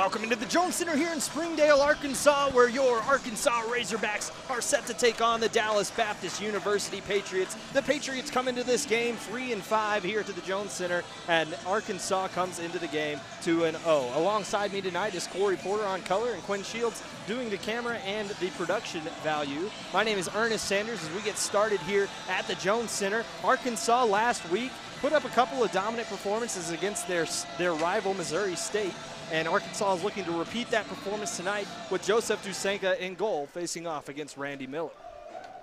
Welcome into the Jones Center here in Springdale, Arkansas, where your Arkansas Razorbacks are set to take on the Dallas Baptist University Patriots. The Patriots come into this game three and five here to the Jones Center, and Arkansas comes into the game two and zero. Alongside me tonight is Corey Porter on color and Quinn Shields doing the camera and the production value. My name is Ernest Sanders as we get started here at the Jones Center. Arkansas last week put up a couple of dominant performances against their their rival Missouri State. And Arkansas is looking to repeat that performance tonight with Joseph Dusenka in goal facing off against Randy Miller.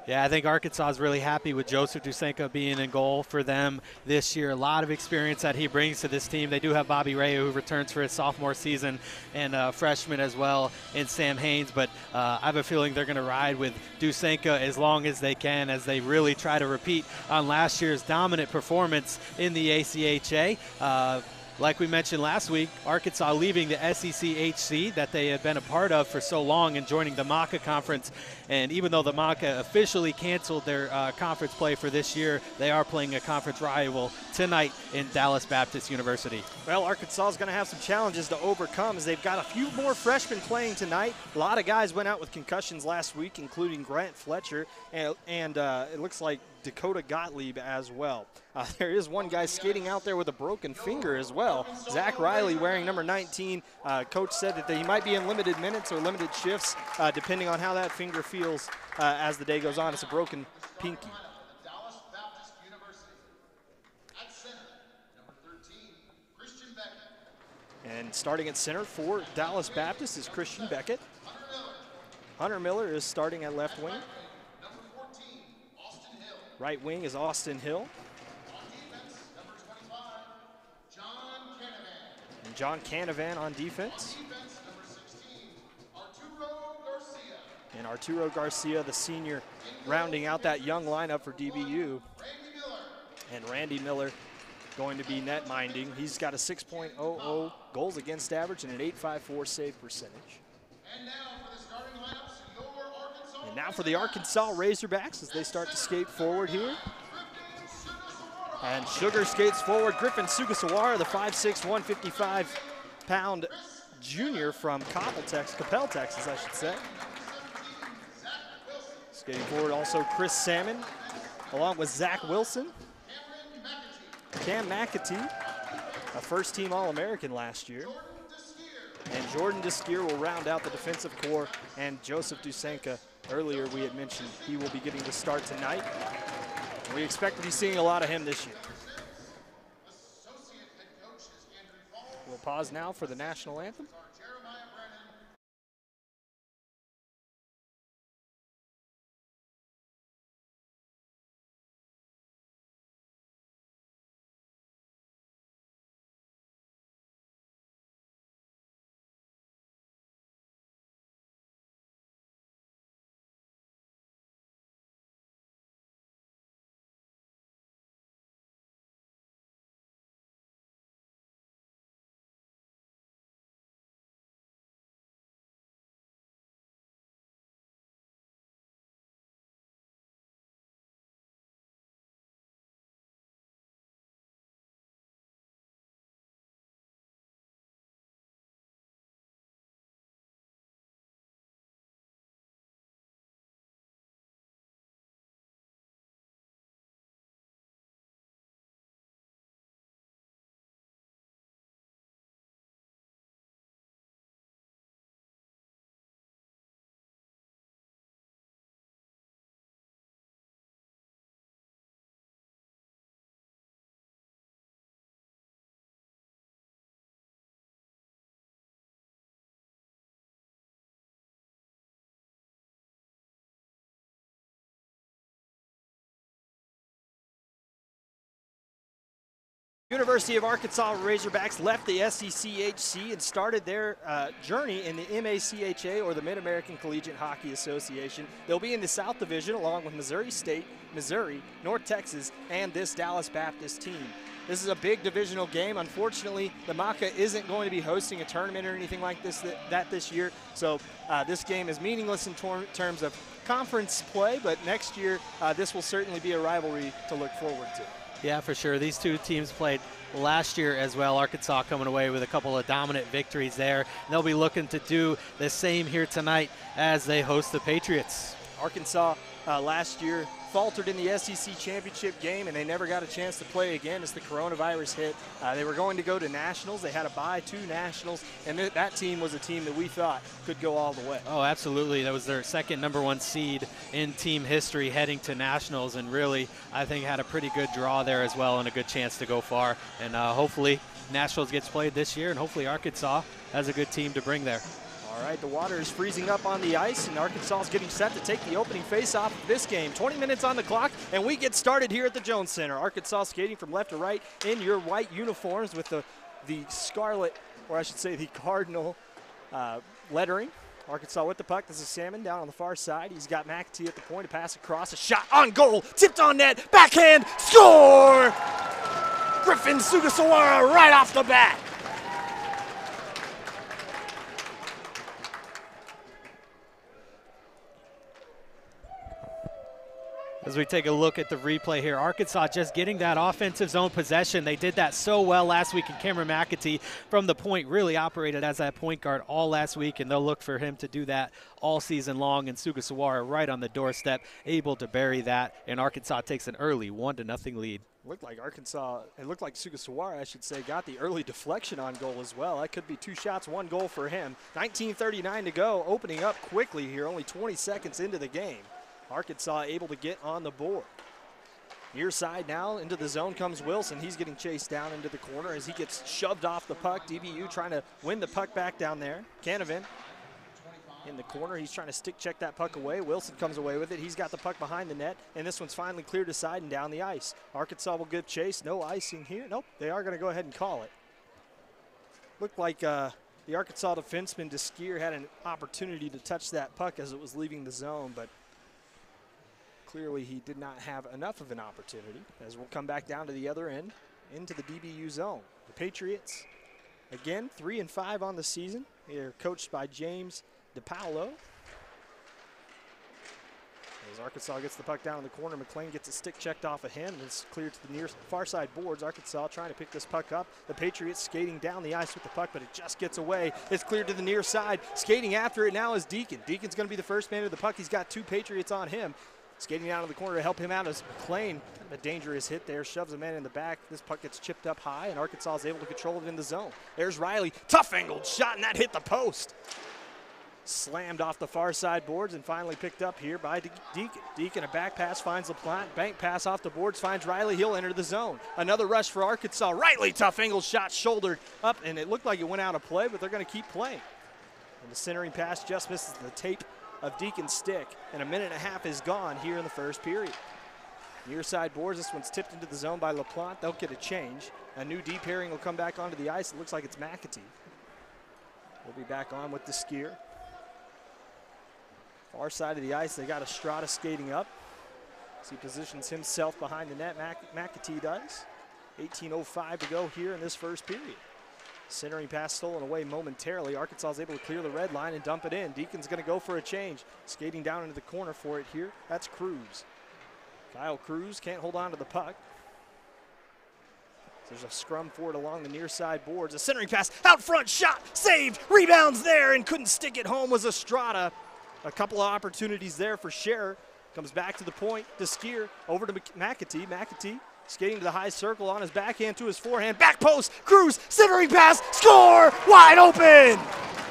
Yeah, I think Arkansas is really happy with Joseph Dusenka being in goal for them this year. A lot of experience that he brings to this team. They do have Bobby Ray, who returns for his sophomore season, and a freshman as well in Sam Haynes. But uh, I have a feeling they're going to ride with Dusenka as long as they can as they really try to repeat on last year's dominant performance in the ACHA. Uh, like we mentioned last week, Arkansas leaving the SECHC that they had been a part of for so long and joining the MACHA conference. And even though the MACHA officially canceled their uh, conference play for this year, they are playing a conference rival tonight in Dallas Baptist University. Well, Arkansas is going to have some challenges to overcome as they've got a few more freshmen playing tonight. A lot of guys went out with concussions last week, including Grant Fletcher, and, and uh, it looks like Dakota Gottlieb as well. Uh, there is one guy skating out there with a broken finger as well. Zach Riley wearing number 19. Uh, coach said that he might be in limited minutes or limited shifts, uh, depending on how that finger feels uh, as the day goes on. It's a broken pinky. And starting at center for Dallas Baptist is Christian Beckett. Hunter Miller is starting at left wing. Right wing is Austin Hill. And John Canavan on defense. And Arturo Garcia, the senior, rounding out that young lineup for DBU. And Randy Miller going to be net minding. He's got a 6.00 goals against average and an 8.54 save percentage. Now for the Arkansas Razorbacks as they start to skate forward here. And Sugar skates forward. Griffin Sugasawara, the 5'6", 155 pound junior from Coppell, Texas, Coppell, Texas, I should say. Skating forward also Chris Salmon, along with Zach Wilson. Cam McAtee, a first team All-American last year. And Jordan Deskier will round out the defensive core and Joseph Dusenka Earlier, we had mentioned he will be getting the start tonight. We expect to be seeing a lot of him this year. We'll pause now for the national anthem. University of Arkansas Razorbacks left the SECHC and started their uh, journey in the MACHA or the Mid-American Collegiate Hockey Association. They'll be in the South Division along with Missouri State, Missouri, North Texas, and this Dallas Baptist team. This is a big divisional game. Unfortunately, the MACHA isn't going to be hosting a tournament or anything like this that, that this year, so uh, this game is meaningless in terms of conference play, but next year uh, this will certainly be a rivalry to look forward to. Yeah, for sure. These two teams played last year as well. Arkansas coming away with a couple of dominant victories there. And they'll be looking to do the same here tonight as they host the Patriots. Arkansas uh, last year faltered in the SEC championship game, and they never got a chance to play again as the coronavirus hit. Uh, they were going to go to nationals. They had to buy two nationals, and th- that team was a team that we thought could go all the way. Oh, absolutely. That was their second number one seed in team history heading to nationals, and really, I think, had a pretty good draw there as well and a good chance to go far. And uh, hopefully, nationals gets played this year, and hopefully, Arkansas has a good team to bring there. All right, the water is freezing up on the ice, and Arkansas is getting set to take the opening face-off of this game. 20 minutes on the clock, and we get started here at the Jones Center. Arkansas skating from left to right in your white uniforms with the, the scarlet, or I should say the cardinal uh, lettering. Arkansas with the puck. This is Salmon down on the far side. He's got McAtee at the point. A pass across. A shot on goal. Tipped on net. Backhand. Score! Griffin Sugasawara right off the bat. As we take a look at the replay here, Arkansas just getting that offensive zone possession. They did that so well last week, and Cameron McAtee from the point really operated as that point guard all last week, and they'll look for him to do that all season long. And Sugasawara right on the doorstep, able to bury that, and Arkansas takes an early one to nothing lead. Looked like Arkansas, it looked like Sugasawara, I should say, got the early deflection on goal as well. That could be two shots, one goal for him. 19.39 to go, opening up quickly here, only 20 seconds into the game. Arkansas able to get on the board. Near side now, into the zone comes Wilson. He's getting chased down into the corner as he gets shoved off the puck. DBU trying to win the puck back down there. Canavan in the corner. He's trying to stick check that puck away. Wilson comes away with it. He's got the puck behind the net, and this one's finally cleared aside and down the ice. Arkansas will give chase. No icing here. Nope, they are going to go ahead and call it. Looked like uh, the Arkansas defenseman Deskier had an opportunity to touch that puck as it was leaving the zone, but Clearly, he did not have enough of an opportunity as we'll come back down to the other end into the DBU zone. The Patriots, again, three and five on the season. They're coached by James DePaulo. As Arkansas gets the puck down in the corner, McLean gets a stick checked off of him. and It's cleared to the near far side boards. Arkansas trying to pick this puck up. The Patriots skating down the ice with the puck, but it just gets away. It's cleared to the near side. Skating after it now is Deacon. Deacon's going to be the first man to the puck. He's got two Patriots on him. Skating out of the corner to help him out is McLean. A dangerous hit there, shoves a man in the back. This puck gets chipped up high, and Arkansas is able to control it in the zone. There's Riley, tough angled shot, and that hit the post. Slammed off the far side boards and finally picked up here by De- Deacon. Deacon, a back pass finds LaPlante. Bank pass off the boards finds Riley. He'll enter the zone. Another rush for Arkansas. Riley, tough angle shot, shouldered up, and it looked like it went out of play, but they're going to keep playing. And the centering pass just misses the tape of Deacon's stick, and a minute and a half is gone here in the first period. Near side boards, this one's tipped into the zone by LaPlante. They'll get a change. A new D pairing will come back onto the ice. It looks like it's McAtee. We'll be back on with Deskier. Far side of the ice, they got Estrada skating up. As he positions himself behind the net, Mac- McAtee does. 18.05 to go here in this first period. Centering pass stolen away momentarily. Arkansas is able to clear the red line and dump it in. Deacon's going to go for a change. Skating down into the corner for it here. That's Cruz. Kyle Cruz can't hold on to the puck. There's a scrum for it along the near side boards. A centering pass out front, shot, saved, rebounds there, and couldn't stick it home was Estrada. A couple of opportunities there for Scherer. Comes back to the point to Skier, over to McAtee. McAtee Skating to the high circle on his backhand to his forehand. Back post. Cruz. Centering pass. Score. Wide open.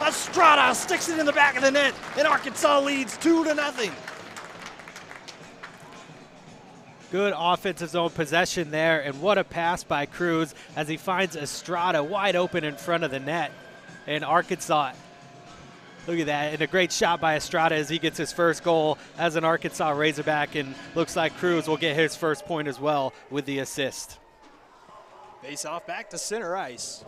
Estrada sticks it in the back of the net. And Arkansas leads two to nothing. Good offensive zone possession there. And what a pass by Cruz as he finds Estrada wide open in front of the net. And Arkansas Look at that. And a great shot by Estrada as he gets his first goal as an Arkansas Razorback. And looks like Cruz will get his first point as well with the assist. Face off back to center ice.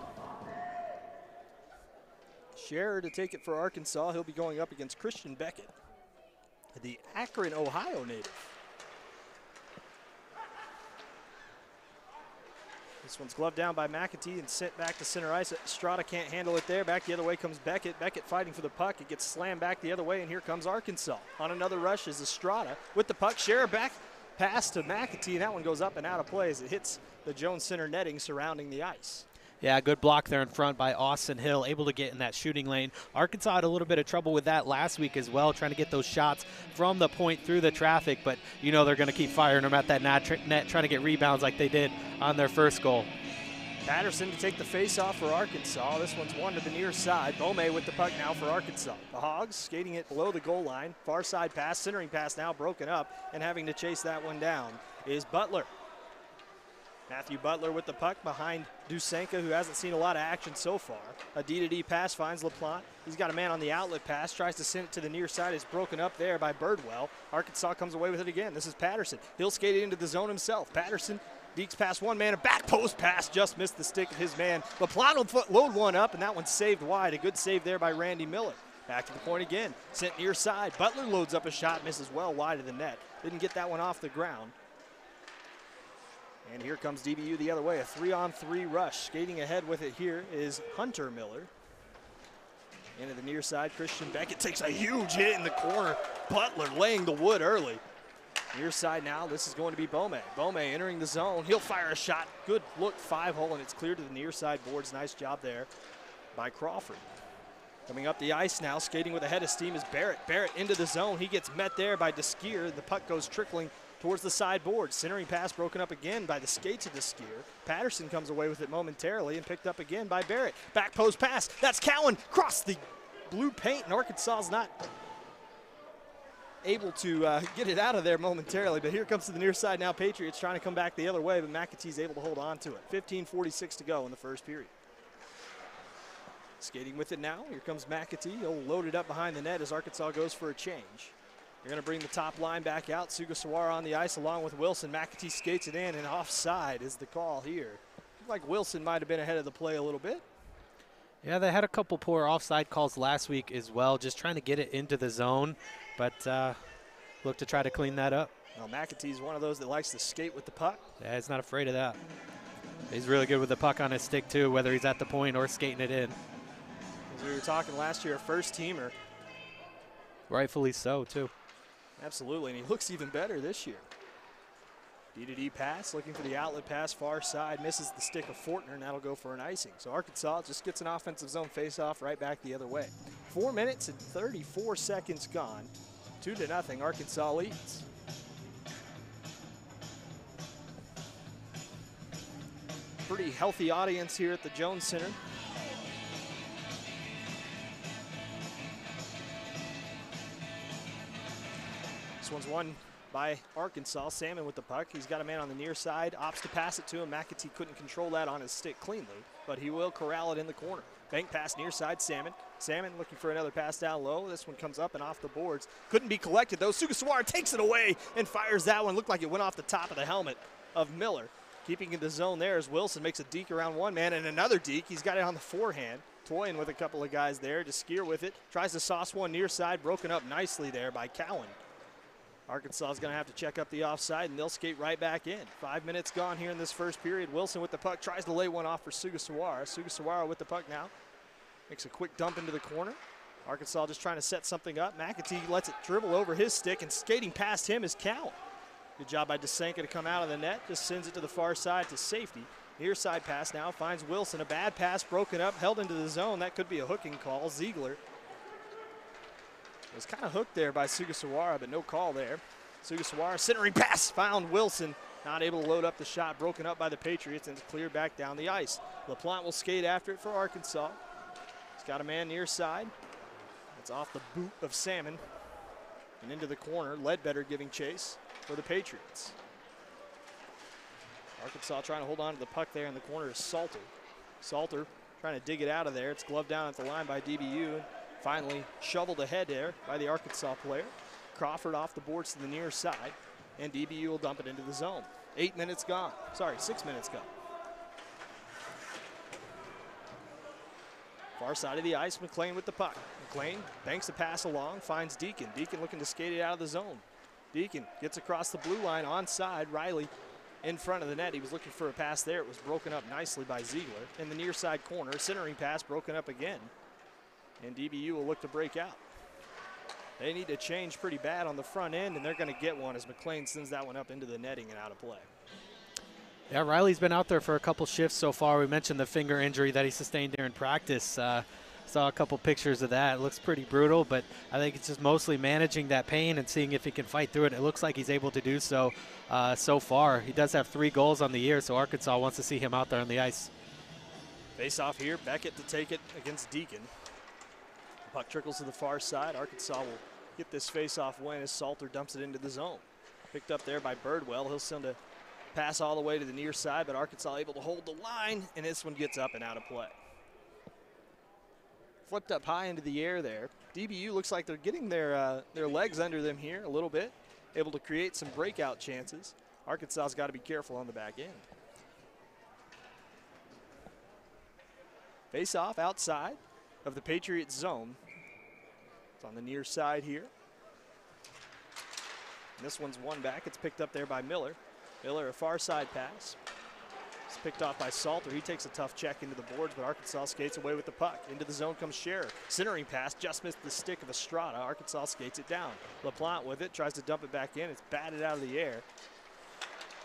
Scherer to take it for Arkansas. He'll be going up against Christian Beckett, the Akron, Ohio native. This one's gloved down by McAtee and sent back to center ice. Estrada can't handle it there. Back the other way comes Beckett. Beckett fighting for the puck. It gets slammed back the other way, and here comes Arkansas. On another rush is Estrada with the puck. Scherer back pass to McAtee, that one goes up and out of play as it hits the Jones Center netting surrounding the ice. Yeah, good block there in front by Austin Hill, able to get in that shooting lane. Arkansas had a little bit of trouble with that last week as well, trying to get those shots from the point through the traffic, but you know they're going to keep firing them at that net, trying to get rebounds like they did on their first goal. Patterson to take the face off for Arkansas. This one's one to the near side. Bome with the puck now for Arkansas. The Hogs skating it below the goal line. Far side pass, centering pass now broken up, and having to chase that one down is Butler. Matthew Butler with the puck behind Dusenka, who hasn't seen a lot of action so far. A D-to-D pass finds LaPlante. He's got a man on the outlet pass, tries to send it to the near side. It's broken up there by Birdwell. Arkansas comes away with it again. This is Patterson. He'll skate it into the zone himself. Patterson dekes past one man, a back post pass just missed the stick of his man. LaPlante will load one up, and that one's saved wide. A good save there by Randy Miller. Back to the point again, sent near side. Butler loads up a shot, misses well wide of the net. Didn't get that one off the ground. And here comes DBU the other way, a three on three rush. Skating ahead with it here is Hunter Miller. Into the near side, Christian Beckett takes a huge hit in the corner. Butler laying the wood early. Near side now, this is going to be Bome. Bome entering the zone. He'll fire a shot. Good look, five hole, and it's clear to the near side boards. Nice job there by Crawford. Coming up the ice now, skating with a head of steam is Barrett. Barrett into the zone. He gets met there by Deskier. The puck goes trickling towards the sideboard. Centering pass broken up again by the skates of Deskier. Patterson comes away with it momentarily and picked up again by Barrett. Back post pass. That's Cowan. Cross the blue paint, and Arkansas's not able to uh, get it out of there momentarily. But here comes to the near side now. Patriots trying to come back the other way, but McAtee's able to hold on to it. 15:46 to go in the first period. Skating with it now. Here comes McAtee. He'll load it up behind the net as Arkansas goes for a change. They're going to bring the top line back out. Sugasawara on the ice along with Wilson. McAtee skates it in, and offside is the call here. Looked like Wilson might have been ahead of the play a little bit. Yeah, they had a couple poor offside calls last week as well, just trying to get it into the zone but uh, look to try to clean that up. Well, McAtee's one of those that likes to skate with the puck. Yeah, he's not afraid of that. He's really good with the puck on his stick, too, whether he's at the point or skating it in. As we were talking last year, first teamer. Rightfully so, too. Absolutely, and he looks even better this year. D-to-D pass, looking for the outlet pass, far side, misses the stick of Fortner, and that'll go for an icing. So Arkansas just gets an offensive zone face-off right back the other way. Four minutes and 34 seconds gone. Two to nothing, Arkansas leads. Pretty healthy audience here at the Jones Center. This one's won by Arkansas. Salmon with the puck. He's got a man on the near side. Opts to pass it to him. McAtee couldn't control that on his stick cleanly, but he will corral it in the corner. Bank pass near side, Salmon. Salmon looking for another pass down low. This one comes up and off the boards. Couldn't be collected though. Sugasawara takes it away and fires that one. Looked like it went off the top of the helmet of Miller. Keeping in the zone there as Wilson makes a deke around one man and another deke. He's got it on the forehand. Toying with a couple of guys there to skier with it. Tries to sauce one near side. Broken up nicely there by Cowan. Arkansas is going to have to check up the offside, and they'll skate right back in. Five minutes gone here in this first period. Wilson with the puck tries to lay one off for Sugasawara. Sugasawara with the puck now. Makes a quick dump into the corner. Arkansas just trying to set something up. McAtee lets it dribble over his stick, and skating past him is Cowan. Good job by Dusenka to come out of the net. Just sends it to the far side to safety. Near side pass now finds Wilson. A bad pass broken up, held into the zone. That could be a hooking call. Ziegler was kind of hooked there by Sugasawara, but no call there. Sugasawara centering pass found Wilson. Not able to load up the shot, broken up by the Patriots, and it's cleared back down the ice. LaPlante will skate after it for Arkansas. He's got a man near side. It's off the boot of Salmon and into the corner. Ledbetter giving chase for the Patriots. Arkansas trying to hold on to the puck there in the corner is Salter. Salter trying to dig it out of there. It's gloved down at the line by DBU. Finally shoveled ahead there by the Arkansas player. Crawford off the boards to the near side, and DBU will dump it into the zone. Eight minutes gone. Sorry, six minutes gone. Far side of the ice, McLean with the puck. McLean banks the pass along, finds Deacon. Deacon looking to skate it out of the zone. Deacon gets across the blue line onside. Riley in front of the net. He was looking for a pass there. It was broken up nicely by Ziegler. In the near side corner, centering pass broken up again and DBU will look to break out. They need to change pretty bad on the front end, and they're going to get one as McLean sends that one up into the netting and out of play. Yeah, Riley's been out there for a couple shifts so far. We mentioned the finger injury that he sustained during practice. Uh, saw a couple pictures of that. It looks pretty brutal, but I think it's just mostly managing that pain and seeing if he can fight through it. It looks like he's able to do so uh, so far. He does have three goals on the year, so Arkansas wants to see him out there on the ice. Face off here, Beckett to take it against Deacon. Puck trickles to the far side. Arkansas will get this face-off win as Salter dumps it into the zone. Picked up there by Birdwell. He'll send a pass all the way to the near side, but Arkansas able to hold the line, and this one gets up and out of play. Flipped up high into the air there. DBU looks like they're getting their uh, their legs under them here a little bit, able to create some breakout chances. Arkansas's got to be careful on the back end. Face off outside of the Patriots zone. It's on the near side here. And this one's one back. It's picked up there by Miller. Miller, a far side pass. It's picked off by Salter. He takes a tough check into the boards, but Arkansas skates away with the puck. Into the zone comes Scherer. Centering pass, just missed the stick of Estrada. Arkansas skates it down. LaPlante with it, tries to dump it back in. It's batted out of the air.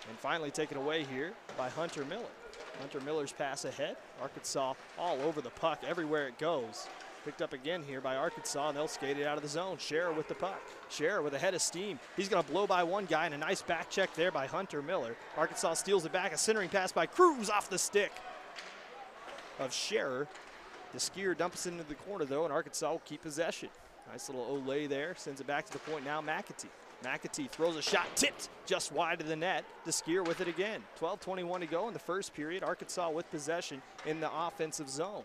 And finally taken away here by Hunter Miller. Hunter Miller's pass ahead. Arkansas all over the puck everywhere it goes. Picked up again here by Arkansas, and they'll skate it out of the zone. Scherer with the puck. Scherer with a head of steam. He's going to blow by one guy, and a nice back check there by Hunter Miller. Arkansas steals it back. A centering pass by Cruz off the stick of Scherer. Deskier dumps it into the corner, though, and Arkansas will keep possession. Nice little Olay there. Sends it back to the point now. McAtee. McAtee throws a shot, tipped just wide of the net. Deskier with it again. 12-21 to go in the first period. Arkansas with possession in the offensive zone.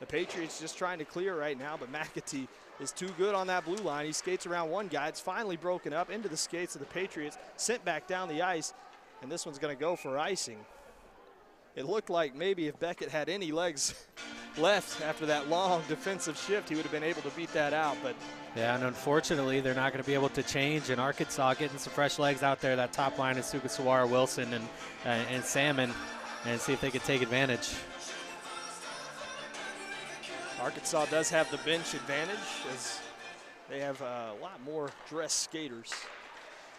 The Patriots just trying to clear right now, but McAtee is too good on that blue line. He skates around one guy. It's finally broken up into the skates of the Patriots, sent back down the ice, and this one's going to go for icing. It looked like maybe if Beckett had any legs left after that long defensive shift, he would have been able to beat that out. But yeah, and unfortunately, they're not going to be able to change. And Arkansas getting some fresh legs out there. That top line is Sugasawara, Wilson, and uh, and Salmon, and see if they can take advantage. Arkansas does have the bench advantage as they have a lot more dress skaters.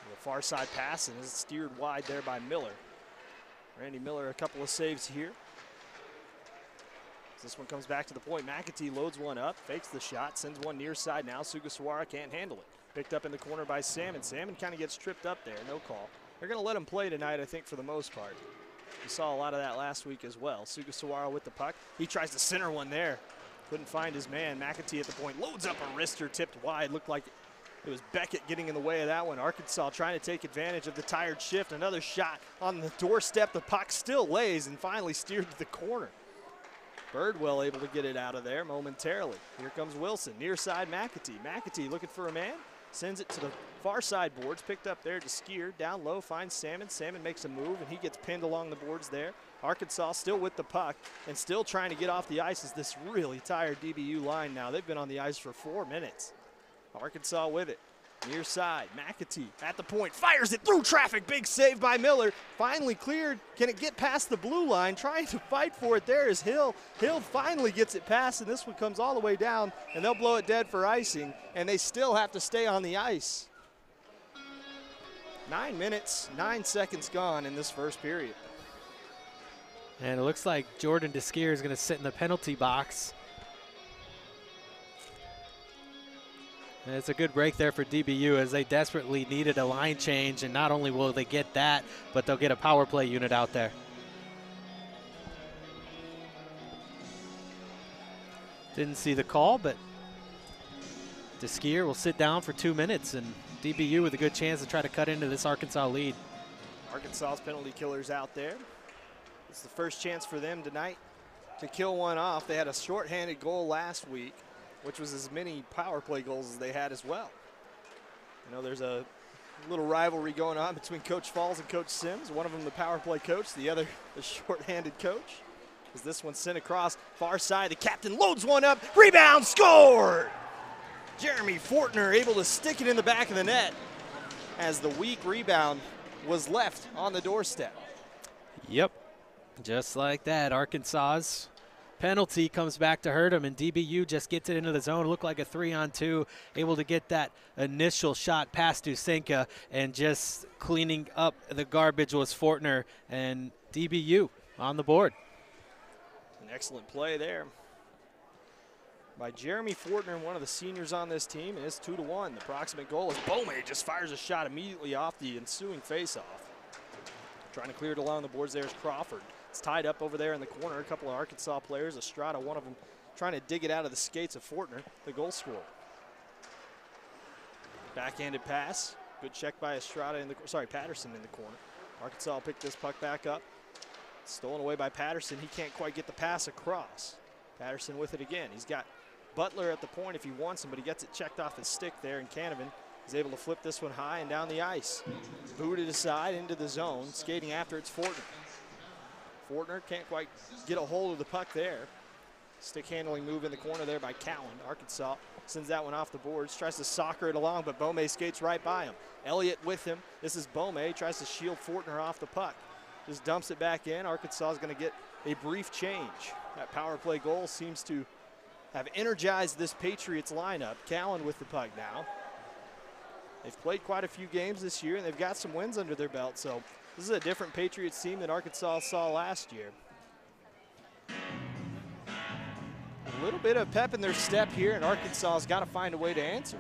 The far side pass and is steered wide there by Miller. Randy Miller, a couple of saves here. This one comes back to the point. McAtee loads one up, fakes the shot, sends one near side now. Sugasawara can't handle it. Picked up in the corner by Salmon. Salmon kind of gets tripped up there, no call. They're going to let him play tonight, I think, for the most part. We saw a lot of that last week as well. Sugasawara with the puck. He tries to center one there. Couldn't find his man. McAtee at the point loads up a wrister tipped wide. Looked like it was Beckett getting in the way of that one. Arkansas trying to take advantage of the tired shift. Another shot on the doorstep. The puck still lays and finally steered to the corner. Birdwell able to get it out of there momentarily. Here comes Wilson, near side McAtee. McAtee looking for a man, sends it to the far side boards, picked up there to Skier, down low, finds Salmon. Salmon makes a move, and he gets pinned along the boards there. Arkansas still with the puck and still trying to get off the ice as this really tired DBU line now. They've been on the ice for four minutes. Arkansas with it. Near side, McAtee at the point, fires it through traffic. Big save by Miller. Finally cleared. Can it get past the blue line? Trying to fight for it there is Hill. Hill finally gets it past, and this one comes all the way down, and they'll blow it dead for icing, and they still have to stay on the ice. Nine minutes, nine seconds gone in this first period. And it looks like Jordan Deskier is going to sit in the penalty box. And it's a good break there for DBU as they desperately needed a line change, and not only will they get that, but they'll get a power play unit out there. Didn't see the call, but Deskier will sit down for two minutes, and DBU with a good chance to try to cut into this Arkansas lead. Arkansas's penalty killers out there. It's the first chance for them tonight to kill one off. They had a shorthanded goal last week, which was as many power play goals as they had as well. You know, there's a little rivalry going on between Coach Falls and Coach Sims. One of them the power play coach, the other the shorthanded coach. As this one sent across far side, the captain loads one up, rebound, scored! Jeremy Fortner able to stick it in the back of the net as the weak rebound was left on the doorstep. Yep. Just like that, Arkansas's penalty comes back to hurt him, and DBU just gets it into the zone. Looked like a three on two, able to get that initial shot past Dusenka, and just cleaning up the garbage was Fortner and DBU on the board. An excellent play there by Jeremy Fortner, one of the seniors on this team, and it's two to one. The proximate goal is Bome just fires a shot immediately off the ensuing faceoff. Trying to clear it along the boards there is Crawford. It's tied up over there in the corner. A couple of Arkansas players. Estrada, one of them, trying to dig it out of the skates of Fortner, the goal scorer. Backhanded pass. Good check by Estrada in the sorry Patterson in the corner. Arkansas picked this puck back up. Stolen away by Patterson. He can't quite get the pass across. Patterson with it again. He's got Butler at the point if he wants him, but he gets it checked off his stick there, and Canavan is able to flip this one high and down the ice. Booted aside into the zone. Skating after it's Fortner. Fortner can't quite get a hold of the puck there. Stick handling move in the corner there by Cowan. Arkansas sends that one off the boards, tries to soccer it along, but Bome skates right by him. Elliott with him. This is Bome, tries to shield Fortner off the puck. Just dumps it back in. Arkansas is going to get a brief change. That power play goal seems to have energized this Patriots lineup. Cowan with the puck now. They've played quite a few games this year, and they've got some wins under their belt. So this is a different Patriots team than Arkansas saw last year. A little bit of pep in their step here, and Arkansas has got to find a way to answer.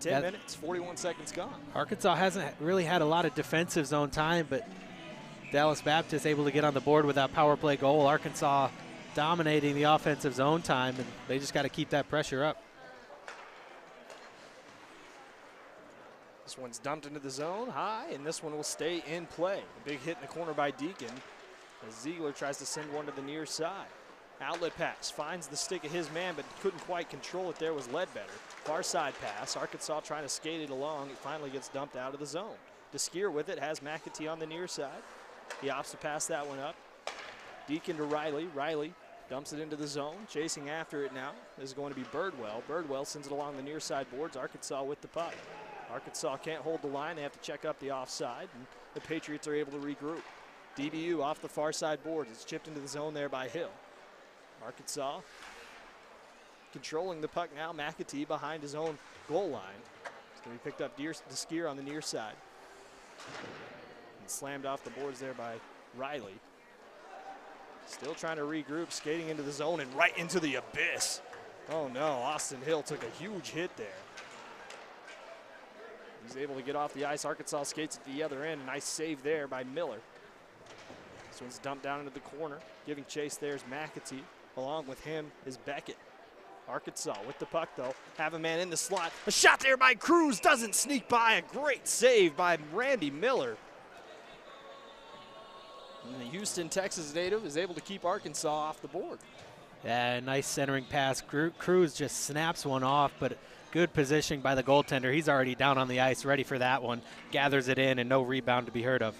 10 Yeah. minutes, 41 seconds gone. Arkansas hasn't really had a lot of defensive zone time, but Dallas Baptist able to get on the board with that power play goal. Arkansas dominating the offensive zone time, and they just got to keep that pressure up. This one's dumped into the zone high, and this one will stay in play. A big hit in the corner by Deacon as Ziegler tries to send one to the near side. Outlet pass finds the stick of his man, but couldn't quite control it there was Ledbetter. Far side pass. Arkansas trying to skate it along. It finally gets dumped out of the zone. Deskier with it has McAtee on the near side. He opts to pass that one up. Deacon to Riley. Riley dumps it into the zone. Chasing after it now is going to be Birdwell. Birdwell sends it along the near side boards. Arkansas with the puck. Arkansas can't hold the line. They have to check up the offside, and the Patriots are able to regroup. DBU off the far side boards. It's chipped into the zone there by Hill. Arkansas controlling the puck now. McAtee behind his own goal line. It's going to be picked up Deer, skier on the near side. And slammed off the boards there by Riley. Still trying to regroup, skating into the zone and right into the abyss. Oh no, Austin Hill took a huge hit there. He's able to get off the ice. Arkansas skates at the other end. Nice save there by Miller. This one's dumped down into the corner. Giving chase there's McAtee. Along with him is Beckett. Arkansas with the puck though. Have a man in the slot. A shot there by Cruz doesn't sneak by. A great save by Randy Miller. And the Houston, Texas native is able to keep Arkansas off the board. Yeah, nice centering pass. Cruz just snaps one off, but good positioning by the goaltender. He's already down on the ice, ready for that one. Gathers it in, and no rebound to be heard of.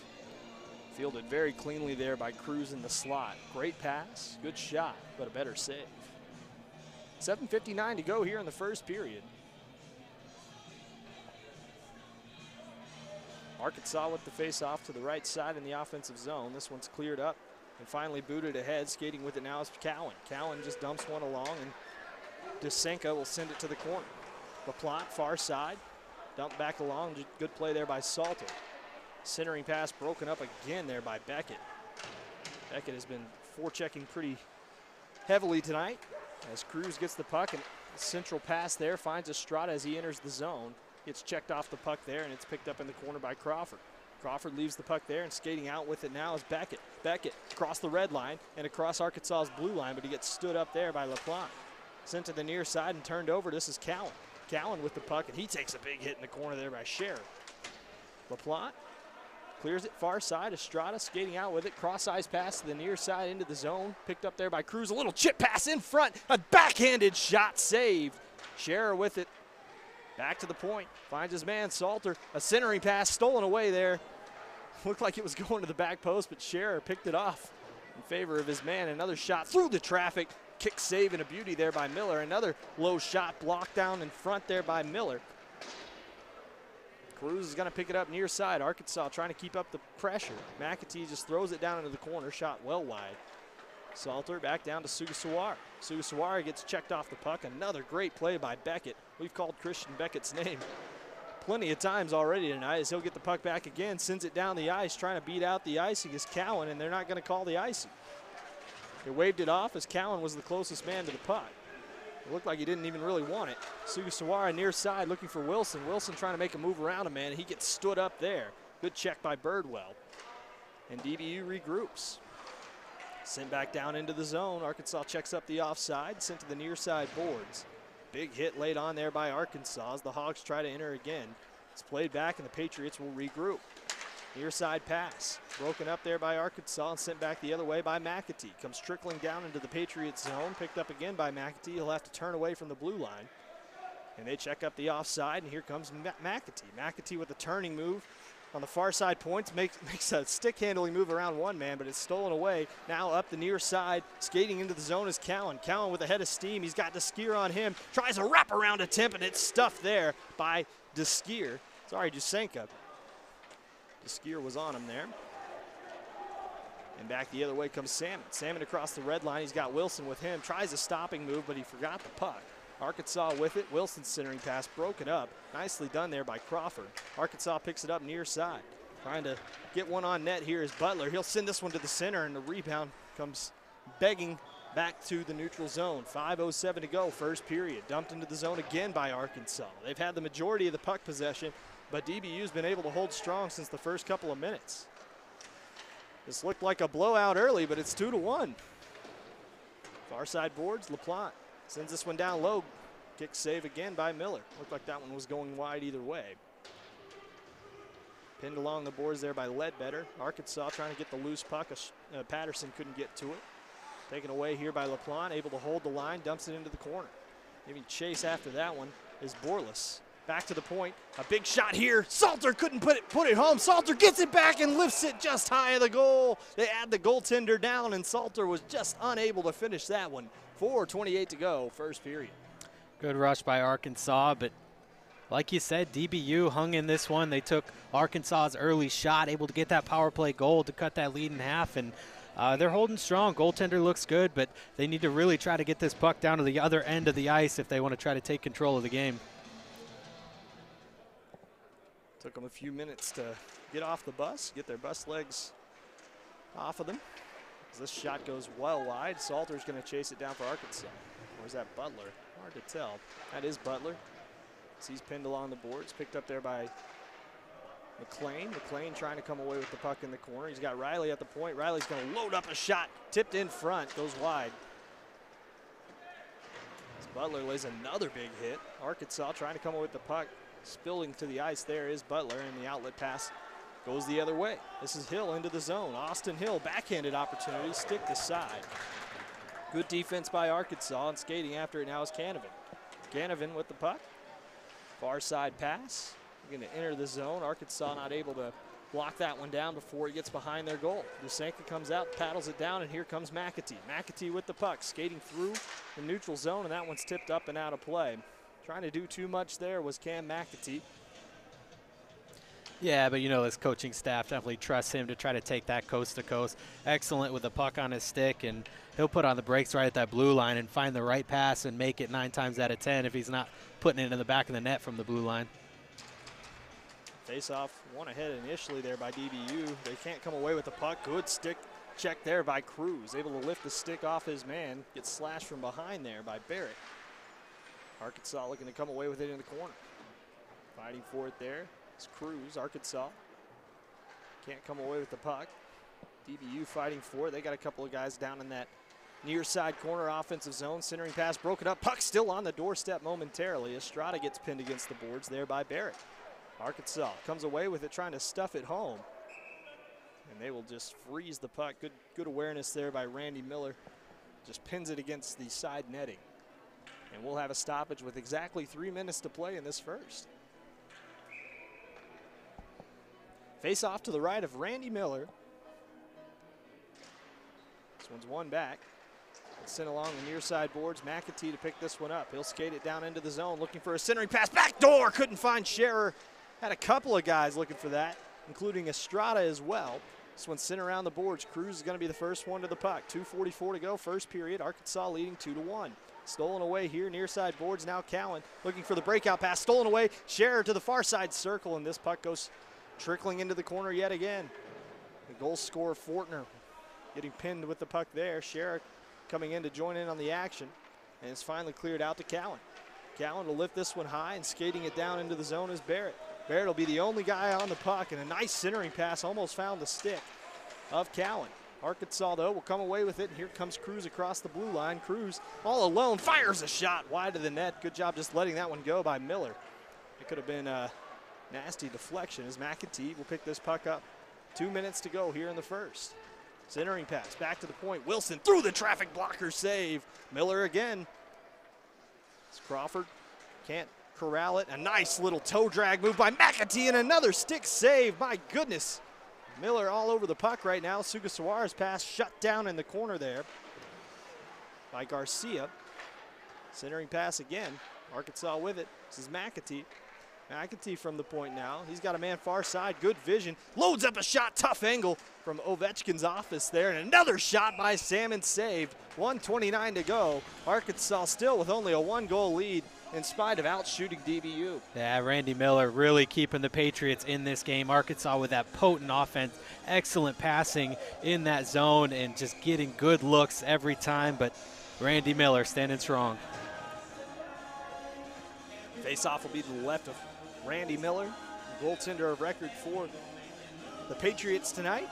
Fielded very cleanly there by Cruz in the slot. Great pass, good shot, but a better save. 7.59 to go here in the first period. Arkansas with the face off to the right side in the offensive zone. This one's cleared up and finally booted ahead. Skating with it now is Cowan. Cowan just dumps one along and Dusenka will send it to the corner. LaPlante far side. Dump back along. Good play there by Salter. Centering pass broken up again there by Beckett. Beckett has been forechecking pretty heavily tonight as Cruz gets the puck and central pass there finds Estrada as he enters the zone. Gets checked off the puck there and it's picked up in the corner by Crawford. Crawford leaves the puck there and skating out with it now is Beckett. Beckett across the red line and across Arkansas's blue line, but he gets stood up there by LaPlante. Sent to the near side and turned over. This is Cowan. Cowan with the puck and he takes a big hit in the corner there by Scherer. LaPlante Clears it far side. Estrada skating out with it. Cross eyes pass to the near side into the zone. Picked up there by Cruz. A little chip pass in front. A backhanded shot saved. Scherer with it. Back to the point. Finds his man Salter. A centering pass stolen away there. Looked like it was going to the back post, but Scherer picked it off in favor of his man. Another shot through the traffic. Kick save and a beauty there by Miller. Another low shot blocked down in front there by Miller. Cruz is going to pick it up near side. Arkansas trying to keep up the pressure. McAtee just throws it down into the corner, shot well wide. Salter back down to Sugasawara. Sugasawara gets checked off the puck. Another great play by Beckett. We've called Christian Beckett's name plenty of times already tonight as he'll get the puck back again, sends it down the ice, trying to beat out the icing is Cowan, and they're not going to call the icing. They waved it off as Cowan was the closest man to the puck. It looked like he didn't even really want it. Sugasawara near side looking for Wilson. Wilson trying to make a move around a man. He gets stood up there. Good check by Birdwell. And DBU regroups. Sent back down into the zone. Arkansas checks up the offside, sent to the near side boards. Big hit laid on there by Arkansas as the Hogs try to enter again. It's played back and the Patriots will regroup. Near side pass, broken up there by Arkansas and sent back the other way by McAtee. Comes trickling down into the Patriots zone, picked up again by McAtee. He'll have to turn away from the blue line. And they check up the offside, and here comes McAtee. McAtee with a turning move, on the far side points, makes, makes a stick handling move around one man, but it's stolen away. Now up the near side, skating into the zone is Cowan. Cowan with a head of steam. He's got Deskier on him. Tries a wraparound attempt, and it's stuffed there by Deskier. Sorry, Dusenka. Deskier was on him there. And back the other way comes Salmon. Salmon across the red line. He's got Wilson with him. Tries a stopping move, but he forgot the puck. Arkansas with it. Wilson centering pass broken up. Nicely done there by Crawford. Arkansas picks it up near side. Trying to get one on net here is Butler. He'll send this one to the center, and the rebound comes begging back to the neutral zone. 5.07 to go, first period. Dumped into the zone again by Arkansas. They've had the majority of the puck possession, but DBU's been able to hold strong since the first couple of minutes. This looked like a blowout early, but it's 2 to 1. Far side boards, LaPlante Sends this one down low. Kick save again by Miller. Looked like that one was going wide either way. Pinned along the boards there by Ledbetter. Arkansas trying to get the loose puck. Uh, Patterson couldn't get to it. Taken away here by LaPlante, able to hold the line, dumps it into the corner. Giving chase after that one is Borlis. Back to the point. A big shot here. Salter couldn't put it put it home. Salter gets it back and lifts it just high of the goal. They add the goaltender down, and Salter was just unable to finish that one. 4.28 to go, first period. Good rush by Arkansas, but like you said, DBU hung in this one. They took Arkansas's early shot, able to get that power play goal to cut that lead in half, and uh, they're holding strong. Goaltender looks good, but they need to really try to get this puck down to the other end of the ice if they want to try to take control of the game. Took them a few minutes to get off the bus, get their bus legs off of them. As this shot goes well wide, Salter's going to chase it down for Arkansas. Or is that Butler? Hard to tell. That is Butler. As he's pinned along the boards, picked up there by McLean. McLean trying to come away with the puck in the corner. He's got Riley at the point. Riley's going to load up a shot. Tipped in front, goes wide. As Butler lays another big hit. Arkansas trying to come away with the puck. Spilling to the ice there is Butler, and the outlet pass goes the other way. This is Hill into the zone. Austin Hill, backhanded opportunity, stick to side. Good defense by Arkansas, and skating after it now is Canavan. Canavan with the puck. Far side pass. Going to enter the zone. Arkansas not able to block that one down before he gets behind their goal. Dusenka comes out, paddles it down, and here comes McAtee. McAtee with the puck, skating through the neutral zone, and that one's tipped up and out of play. Trying to do too much there was Cam McAtee. Yeah, but you know, his coaching staff definitely trusts him to try to take that coast to coast. Excellent with the puck on his stick, and he'll put on the brakes right at that blue line and find the right pass and make it nine times out of ten if he's not putting it in the back of the net from the blue line. Face off one ahead initially there by DBU. They can't come away with the puck. Good stick check there by Cruz. Able to lift the stick off his man. Gets slashed from behind there by Barrett. Arkansas looking to come away with it in the corner. Fighting for it there. It's Cruz, Arkansas. Can't come away with the puck. DBU fighting for it. They got a couple of guys down in that near side corner offensive zone. Centering pass broken up. Puck still on the doorstep momentarily. Estrada gets pinned against the boards there by Barrett. Arkansas comes away with it, trying to stuff it home. And they will just freeze the puck. Good, good awareness there by Randy Miller. Just pins it against the side netting. And we'll have a stoppage with exactly three minutes to play in this first. Face off to the right of Randy Miller. This one's one back. Sent along the near side boards. McAtee to pick this one up. He'll skate it down into the zone looking for a centering pass. Back door. Couldn't find Scherer. Had a couple of guys looking for that, including Estrada as well. This one sent around the boards. Cruz is going to be the first one to the puck. 2.44 to go, first period. Arkansas leading 2 to 1. Stolen away here, near side boards. Now Cowan looking for the breakout pass. Stolen away. Scherer to the far side circle, and this puck goes trickling into the corner yet again. The goal scorer, Fortner, getting pinned with the puck there. Scherer coming in to join in on the action, and it's finally cleared out to Cowan. Cowan will lift this one high, and skating it down into the zone is Barrett. Barrett will be the only guy on the puck, and a nice centering pass almost found the stick of Cowan. Arkansas, though, will come away with it, and here comes Cruz across the blue line. Cruz, all alone, fires a shot wide of the net. Good job just letting that one go by Miller. It could have been a nasty deflection as McAtee will pick this puck up. Two minutes to go here in the first. Centering pass, back to the point. Wilson through the traffic blocker save. Miller again. It's Crawford can't corral it. A nice little toe drag move by McAtee and another stick save. My goodness. Miller all over the puck right now. Sugasawa's pass shut down in the corner there by Garcia. Centering pass again. Arkansas with it. This is McAtee. McAtee from the point now. He's got a man far side. Good vision. Loads up a shot. Tough angle from Ovechkin's office there. And another shot by Salmon saved. 129 to go. Arkansas still with only a one goal lead in spite of outshooting DBU. Yeah, Randy Miller really keeping the Patriots in this game. Arkansas with that potent offense, excellent passing in that zone, and just getting good looks every time. But Randy Miller standing strong. Face-off will be to the left of Randy Miller, goaltender of record for the Patriots tonight.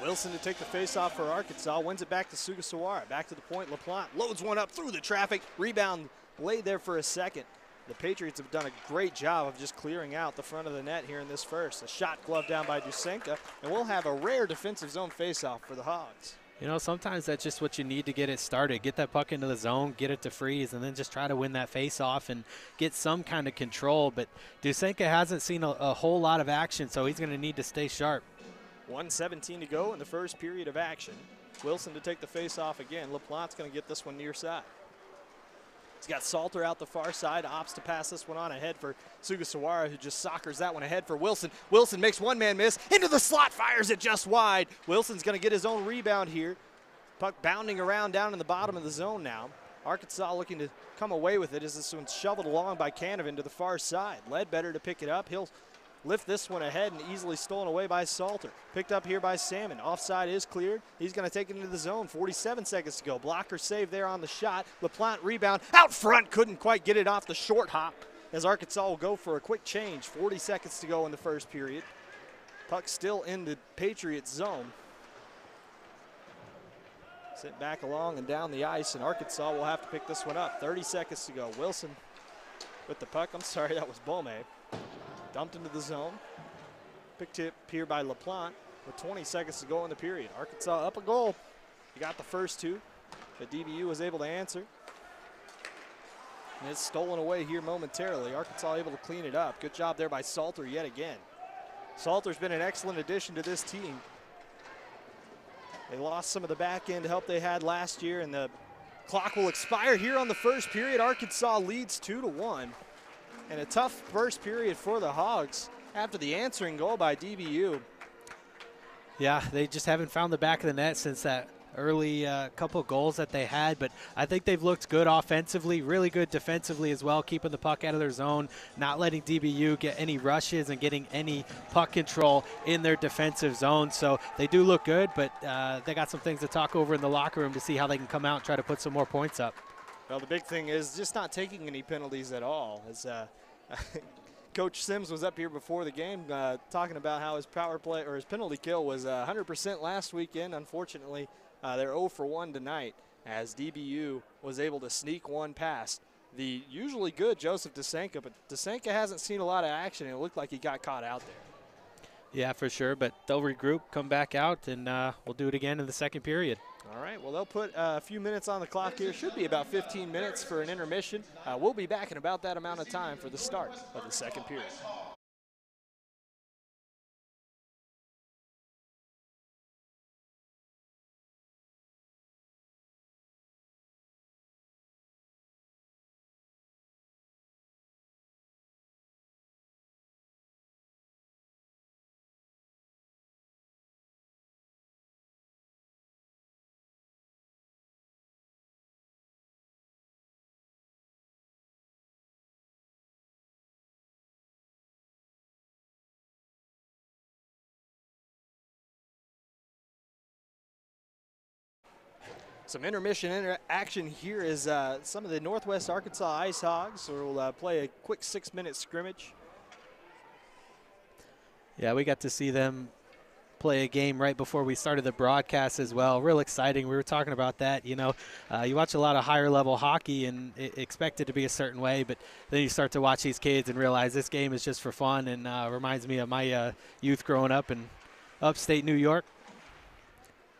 Wilson to take the face-off for Arkansas, wins it back to Sugasawara. Back to the point, LaPlante loads one up through the traffic. Rebound laid there for a second. The Patriots have done a great job of just clearing out the front of the net here in this first. A shot glove down by Dusenka, and we'll have a rare defensive zone face-off for the Hogs. You know, sometimes that's just what you need to get it started. Get that puck into the zone, get it to freeze, and then just try to win that face off and get some kind of control. But Dusenka hasn't seen a, a whole lot of action, so he's going to need to stay sharp. 117 to go in the first period of action. Wilson to take the face off again. LaPlante's going to get this one near side. He's got Salter out the far side, opts to pass this one on ahead for Sugasawara, who just soccers that one ahead for Wilson. Wilson makes one man miss, into the slot, fires it just wide. Wilson's going to get his own rebound here. Puck bounding around down in the bottom of the zone now. Arkansas looking to come away with it as this one's shoveled along by Canavan to the far side. Ledbetter to pick it up. He'll lift this one ahead and easily stolen away by Salter. Picked up here by Salmon. Offside is cleared. He's going to take it into the zone. 47 seconds to go. Blocker save there on the shot. LaPlante rebound. Out front. Couldn't quite get it off the short hop as Arkansas will go for a quick change. 40 seconds to go in the first period. Puck still in the Patriots zone. Sent back along and down the ice, and Arkansas will have to pick this one up. 30 seconds to go. Wilson with the puck. I'm sorry, that was Bome. Dumped into the zone. Pick tip here by LaPlante with 20 seconds to go in the period. Arkansas up a goal. He got the first two that DBU was able to answer. And it's stolen away here momentarily. Arkansas able to clean it up. Good job there by Salter yet again. Salter's been an excellent addition to this team. They lost some of the back end help they had last year, and the clock will expire here on the first period. Arkansas leads two to one. And a tough first period for the Hogs after the answering goal by DBU. Yeah, they just haven't found the back of the net since that early uh, couple goals that they had, but I think they've looked good offensively, really good defensively as well, keeping the puck out of their zone, not letting DBU get any rushes and getting any puck control in their defensive zone. So they do look good, but uh, they got some things to talk over in the locker room to see how they can come out and try to put some more points up. Well, the big thing is just not taking any penalties at all. As uh, Coach Sims was up here before the game uh, talking about how his power play or his penalty kill was 100% uh, last weekend. Unfortunately, uh, they're 0 for 1 tonight as DBU was able to sneak one past the usually good Joseph Dusenka, but Dusenka hasn't seen a lot of action, and it looked like he got caught out there. Yeah, for sure, but they'll regroup, come back out, and uh, we'll do it again in the second period. All right, well, they'll put uh, a few minutes on the clock here. Should be about 15 minutes for an intermission. Uh, we'll be back in about that amount of time for the start of the second period. Some intermission inter action here is uh, some of the Northwest Arkansas Ice Hogs will uh, play a quick six-minute scrimmage. Yeah, we got to see them play a game right before we started the broadcast as well. Real exciting. We were talking about that. You know, uh, you watch a lot of higher level hockey and expect it to be a certain way, but then you start to watch these kids and realize this game is just for fun and uh, reminds me of my uh, youth growing up in upstate New York.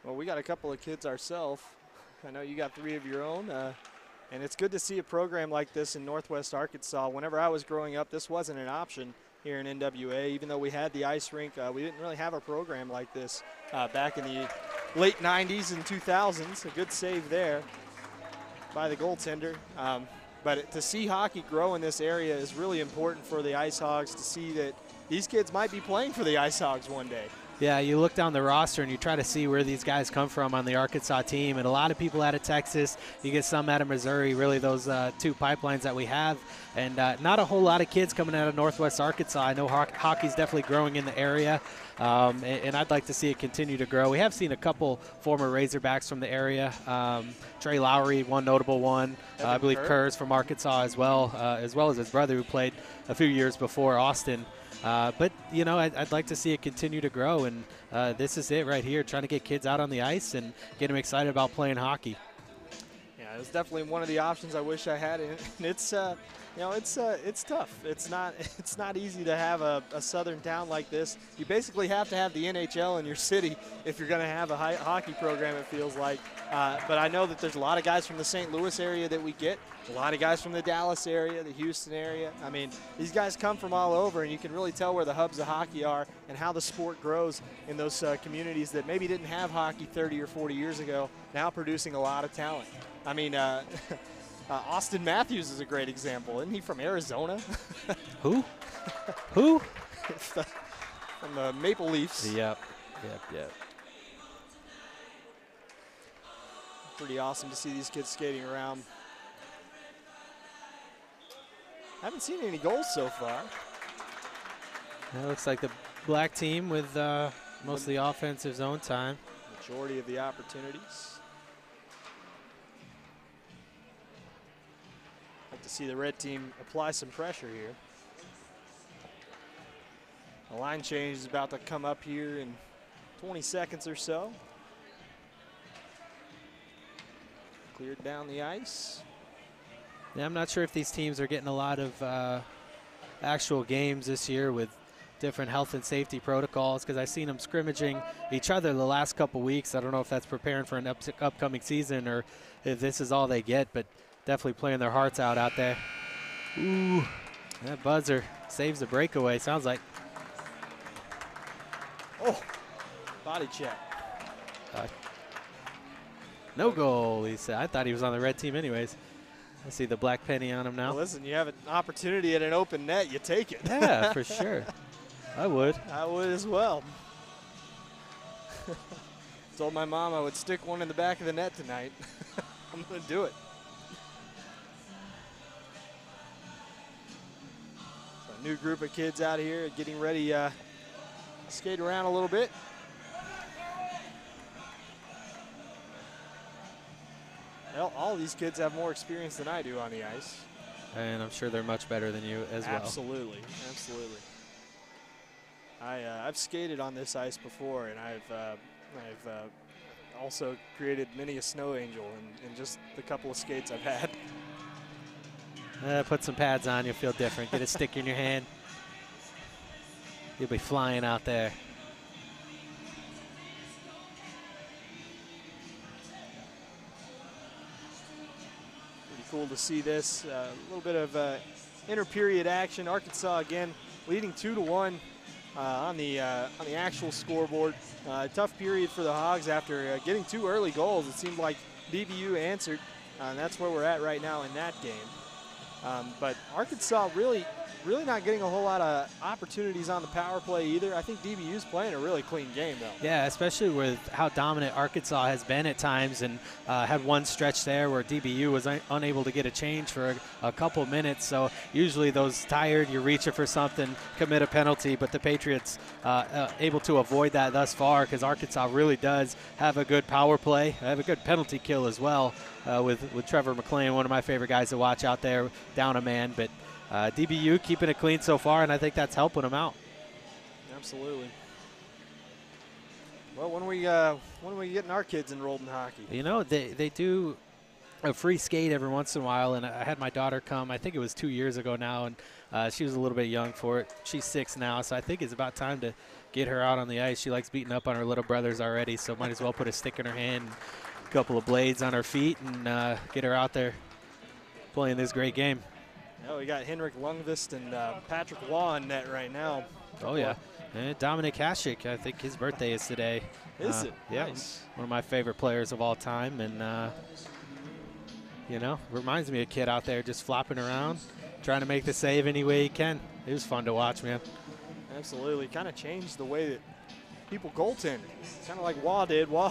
Well, we got a couple of kids ourselves I know you got three of your own. Uh, and it's good to see a program like this in Northwest Arkansas. Whenever I was growing up, this wasn't an option here in NWA. Even though we had the ice rink, uh, we didn't really have a program like this uh, back in the late 90s and 2000s. A good save there by the goaltender. Um, but to see hockey grow in this area is really important for the Ice Hogs to see that these kids might be playing for the Ice Hogs one day. Yeah, you look down the roster and you try to see where these guys come from on the Arkansas team, and a lot of people out of Texas. You get some out of Missouri. Really, those uh, two pipelines that we have, and uh, not a whole lot of kids coming out of Northwest Arkansas. I know ho- hockey's definitely growing in the area, um, and, and, I'd like to see it continue to grow. We have seen a couple former Razorbacks from the area. Um, Trey Lowry, one notable one. Uh, I believe Kerr's from Arkansas as well, uh, as well as his brother who played a few years before Austin. Uh, but you know, I'd, I'd, like to see it continue to grow, and uh, this is it right here, trying to get kids out on the ice and get them excited about playing hockey. Yeah, it was definitely one of the options I wish I had, and it's uh, you know, it's uh, it's tough. It's not it's not easy to have a, a, southern town like this. You basically have to have the NHL in your city if you're going to have a high, hockey program. It feels like. Uh, but I know that there's a lot of guys from the St. Louis area that we get. A lot of guys from the Dallas area, the Houston area. I mean, these guys come from all over, and you can really tell where the hubs of hockey are and how the sport grows in those uh, communities that maybe didn't have hockey 30 or 40 years ago. Now producing a lot of talent. I mean. Uh, Auston Matthews is a great example. Isn't he from Arizona? Who? Who? the, from the Maple Leafs. Yep. Yep. Yep. Pretty awesome to see these kids skating around. Haven't seen any goals so far. That looks like the black team with uh, most of the offensive zone time. Majority of the opportunities. To see the red team apply some pressure here. The line change is about to come up here in 20 seconds or so. Cleared down the ice. I'm not sure if these teams are getting a lot of uh, actual games this year with different health and safety protocols because I've seen them scrimmaging each other the last couple weeks. I don't know if that's preparing for an up upcoming season or if this is all they get, but definitely playing their hearts out out there. Ooh, that buzzer saves the breakaway, sounds like. Oh, body check. Uh, no goal, he said. I thought he was on the red team anyways. I see the black penny on him now. Well, listen, you have an opportunity at an open net, you take it. Yeah, for sure. I would. I would as well. Told my mom I would stick one in the back of the net tonight. I'm going to do it. New group of kids out here getting ready uh, to skate around a little bit. Well, all these kids have more experience than I do on the ice. And I'm sure they're much better than you as well. Absolutely, absolutely. I, uh, I've skated on this ice before, and I've, uh, I've uh, also created many a snow angel in, in just the couple of skates I've had. Uh, put some pads on, you'll feel different. Get a stick in your hand. You'll be flying out there. Pretty cool to see this. Uh, a little bit of uh, interperiod action. Arkansas again leading two to one uh, on the uh, on the actual scoreboard. Uh, tough period for the Hogs after uh, getting two early goals. It seemed like DBU answered, and that's where we're at right now in that game. Um, but Arkansas really, really not getting a whole lot of opportunities on the power play either. I think DBU's playing a really clean game though. Yeah, especially with how dominant Arkansas has been at times, and uh, had one stretch there where DBU was un- unable to get a change for a, a couple minutes. So usually those tired, you're reaching for something, commit a penalty, but the Patriots uh, uh, able to avoid that thus far because Arkansas really does have a good power play, have a good penalty kill as well. Uh, with with Trevor McLean, one of my favorite guys to watch out there, down a man, but. Uh, DBU keeping it clean so far, and I think that's helping them out. Absolutely. Well, when we uh, when are we getting our kids enrolled in hockey? You know, they they do a free skate every once in a while, and I had my daughter come. I think it was two years ago now, and uh, she was a little bit young for it. She's six now, so I think it's about time to get her out on the ice. She likes beating up on her little brothers already, so might as well put a stick in her hand, a couple of blades on her feet, and uh, get her out there playing this great game. Oh, we got Henrik Lundqvist and uh, Patrick Roy in net right now. Oh yeah, and Dominik Hasek. I think his birthday is today. Is Uh, it? Yeah, Nice. one of my favorite players of all time, and uh, you know, reminds me of a kid out there just flopping around, trying to make the save any way he can. It was fun to watch, man. Absolutely. Kind of changed the way that people goaltend. Kind of like Roy did. Roy,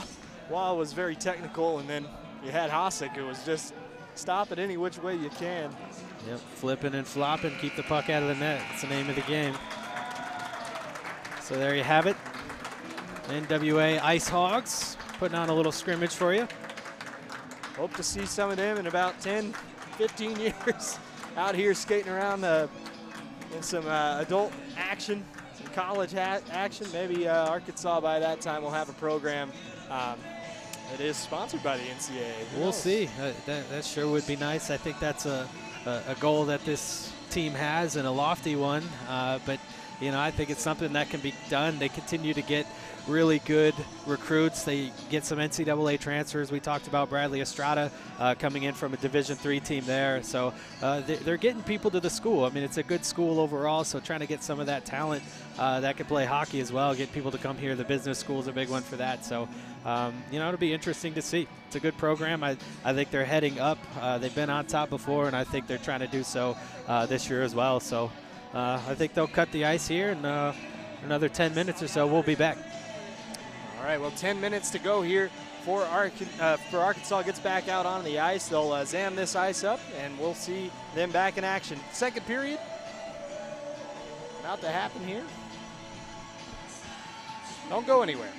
Roy was very technical, and then you had Hasek. It was just stop it any which way you can. Yep, flipping and flopping, keep the puck out of the net. That's the name of the game. So there you have it. NWA Ice Hogs putting on a little scrimmage for you. Hope to see some of them in about 10, 15 years out here skating around uh, in some uh, adult action, some college ha- action. Maybe uh, Arkansas by that time will have a program um, that is sponsored by the NCAA. Who We'll knows? see. Uh, that, that sure would be nice. I think that's a, a, goal that this team has and a lofty one. Uh, but, you know, I think it's something that can be done. They continue to get really good recruits. They get some NCAA transfers. We talked about Bradley Estrada uh, coming in from a Division three team there. So uh, they, they're getting people to the school. I mean, it's a good school overall. So trying to get some of that talent uh, that can play hockey as well, get people to come here. The business school is a big one for that. So, um, you know, it'll be interesting to see. It's a good program. I, I think they're heading up. Uh, they've been on top before, and I think they're trying to do so uh, this year as well. So uh, I think they'll cut the ice here, and another 10 minutes or so, we'll be back. All right, well, 10 minutes to go here for, Ark- uh, for Arkansas gets back out on the ice. They'll uh, zam this ice up, and we'll see them back in action. Second period about to happen here. Don't go anywhere.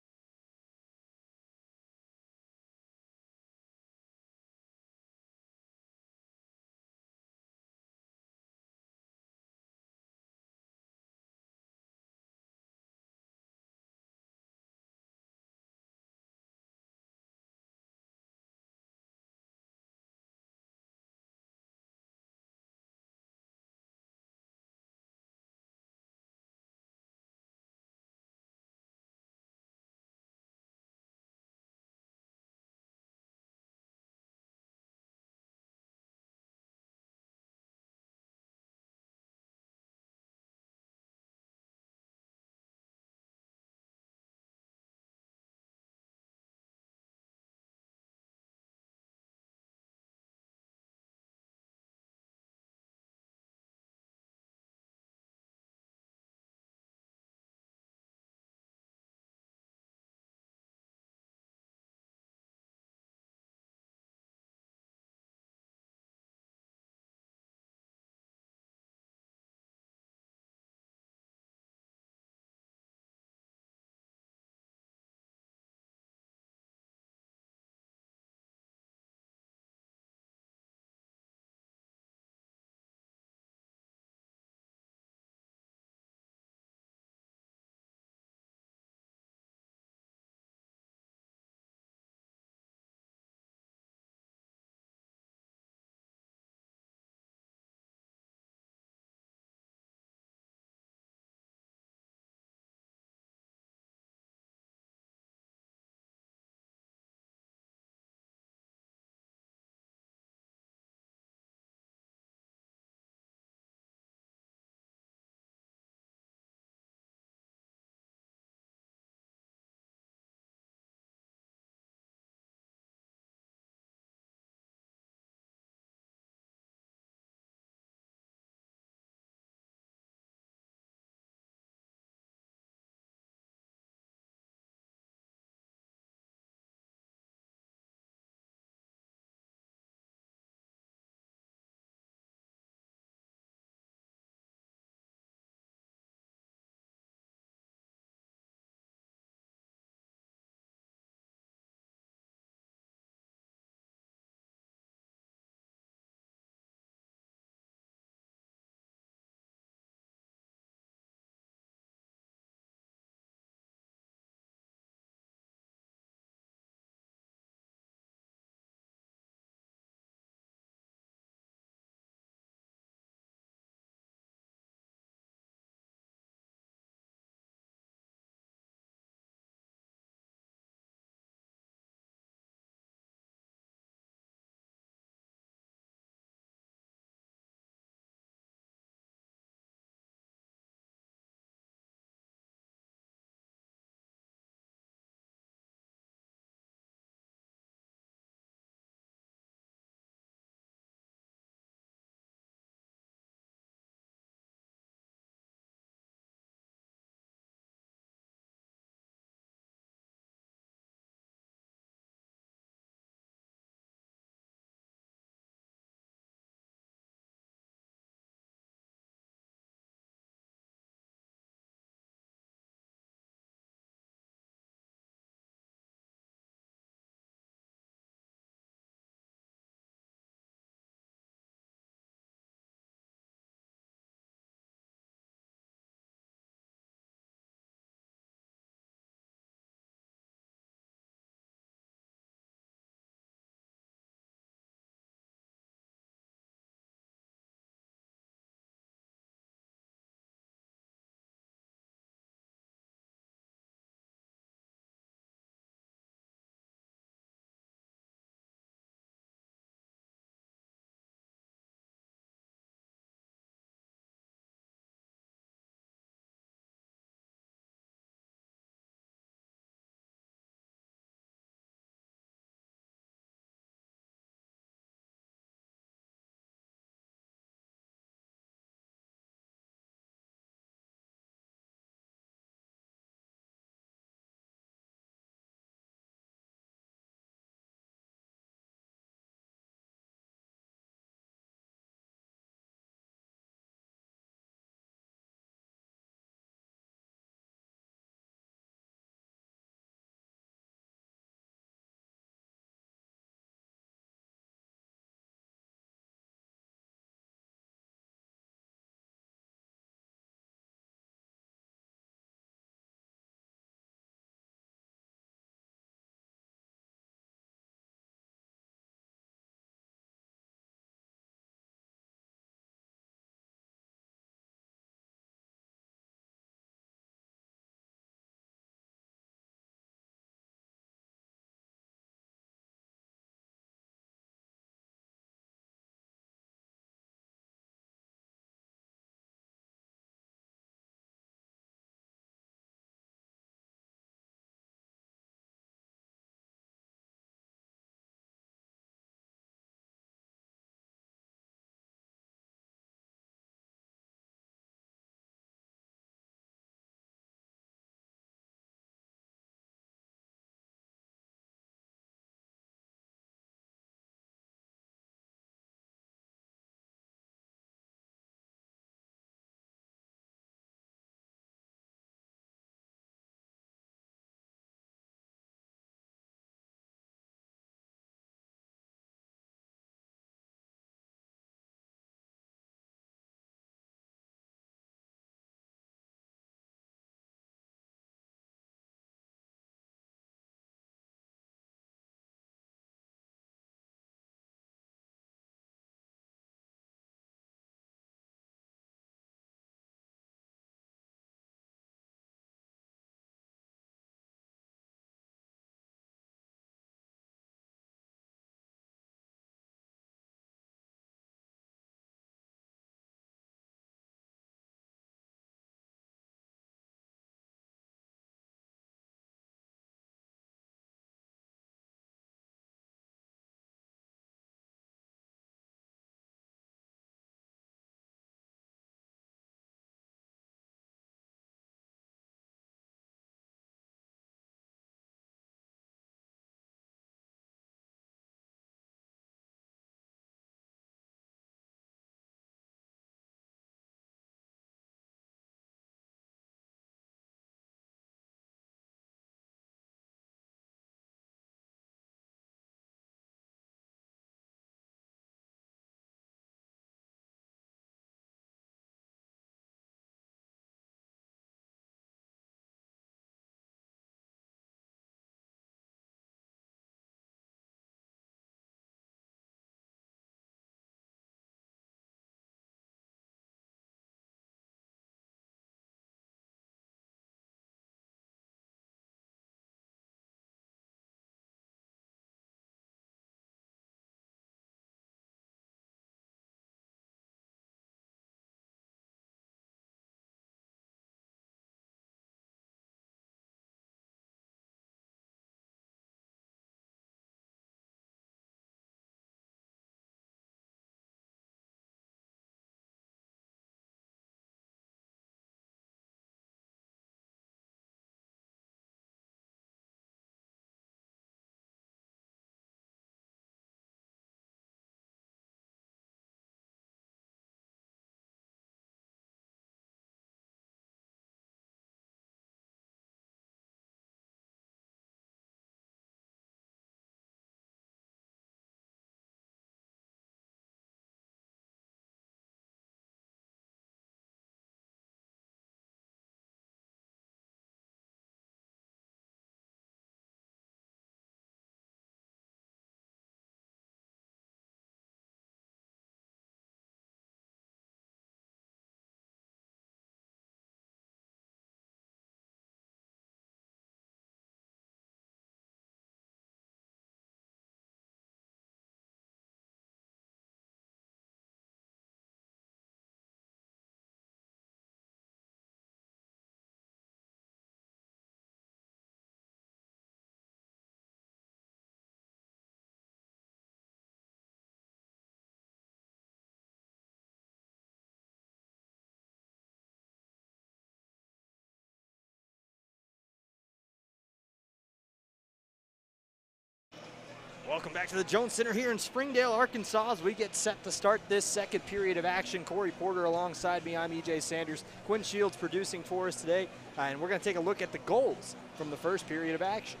Welcome back to the Jones Center here in Springdale, Arkansas, as we get set to start this second period of action. Corey Porter alongside me. I'm EJ Sanders. Quinn Shields producing for us today, uh, and we're going to take a look at the goals from the first period of action.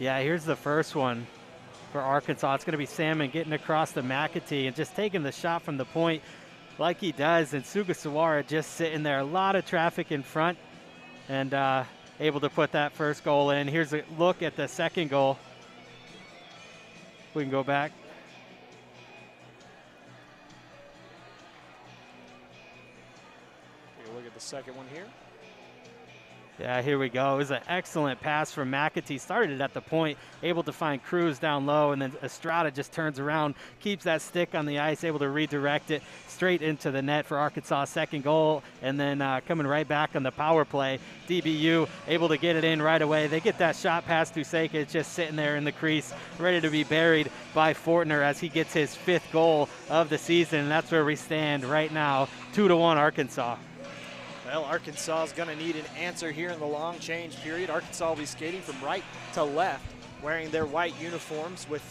Yeah, here's the first one for Arkansas. It's going to be Salmon getting across the McAtee and just taking the shot from the point like he does. And Sugasawara just sitting there. A lot of traffic in front and uh, able to put that first goal in. Here's a look at the second goal. We can go back. Take a look at the second one here. Yeah, here we go. It was an excellent pass from McAtee. Started it at the point, able to find Cruz down low, and then Estrada just turns around, keeps that stick on the ice, able to redirect it straight into the net for Arkansas' second goal, and then uh, coming right back on the power play. DBU able to get it in right away. They get that shot past Dusenka. It's just sitting there in the crease, ready to be buried by Fortner as he gets his fifth goal of the season. And that's where we stand right now, two to one Arkansas. Well, Arkansas is going to need an answer here in the long change period. Arkansas will be skating from right to left, wearing their white uniforms with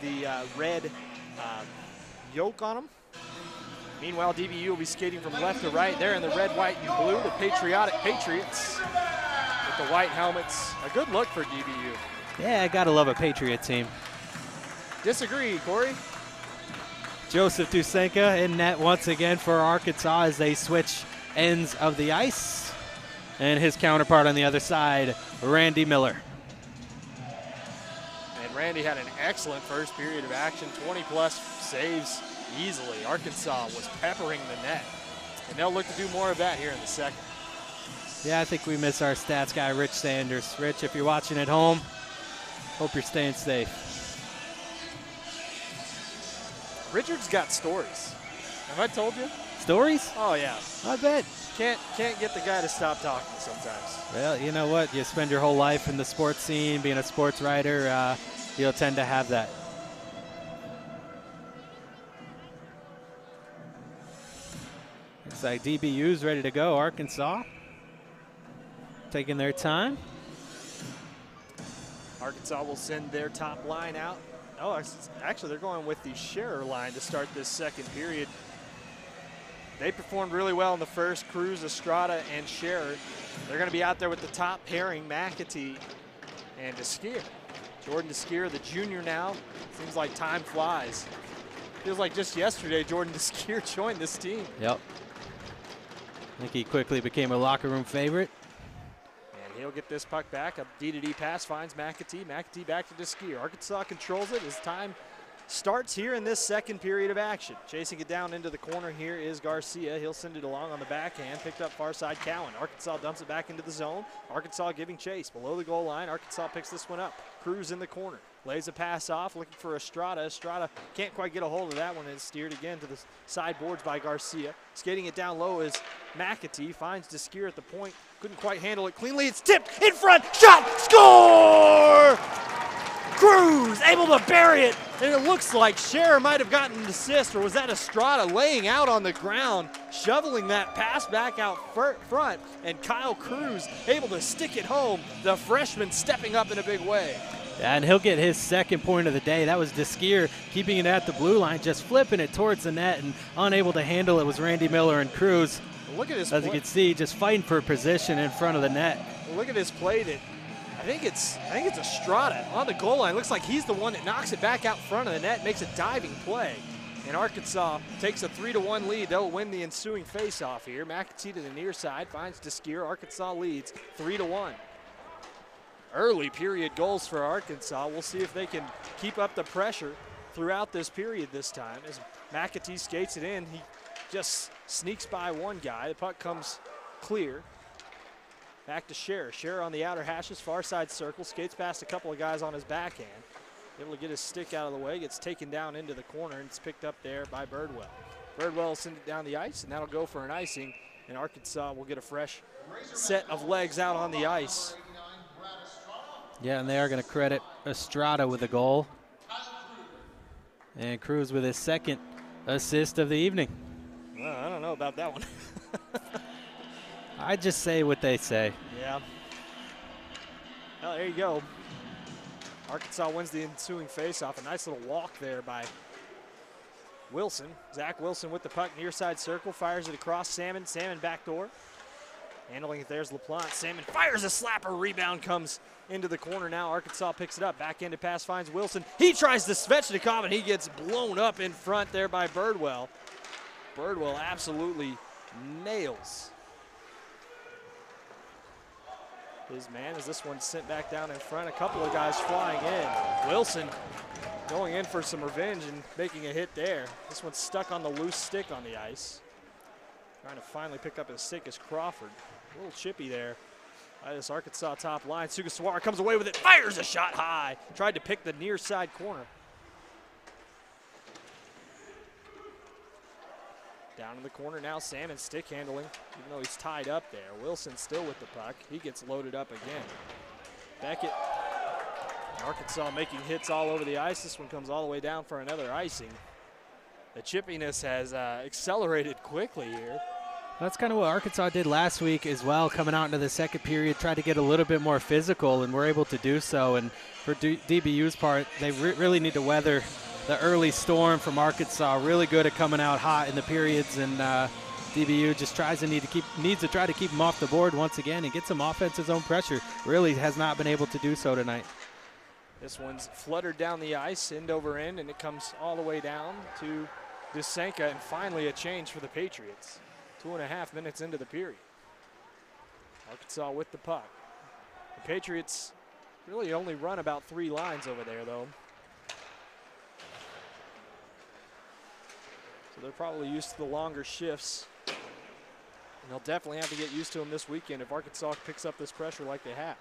the uh, red uh, yoke on them. Meanwhile, DBU will be skating from left to right. They're in the red, white, and blue, the patriotic Patriots with the white helmets. A good look for DBU. Yeah, I gotta love a Patriot team. Disagree, Corey. Joseph Dusenka in net once again for Arkansas as they switch ends of the ice. And his counterpart on the other side, Randy Miller. And Randy had an excellent first period of action, 20 plus saves easily. Arkansas was peppering the net. And they'll look to do more of that here in the second. Yeah, I think we miss our stats guy, Rich Sanders. Rich, if you're watching at home, hope you're staying safe. Richard's got stories. Have I told you? Stories? Oh yeah. I bet. Can't can't get the guy to stop talking sometimes. Well, you know what? You spend your whole life in the sports scene, being a sports writer, uh, you'll tend to have that. Looks like DBU's ready to go. Arkansas taking their time. Arkansas will send their top line out. Oh, actually, they're going with the Scherer line to start this second period. They performed really well in the first. Cruz, Estrada, and Scherer. They're going to be out there with the top pairing, McAtee and Deskier. Jordan Deskier, the junior now. Seems like time flies. Feels like just yesterday Jordan Deskier joined this team. Yep. I think he quickly became a locker room favorite. And he'll get this puck back. A D-to-D pass finds McAtee. McAtee back to Deskier. Arkansas controls it as time starts here in this second period of action. Chasing it down into the corner here is Garcia. He'll send it along on the backhand. Picked up far side Cowan. Arkansas dumps it back into the zone. Arkansas giving chase below the goal line. Arkansas picks this one up. Cruz in the corner. Lays a pass off, looking for Estrada. Estrada can't quite get a hold of that one. It's steered again to the sideboards by Garcia. Skating it down low is McAtee. Finds Deskier at the point. Couldn't quite handle it cleanly. It's tipped in front. Shot. Score! Cruz able to bury it. And it looks like Scherer might have gotten an assist, or was that Estrada laying out on the ground, shoveling that pass back out front, and Kyle Cruz able to stick it home. The freshman stepping up in a big way. And he'll get his second point of the day. That was Deskier keeping it at the blue line, just flipping it towards the net, and unable to handle it was Randy Miller and Cruz. Look at his As you can see, just fighting for position in front of the net. Look at this play that I think it's I think it's Estrada on the goal line. Looks like he's the one that knocks it back out front of the net, makes a diving play. And Arkansas takes a 3 to 1 lead. They'll win the ensuing faceoff here. McAtee to the near side finds Deskier. Arkansas leads 3 to 1. Early period goals for Arkansas. We'll see if they can keep up the pressure throughout this period this time. As McAtee skates it in, he just sneaks by one guy. The puck comes clear. Back to Scherer. Scherer on the outer hashes, far side circle, skates past a couple of guys on his backhand. Able to get his stick out of the way, gets taken down into the corner, and it's picked up there by Birdwell. Birdwell will send it down the ice, and that'll go for an icing, and Arkansas will get a fresh set of legs out on the ice. Yeah, and they are going to credit Estrada with a goal. And Cruz with his second assist of the evening. Well, I don't know about that one. I just say what they say. Yeah. Well, there you go. Arkansas wins the ensuing faceoff. A nice little walk there by Wilson. Zach Wilson with the puck near side circle, fires it across Salmon. Salmon backdoor. Handling it there's LaPlante. Salmon fires a slapper. Rebound comes into the corner now. Arkansas picks it up. Back into pass finds Wilson. He tries to Svechnikov and he gets blown up in front there by Birdwell. Birdwell absolutely nails his man as this one's sent back down in front. A couple of guys flying in. Wilson going in for some revenge and making a hit there. This one's stuck on the loose stick on the ice. Trying to finally pick up his stick is Crawford. A little chippy there by this Arkansas top line. Sugasawara comes away with it, fires a shot high. Tried to pick the near side corner. Down in the corner now, Salmon stick handling, even though he's tied up there. Wilson still with the puck. He gets loaded up again. Beckett, Arkansas making hits all over the ice. This one comes all the way down for another icing. The chippiness has uh, accelerated quickly here. That's kind of what Arkansas did last week as well, coming out into the second period, tried to get a little bit more physical, and we're able to do so. And for D- DBU's part, they re- really need to weather the early storm from Arkansas. Really good at coming out hot in the periods, and uh, DBU just tries to need to keep needs to try to keep them off the board once again and get some offensive zone pressure. Really has not been able to do so tonight. This one's fluttered down the ice, end over end, and it comes all the way down to Dusenka, and finally a change for the Patriots. Two and a half minutes into the period. Arkansas with the puck. The Patriots really only run about three lines over there, though. So they're probably used to the longer shifts. And they'll definitely have to get used to them this weekend if Arkansas picks up this pressure like they have.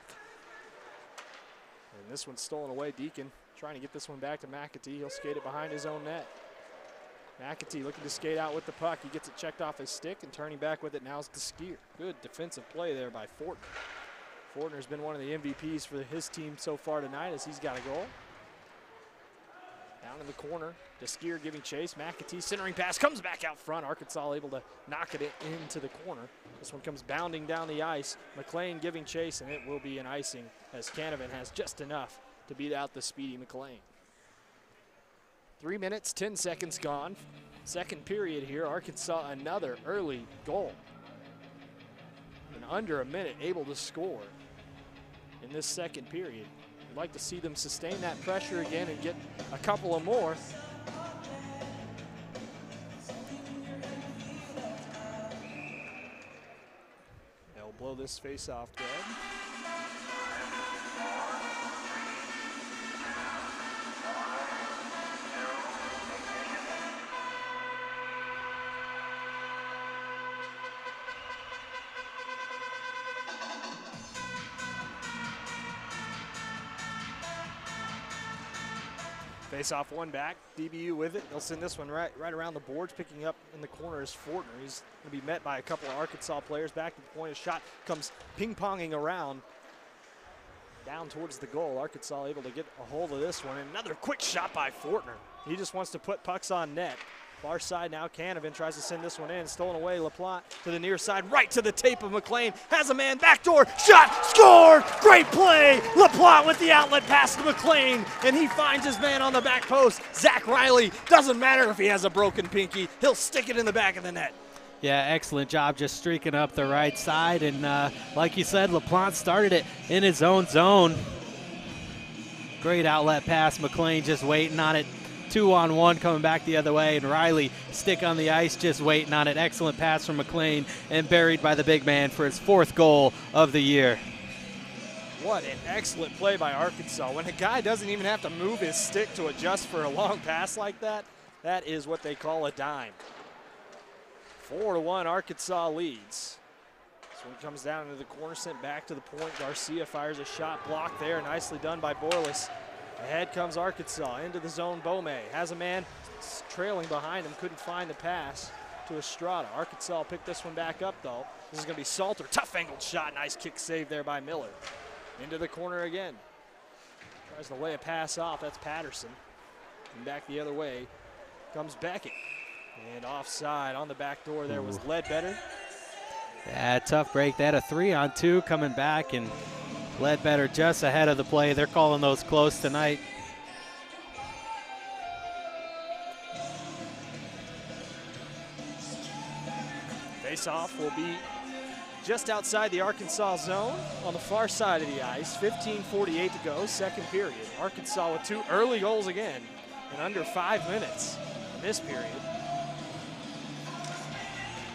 And this one's stolen away. Deacon trying to get this one back to McAtee. He'll skate it behind his own net. McAtee looking to skate out with the puck. He gets it checked off his stick and turning back with it now is Skier. Good defensive play there by Fortner. Fortner's been one of the MVPs for his team so far tonight as he's got a goal. Down in the corner, Deskier giving chase. McAtee centering pass comes back out front. Arkansas able to knock it into the corner. This one comes bounding down the ice. McLean giving chase, and it will be an icing as Canavan has just enough to beat out the speedy McLean. Three minutes, 10 seconds gone. Second period here. Arkansas another early goal. In under a minute, able to score in this second period. Like to see them sustain that pressure again and get a couple of more. They'll blow this face off dead. Face off one back. DBU with it. They'll send this one right right around the boards. Picking up in the corner is Fortner. He's going to be met by a couple of Arkansas players. Back to the point. of shot comes ping ponging around down towards the goal. Arkansas able to get a hold of this one. Another quick shot by Fortner. He just wants to put pucks on net. Far side now, Canavan tries to send this one in. Stolen away, LaPlante to the near side, right to the tape of McLean. Has a man, backdoor, shot, scored! Great play! LaPlante with the outlet pass to McLean, and he finds his man on the back post. Zach Riley, doesn't matter if he has a broken pinky, he'll stick it in the back of the net. Yeah, excellent job just streaking up the right side. And uh, like you said, LaPlante started it in his own zone. Great outlet pass. McLean just waiting on it. Two on one coming back the other way. And Riley stick on the ice just waiting on it. Excellent pass from McLean and buried by the big man for his fourth goal of the year. What an excellent play by Arkansas. When a guy doesn't even have to move his stick to adjust for a long pass like that, that is what they call a dime. Four to one, Arkansas leads. This one comes down into the corner, sent back to the point. Garcia fires a shot blocked there, nicely done by Borlis. Ahead comes Arkansas into the zone. Bome has a man trailing behind him, couldn't find the pass to Estrada. Arkansas picked this one back up though. This is going to be Salter. Tough angled shot. Nice kick save there by Miller. Into the corner again. Tries to lay a pass off. That's Patterson. And back the other way comes Beckett. And offside on the back door there was Ledbetter. Yeah, tough break. They had a three on two coming back, and Ledbetter just ahead of the play. They're calling those close tonight. Face off will be just outside the Arkansas zone on the far side of the ice. 15.48 to go, second period. Arkansas with two early goals again in under five minutes in this period.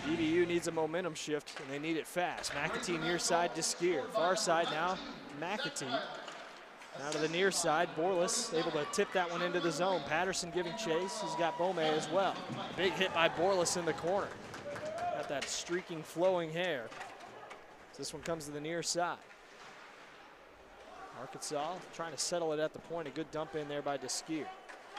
DBU needs a momentum shift, and they need it fast. McAtee near side to Skier. Far side now, McAtee. Now to the near side, Borlis able to tip that one into the zone. Patterson giving chase. He's got Bome as well. Big hit by Borlis in the corner. Got that streaking, flowing hair. This one comes to the near side. Arkansas trying to settle it at the point. A good dump in there by Deskier.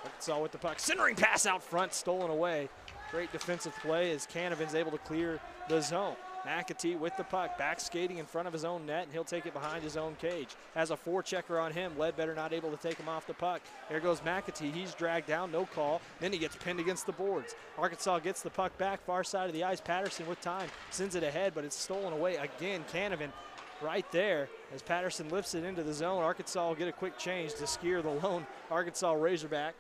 Arkansas with the puck. Centering pass out front, stolen away. Great defensive play as Canavan's able to clear the zone. McAtee with the puck, back skating in front of his own net, and he'll take it behind his own cage. Has a forechecker on him. Ledbetter not able to take him off the puck. Here goes McAtee. He's dragged down, no call. Then he gets pinned against the boards. Arkansas gets the puck back, far side of the ice. Patterson with time sends it ahead, but it's stolen away again. Canavan right there as Patterson lifts it into the zone. Arkansas will get a quick change to Skier the lone Arkansas Razorback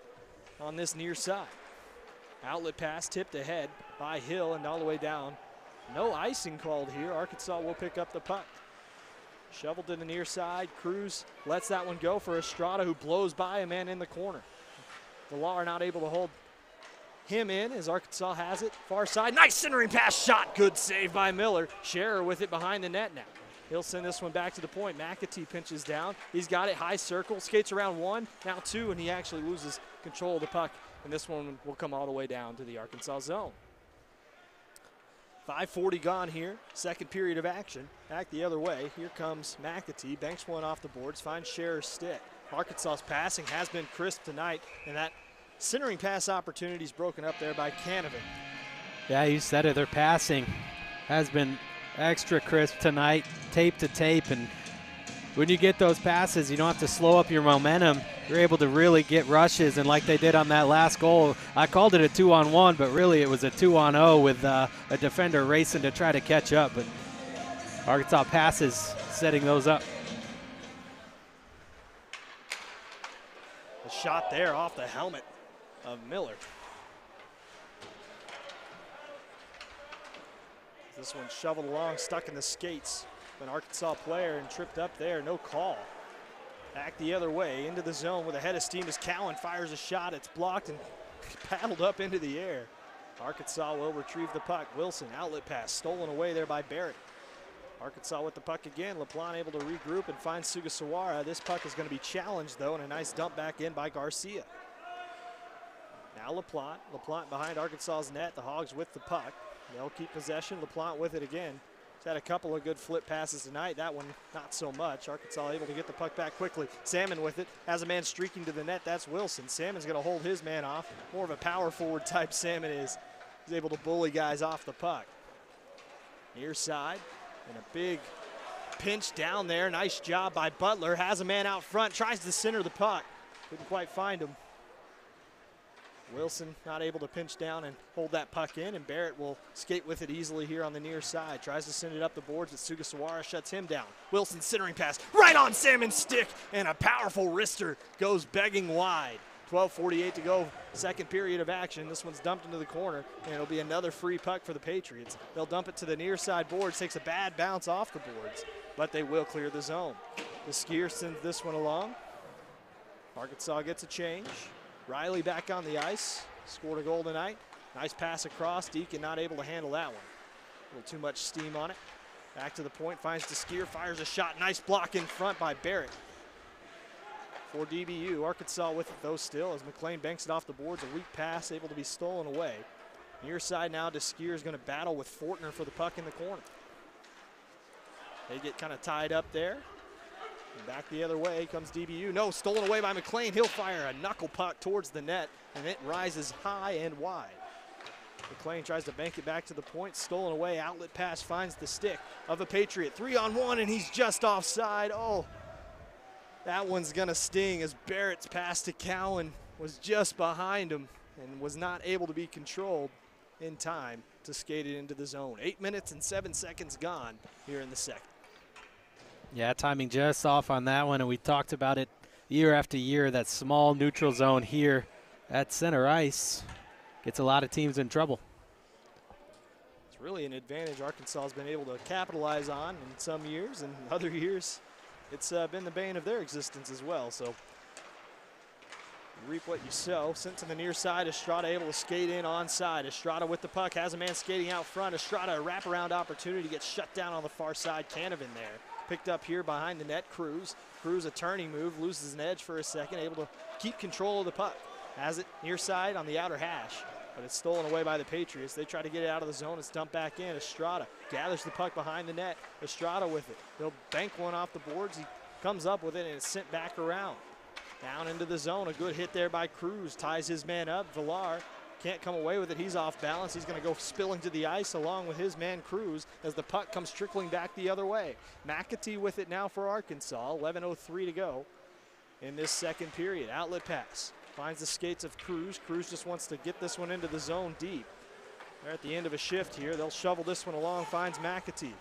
on this near side. Outlet pass tipped ahead by Hill and all the way down no icing called here. Arkansas will pick up the puck. Shoveled to the near side. Cruz lets that one go for Estrada, who blows by a man in the corner. Villar not able to hold him in as Arkansas has it. Far side. Nice centering pass shot. Good save by Miller. Scherer with it behind the net now. He'll send this one back to the point. McAtee pinches down. He's got it high circle, skates around one, now two, and he actually loses control of the puck. And this one will come all the way down to the Arkansas zone. 5.40 gone here, second period of action. Back the other way. Here comes McAtee. Banks one off the boards, finds Scherer's stick. Arkansas's passing has been crisp tonight, and that centering pass opportunity is broken up there by Canavan. Yeah, you said it. Their passing has been extra crisp tonight, tape to tape, and when you get those passes, you don't have to slow up your momentum. You're able to really get rushes, and like they did on that last goal, I called it a two on one, but really it was a two on zero with uh, a defender racing to try to catch up. But Arkansas passes setting those up. The shot there off the helmet of Miller. This one shoveled along, stuck in the skates an Arkansas player and tripped up there, no call. Back the other way into the zone with a head of steam as Cowan fires a shot. It's blocked and paddled up into the air. Arkansas will retrieve the puck. Wilson, outlet pass, stolen away there by Barrett. Arkansas with the puck again. LaPlante able to regroup and find Sugasawara. This puck is going to be challenged though, and a nice dump back in by Garcia. Now LaPlante. LaPlante behind Arkansas's net. The Hogs with the puck. They'll keep possession. LaPlante with it again. He's had a couple of good flip passes tonight. That one, not so much. Arkansas able to get the puck back quickly. Salmon with it. Has a man streaking to the net. That's Wilson. Salmon's going to hold his man off. More of a power forward type Salmon is. He's able to bully guys off the puck. Near side. And a big pinch down there. Nice job by Butler. Has a man out front. Tries to center the puck. Couldn't quite find him. Wilson not able to pinch down and hold that puck in, and Barrett will skate with it easily here on the near side. Tries to send it up the boards, but Sugasawara shuts him down. Wilson centering pass right on Salmon's stick, and a powerful wrister goes begging wide. 12.48 to go, second period of action. This one's dumped into the corner, and it'll be another free puck for the Patriots. They'll dump it to the near side boards, takes a bad bounce off the boards, but they will clear the zone. Deskier sends this one along. Arkansas gets a change. Riley back on the ice, scored a goal tonight. Nice pass across. Deacon not able to handle that one. A little too much steam on it. Back to the point, finds Deskier, fires a shot. Nice block in front by Barrett. For DBU, Arkansas with it though still as McLean banks it off the boards. A weak pass able to be stolen away. Near side now, Deskier is going to battle with Fortner for the puck in the corner. They get kind of tied up there. Back the other way comes DBU. No, stolen away by McLean. He'll fire a knuckle puck towards the net, and it rises high and wide. McLean tries to bank it back to the point. Stolen away. Outlet pass finds the stick of a Patriot. Three on one, and he's just offside. Oh, that one's going to sting as Barrett's pass to Cowan was just behind him and was not able to be controlled in time to skate it into the zone. Eight minutes and seven seconds gone here in the second. Yeah, timing just off on that one, and we talked about it year after year. That small neutral zone here at center ice gets a lot of teams in trouble. It's really an advantage Arkansas has been able to capitalize on in some years, and other years it's uh, been the bane of their existence as well. So reap what you sow. Sent to the near side. Estrada able to skate in onside. Estrada with the puck. Has a man skating out front. Estrada, a wraparound opportunity. Gets shut down on the far side. Canavan there. Picked up here behind the net. Cruz. Cruz a turning move. Loses an edge for a second. Able to keep control of the puck. Has it near side on the outer hash. But it's stolen away by the Patriots. They try to get it out of the zone. It's dumped back in. Estrada gathers the puck behind the net. Estrada with it. He'll bank one off the boards. He comes up with it and it's sent back around. Down into the zone. A good hit there by Cruz. Ties his man up. Villar can't come away with it. He's off balance. He's going to go spilling to the ice along with his man Cruz as the puck comes trickling back the other way. McAtee with it now for Arkansas. 11.03 to go in this second period. Outlet pass. Finds the skates of Cruz. Cruz just wants to get this one into the zone deep. They're at the end of a shift here. They'll shovel this one along. Finds McAtee.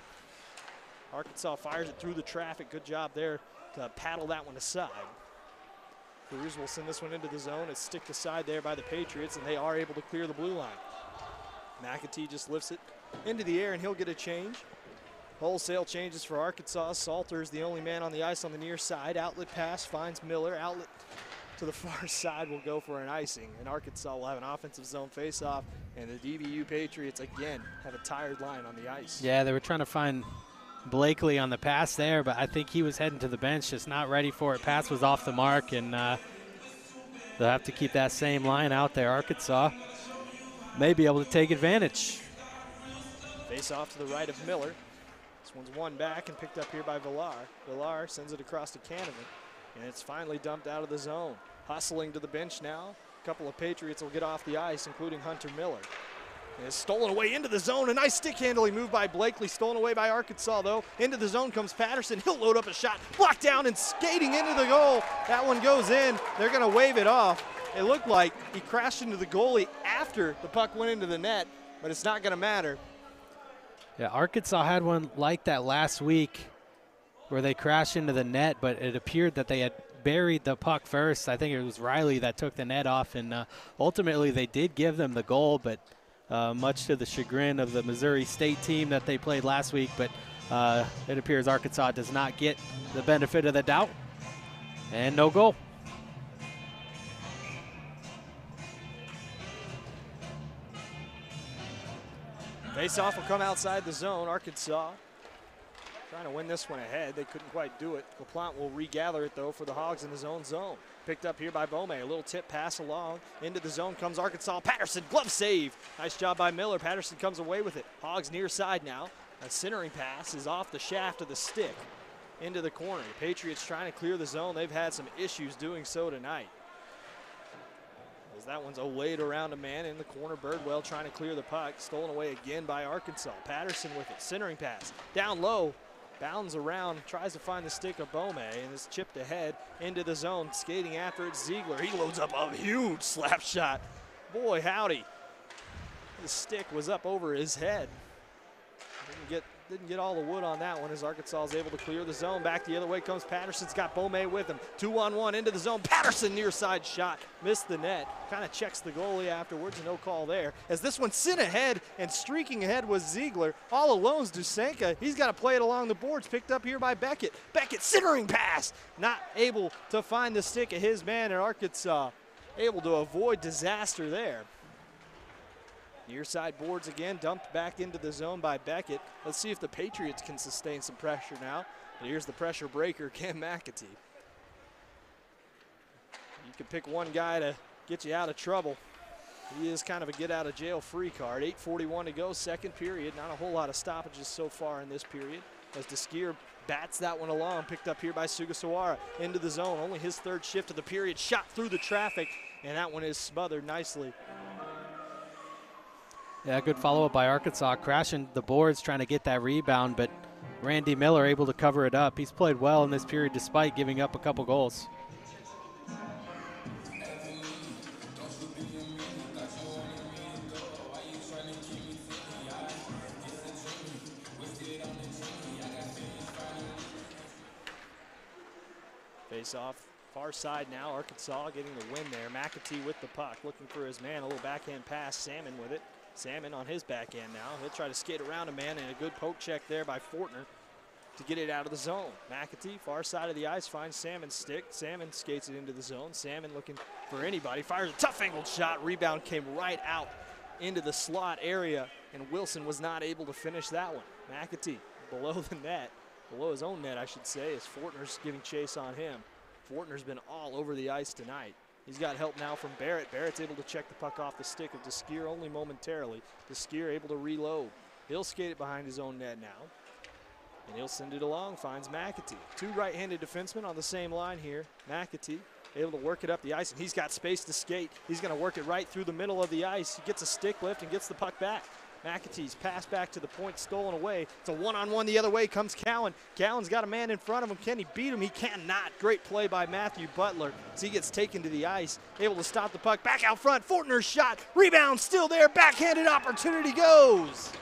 Arkansas fires it through the traffic. Good job there to paddle that one aside. Cruz will send this one into the zone. It's sticked aside there by the Patriots, and they are able to clear the blue line. McAtee just lifts it into the air, and he'll get a change. Wholesale changes for Arkansas. Salter is the only man on the ice on the near side. Outlet pass finds Miller. Outlet to the far side will go for an icing. And Arkansas will have an offensive zone faceoff. And the DBU Patriots, again, have a tired line on the ice. Yeah, they were trying to find Blakely on the pass there, but I think he was heading to the bench, just not ready for it. Pass was off the mark, and uh, they'll have to keep that same line out there. Arkansas may be able to take advantage. Face off to the right of Miller. This one's one back and picked up here by Villar. Villar sends it across to Canavan, and it's finally dumped out of the zone. Hustling to the bench now. A couple of Patriots will get off the ice, including Hunter Miller. Is stolen away into the zone. A nice stick handling move by Blakely. Stolen away by Arkansas, though. Into the zone comes Patterson. He'll load up a shot. Blocked down and skating into the goal. That one goes in. They're going to wave it off. It looked like he crashed into the goalie after the puck went into the net, but it's not going to matter. Yeah, Arkansas had one like that last week where they crashed into the net, but it appeared that they had buried the puck first. I think it was Riley that took the net off, and uh, ultimately they did give them the goal, but – uh, much to the chagrin of the Missouri State team that they played last week. But uh, it appears Arkansas does not get the benefit of the doubt. And no goal. Face off will come outside the zone. Arkansas trying to win this one ahead. They couldn't quite do it. LaPlante will regather it, though, for the Hogs in his own zone. Picked up here by Bome. A little tip pass along. Into the zone comes Arkansas. Patterson, glove save. Nice job by Miller. Patterson comes away with it. Hogs near side now. A centering pass is off the shaft of the stick into the corner. The Patriots trying to clear the zone. They've had some issues doing so tonight. As that one's laid around a man in the corner. Birdwell trying to clear the puck. Stolen away again by Arkansas. Patterson with it. Centering pass. Down low bounds around, tries to find the stick of Bome, and is chipped ahead into the zone. Skating after it, Ziegler. He loads up a huge slap shot. Boy, howdy. The stick was up over his head. Didn't get all the wood on that one as Arkansas is able to clear the zone. Back the other way comes Patterson's got Bome with him. Two on one into the zone. Patterson near side shot. Missed the net. Kind of checks the goalie afterwards. No call there. As this one sent ahead and streaking ahead was Ziegler. All alone's Dusenka. He's got to play it along the boards. Picked up here by Beckett. Beckett centering pass. Not able to find the stick of his man in Arkansas. Able to avoid disaster there. Near side boards again, dumped back into the zone by Beckett. Let's see if the Patriots can sustain some pressure now. But here's the pressure breaker, Cam McAtee. You can pick one guy to get you out of trouble. He is kind of a get out of jail free card. 8.41 to go, second period. Not a whole lot of stoppages so far in this period. As Deskier bats that one along, picked up here by Sugasawara into the zone. Only his third shift of the period, shot through the traffic, and that one is smothered nicely yeah, good follow up by Arkansas, crashing the boards, trying to get that rebound, but Randy Miller able to cover it up. He's played well in this period despite giving up a couple goals. Face off. Far side now, Arkansas getting the win there. McAtee with the puck, looking for his man. A little backhand pass. Salmon with it. Salmon on his backhand now. He'll try to skate around a man, and a good poke check there by Fortner to get it out of the zone. McAtee, far side of the ice, finds Salmon's stick. Salmon skates it into the zone. Salmon looking for anybody. Fires a tough angled shot. Rebound came right out into the slot area, and Wilson was not able to finish that one. McAtee below the net, below his own net, I should say, as Fortner's giving chase on him. Fortner's been all over the ice tonight. He's got help now from Barrett. Barrett's able to check the puck off the stick of Deskier only momentarily. Deskier able to reload. He'll skate it behind his own net now. And he'll send it along, finds McAtee. Two right-handed defensemen on the same line here. McAtee able to work it up the ice, and he's got space to skate. He's going to work it right through the middle of the ice. He gets a stick lift and gets the puck back. McAtee's pass back to the point, stolen away. It's a one-on-one the other way comes Cowan. Cowan's got a man in front of him. Can he beat him? He cannot. Great play by Matthew Butler as he gets taken to the ice, able to stop the puck. Back out front, Fortner's shot. Rebound still there. Backhanded opportunity goes.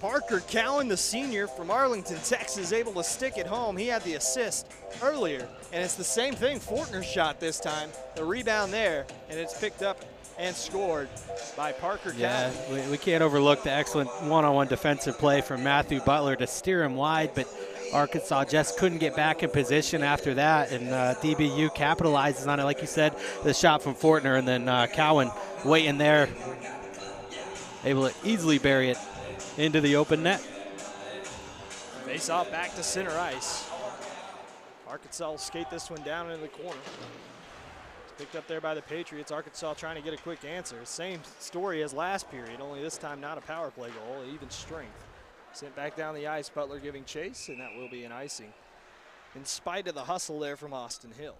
Parker Cowan, the senior from Arlington, Texas, able to stick it home. He had the assist earlier, and it's the same thing. Fortner shot this time. The rebound there, and it's picked up and scored by Parker yeah, Cowan. We, we can't overlook the excellent one-on-one defensive play from Matthew Butler to steer him wide, but Arkansas just couldn't get back in position after that, and uh, DBU capitalizes on it. Like you said, the shot from Fortner, and then uh, Cowan waiting there, able to easily bury it into the open net. Face off back to center ice. Arkansas will skate this one down into the corner. It's picked up there by the Patriots. Arkansas trying to get a quick answer. Same story as last period, only this time not a power play goal, even strength. Sent back down the ice, Butler giving chase, and that will be an icing. In spite of the hustle there from Austin Hill.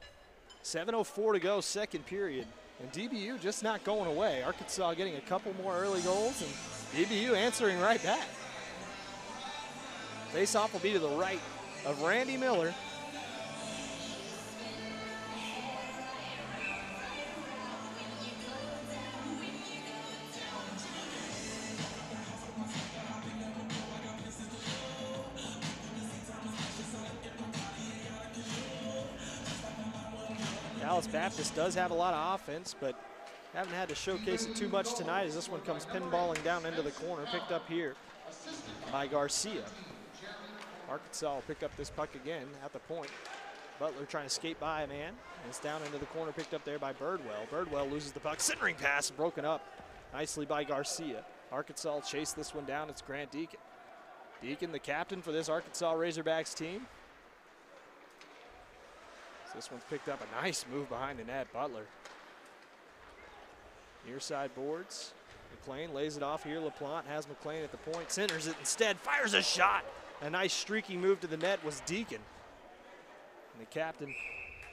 7.04 to go, second period. And DBU just not going away. Arkansas getting a couple more early goals, and DBU answering right back. Face-off will be to the right of Randy Miller. Dallas Baptist does have a lot of offense, but haven't had to showcase it too much tonight as this one comes pinballing down into the corner, picked up here by Garcia. Arkansas will pick up this puck again at the point. Butler trying to skate by a man. It's down into the corner, picked up there by Birdwell. Birdwell loses the puck. Centering pass broken up nicely by Garcia. Arkansas chased this one down. It's Grant Deacon. Deacon, the captain for this Arkansas Razorbacks team. So this one's picked up a nice move behind the net. Butler. Near side boards. McLean lays it off here. LaPlante has McLean at the point. Centers it instead. Fires a shot. A nice streaky move to the net was Deacon. And the captain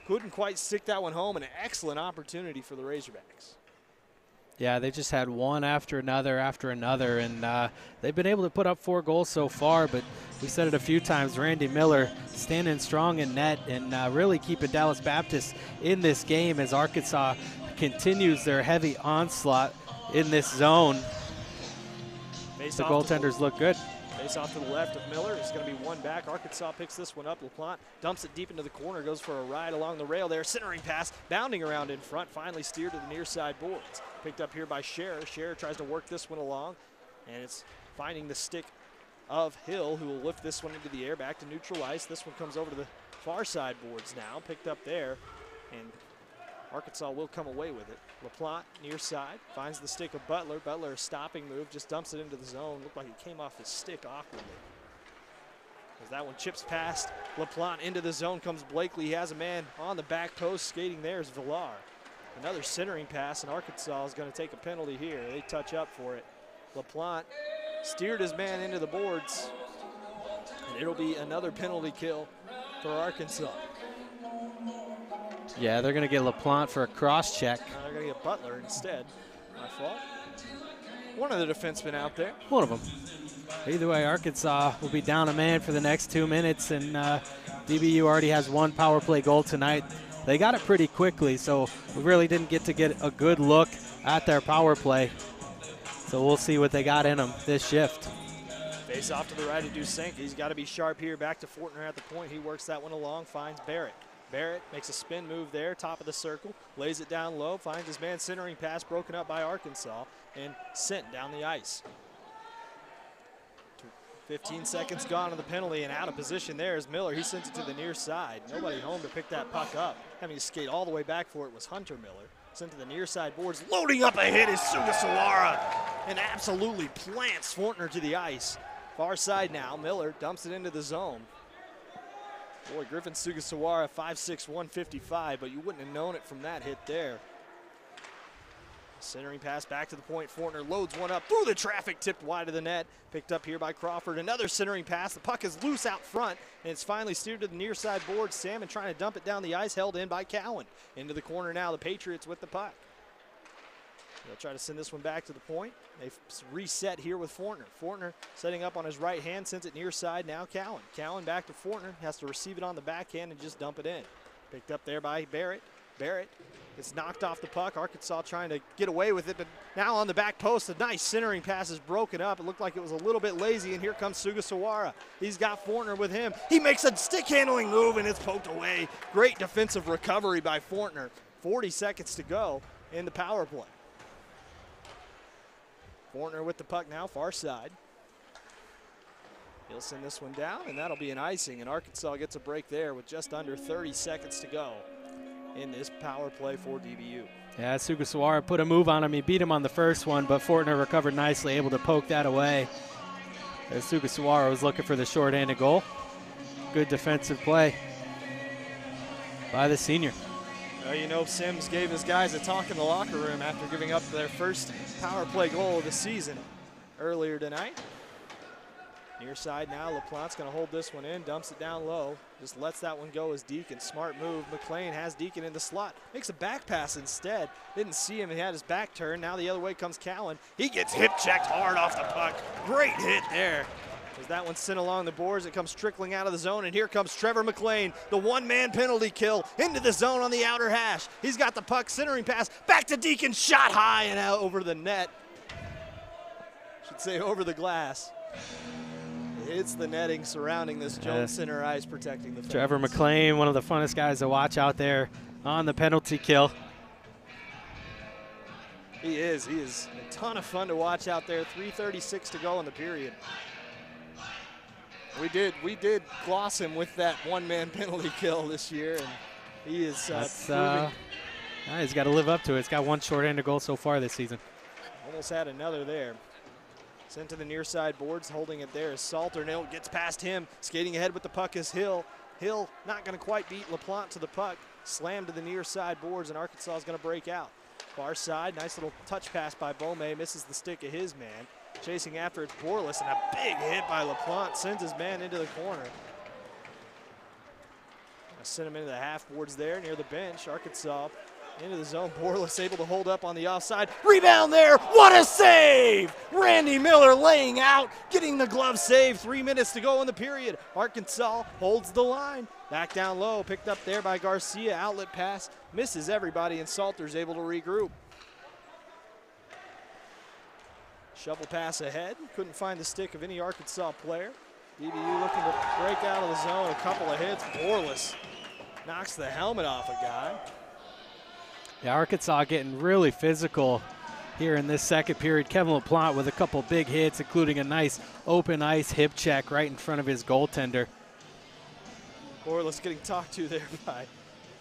couldn't quite stick that one home. An excellent opportunity for the Razorbacks. Yeah, they just had one after another after another, and uh, they've been able to put up four goals so far. But we said it a few times Randy Miller standing strong in net and uh, really keeping Dallas Baptist in this game as Arkansas continues their heavy onslaught in this zone. Face the goaltenders look good. Face off to the left of Miller. It's going to be one back. Arkansas picks this one up. LaPlante dumps it deep into the corner, goes for a ride along the rail there. Centering pass, bounding around in front, finally steered to the near side boards. Picked up here by Scherer. Scherer tries to work this one along, and it's finding the stick of Hill, who will lift this one into the air back to neutral ice. This one comes over to the far side boards now, picked up there, and Arkansas will come away with it. LaPlante near side finds the stick of Butler. Butler, stopping move, just dumps it into the zone. Looked like it came off his stick awkwardly. As that one chips past LaPlante into the zone comes Blakely. He has a man on the back post skating there is Villar. Another centering pass, and Arkansas is going to take a penalty here. They touch up for it. LaPlante steered his man into the boards, and it'll be another penalty kill for Arkansas. Yeah, they're going to get LaPlante for a cross check. Uh, they're going to get Butler instead. My fault. One of the defensemen out there. One of them. Either way, Arkansas will be down a man for the next two minutes, and uh, DBU already has one power play goal tonight. They got it pretty quickly, so we really didn't get to get a good look at their power play. So we'll see what they got in them this shift. Face off to the right of Dusenka. He's got to be sharp here. Back to Fortner at the point. He works that one along, finds Barrett. Barrett makes a spin move there, top of the circle, lays it down low, finds his man centering pass broken up by Arkansas, and sent down the ice. 15 seconds gone on the penalty and out of position there is Miller. He sends it to the near side. Nobody home to pick that puck up. Having to skate all the way back for it was Hunter Miller. Sent to the near side boards. Loading up a hit is Sugasawara and absolutely plants Fortner to the ice. Far side now. Miller dumps it into the zone. Boy, Griffin Sugasawara, 5'6", 155, but you wouldn't have known it from that hit there. Centering pass back to the point. Fortner loads one up through the traffic, tipped wide of the net. Picked up here by Crawford. Another centering pass. The puck is loose out front, and it's finally steered to the near side board. Salmon trying to dump it down the ice, held in by Cowan. Into the corner now. The Patriots with the puck. They'll try to send this one back to the point. They've reset here with Fortner. Fortner setting up on his right hand, sends it near side now. Cowan. Cowan back to Fortner, has to receive it on the backhand and just dump it in. Picked up there by Barrett. Barrett gets knocked off the puck. Arkansas trying to get away with it, but now on the back post, a nice centering pass is broken up. It looked like it was a little bit lazy, and here comes Sugasawara. He's got Fortner with him. He makes a stick handling move, and it's poked away. Great defensive recovery by Fortner. 40 seconds to go in the power play. Fortner with the puck now, far side. He'll send this one down, and that'll be an icing, and Arkansas gets a break there with just under 30 seconds to go in this power play for DBU. Yeah, Sugasawara put a move on him. He beat him on the first one, but Fortner recovered nicely, able to poke that away. As Sugasawara was looking for the short-handed goal. Good defensive play by the senior. Well, you know, Sims gave his guys a talk in the locker room after giving up their first power play goal of the season earlier tonight. Near side now, LaPlante's going to hold this one in, dumps it down low, just lets that one go as Deacon. Smart move. McLean has Deacon in the slot, makes a back pass instead. Didn't see him, he had his back turned. Now the other way comes Cowan. He gets hip checked hard off the puck. Great hit there. As that one sent along the boards, it comes trickling out of the zone, and here comes Trevor McLean, the one-man penalty kill into the zone on the outer hash. He's got the puck, centering pass, back to Deacon, shot high and out over the net. Should say over the glass. It's the netting surrounding this Jones Center ice, protecting the. Fans. Trevor McLean, one of the funnest guys to watch out there on the penalty kill. He is. He is a ton of fun to watch out there. 3:36 to go in the period. We did we did gloss him with that one-man penalty kill this year, and he is uh, uh, he's got to live up to it. He's got one short-handed goal so far this season. Almost had another there. Sent to the near side boards, holding it there Salter. Now gets past him, skating ahead with the puck is Hill. Hill not going to quite beat LaPlante to the puck. Slammed to the near side boards, and Arkansas is going to break out. Far side, nice little touch pass by Bome, misses the stick of his man. Chasing after it's Borlis, and a big hit by LaPlante sends his man into the corner. Send him into the half boards there near the bench. Arkansas into the zone. Borlis able to hold up on the offside. Rebound there. What a save! Randy Miller laying out, getting the glove save. Three minutes to go in the period. Arkansas holds the line. Back down low, picked up there by Garcia. Outlet pass misses everybody, and Salter's able to regroup. Shovel pass ahead. Couldn't find the stick of any Arkansas player. DBU looking to break out of the zone. A couple of hits. Borlis knocks the helmet off a guy. Yeah, Arkansas getting really physical here in this second period. Kevin LaPlante with a couple big hits, including a nice open ice hip check right in front of his goaltender. Borlis getting talked to there by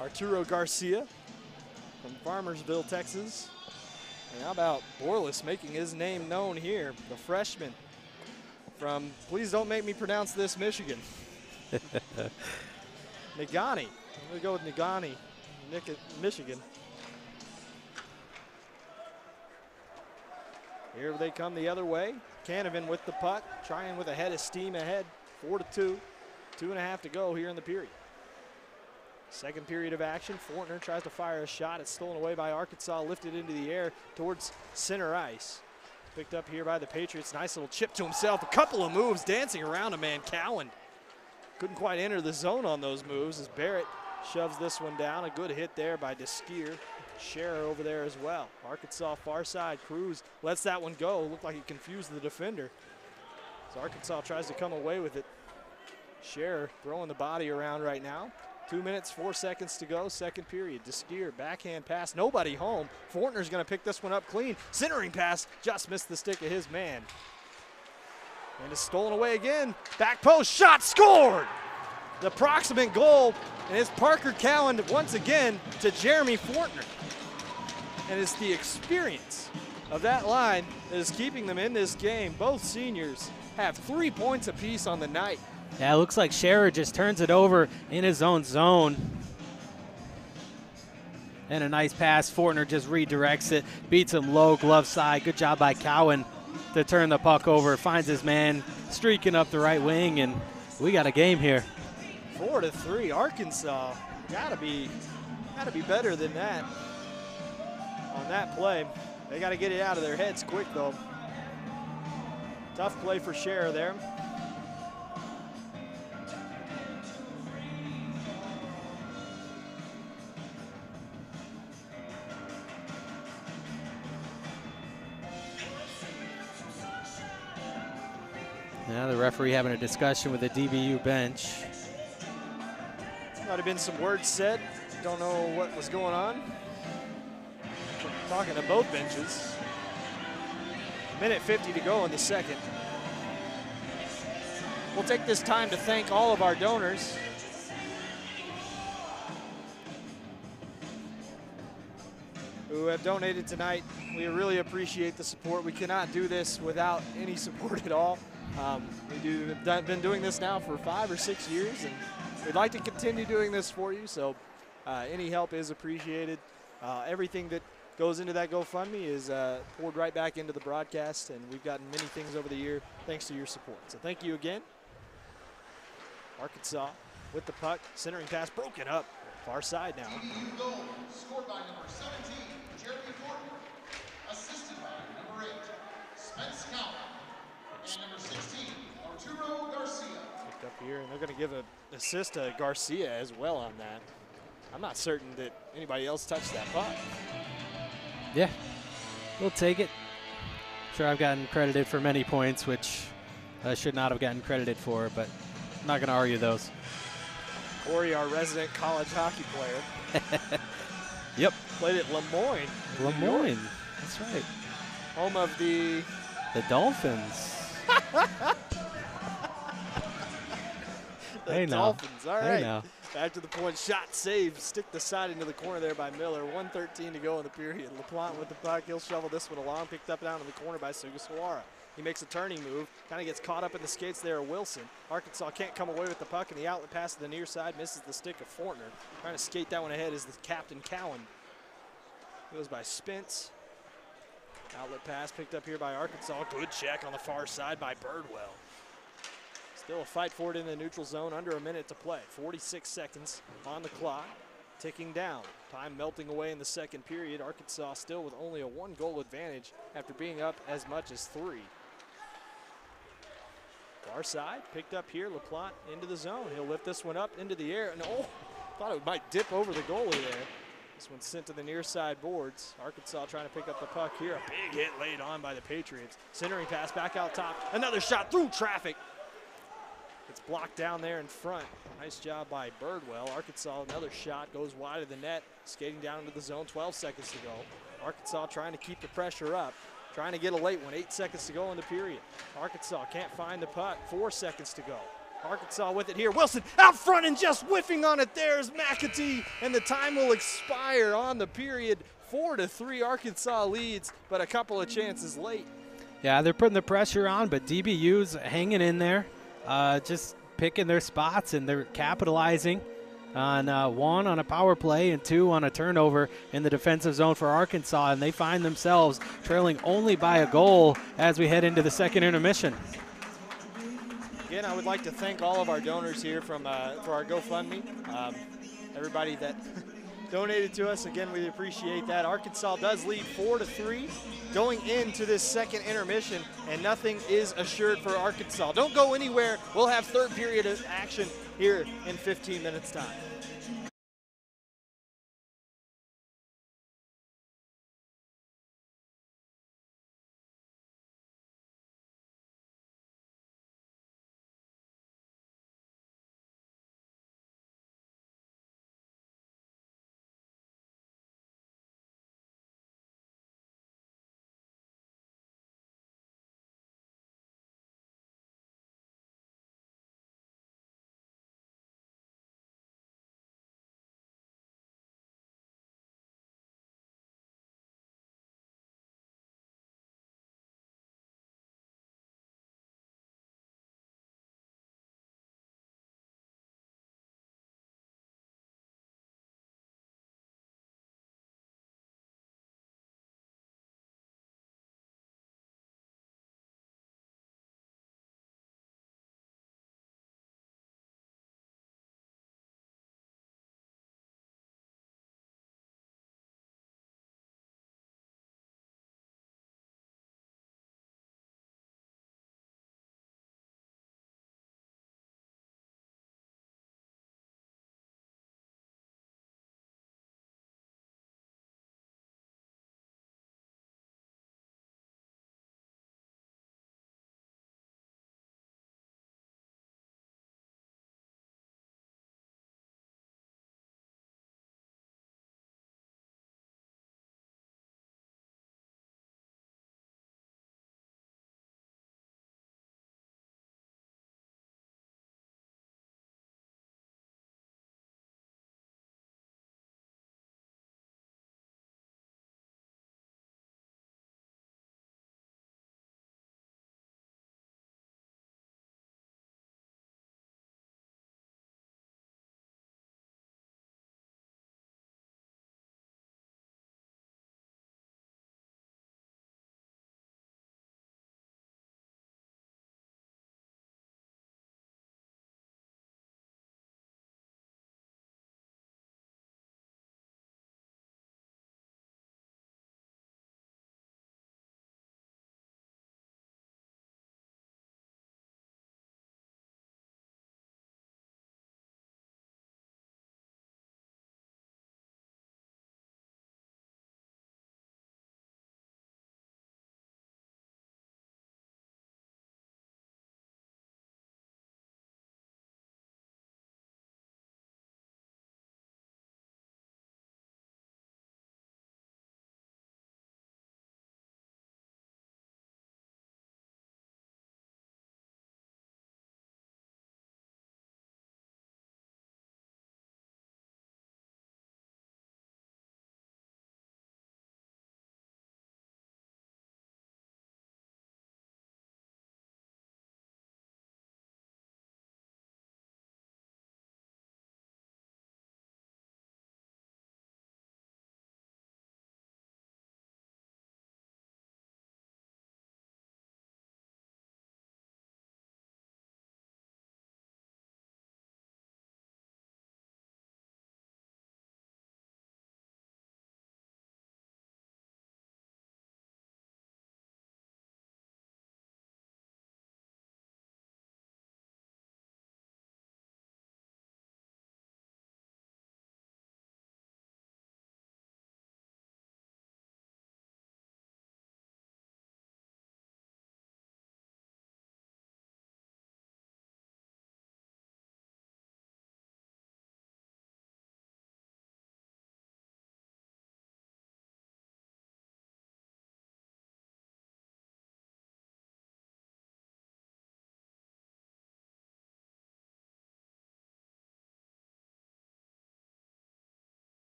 Arturo Garcia from Farmersville, Texas. And how about Borlis making his name known here, the freshman from, please don't make me pronounce this, Michigan. Negaunee. I'm going to go with Negaunee, Michigan. Here they come the other way. Canavan with the puck, trying with a head of steam ahead, four to two. Two and a half to go here in the period. Second period of action. Fortner tries to fire a shot. It's stolen away by Arkansas, lifted into the air towards center ice. Picked up here by the Patriots. Nice little chip to himself. A couple of moves dancing around a man. Cowan couldn't quite enter the zone on those moves as Barrett shoves this one down. A good hit there by Deskier. Scherer over there as well. Arkansas far side. Cruz lets that one go. Looked like he confused the defender. So Arkansas tries to come away with it. Scherer throwing the body around right now. Two minutes, four seconds to go, second period. Deskier, backhand pass, nobody home. Fortner's going to pick this one up clean. Centering pass, just missed the stick of his man. And it's stolen away again. Back post, shot, scored! The proximate goal, and it's Parker Cowan once again to Jeremy Fortner. And it's the experience of that line that is keeping them in this game. Both seniors have three points apiece on the night. Yeah, it looks like Scherer just turns it over in his own zone. And a nice pass. Fortner just redirects it, beats him low, glove side. Good job by Cowan to turn the puck over. Finds his man streaking up the right wing, and we got a game here. Four to three, Arkansas. Gotta be, gotta be better than that on that play. They got to get it out of their heads quick, though. Tough play for Scherer there. Now the referee having a discussion with the DBU bench. Might have been some words said. Don't know what was going on. Talking to both benches. Minute 50 to go in the second. We'll take this time to thank all of our donors. Who have donated tonight. We really appreciate the support. We cannot do this without any support at all. Um, we do, have been doing this now for five or six years, and we'd like to continue doing this for you. So, uh, any help is appreciated. Uh, everything that goes into that GoFundMe is uh, poured right back into the broadcast, and we've gotten many things over the year thanks to your support. So, thank you again. Arkansas with the puck, centering pass broken up, far side now. Goal scored by number 17, Jeremy Fortner, assisted by number 8, Spence Cowan, and number 16, Arturo Garcia. Picked up here, and they're going to give an assist to Garcia as well on that. I'm not certain that anybody else touched that puck. Yeah, we'll take it. Sure, I've gotten credited for many points, which I should not have gotten credited for, but I'm not going to argue those. Corey, our resident college hockey player, Yep, played at Le Moyne. Lemoyne. That's right. home of the The Dolphins. the Hey now. Dolphins. All Hey right. now. Back to the point. Shot saved, Stick the side into the corner there by Miller. 113 to go in the period. LaPlante with the puck. He'll shovel this one along. Picked up down in the corner by Sugasawara. He makes a turning move. Kind of gets caught up in the skates there Wilson. Arkansas can't come away with the puck, and the outlet pass to the near side misses the stick of Fortner. Trying to skate that one ahead is the captain Cowan. Goes by Spence. Outlet pass picked up here by Arkansas. Good check on the far side by Birdwell. Still a fight for it in the neutral zone, under a minute to play. 46 seconds on the clock, ticking down. Time melting away in the second period. Arkansas still with only a one goal advantage after being up as much as three. Far side, picked up here. LaPlante into the zone. He'll lift this one up into the air. And oh, thought it might dip over the goalie there. This one's sent to the near side boards. Arkansas trying to pick up the puck here. A big hit laid on by the Patriots. Centering pass back out top. Another shot through traffic. It's blocked down there in front. Nice job by Birdwell. Arkansas, another shot goes wide of the net, skating down into the zone. 12 seconds to go. Arkansas trying to keep the pressure up, trying to get a late one. Eight seconds to go in the period. Arkansas can't find the puck. Four seconds to go. Arkansas with it here. Wilson out front and just whiffing on it. There's McAtee, and the time will expire on the period. Four to three, Arkansas leads, but a couple of chances late. Yeah, they're putting the pressure on, but DBU's hanging in there, uh, just picking their spots, and they're capitalizing on uh, one on a power play and two on a turnover in the defensive zone for Arkansas, and they find themselves trailing only by a goal as we head into the second intermission. Again, I would like to thank all of our donors here from uh, for our GoFundMe. Um, everybody that donated to us, again, we appreciate that. Arkansas does lead four to three going into this second intermission, and nothing is assured for Arkansas. Don't go anywhere. We'll have third period of action here in 15 minutes time.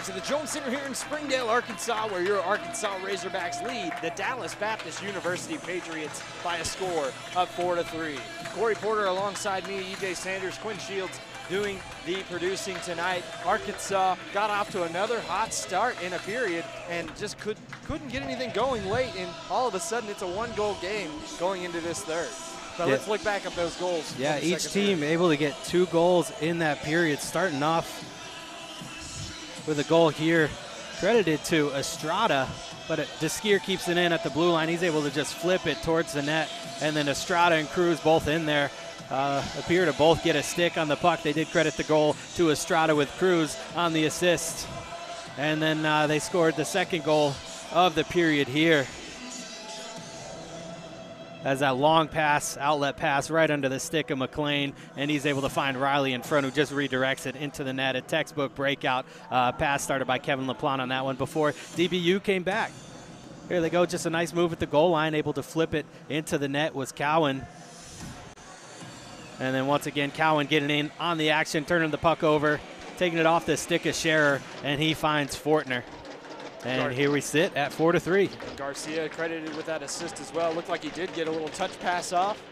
Back to the Jones Center here in Springdale, Arkansas, where your Arkansas Razorbacks lead the Dallas Baptist University Patriots by a score of four to three. Corey Porter alongside me, EJ Sanders, Quinn Shields doing the producing tonight. Arkansas got off to another hot start in a period and just could couldn't get anything going late, and all of a sudden it's a one-goal game going into this third. But Yeah. let's look back at those goals. Yeah, each team period. able to get two goals in that period, starting off with a goal here credited to Estrada, but Deskier keeps it in at the blue line. He's able to just flip it towards the net, and then Estrada and Cruz both in there. Uh, appear to both get a stick on the puck. They did credit the goal to Estrada with Cruz on the assist. And then uh, they scored the second goal of the period here as that long pass, outlet pass right under the stick of McLean, and he's able to find Riley in front, who just redirects it into the net. A textbook breakout uh, pass started by Kevin LaPlante on that one before DBU came back. Here they go, just a nice move at the goal line, able to flip it into the net was Cowan. And then once again, Cowan getting in on the action, turning the puck over, taking it off the stick of Scherer, and he finds Fortner. And here we sit at four to three. Garcia credited with that assist as well. Looked like he did get a little touch pass off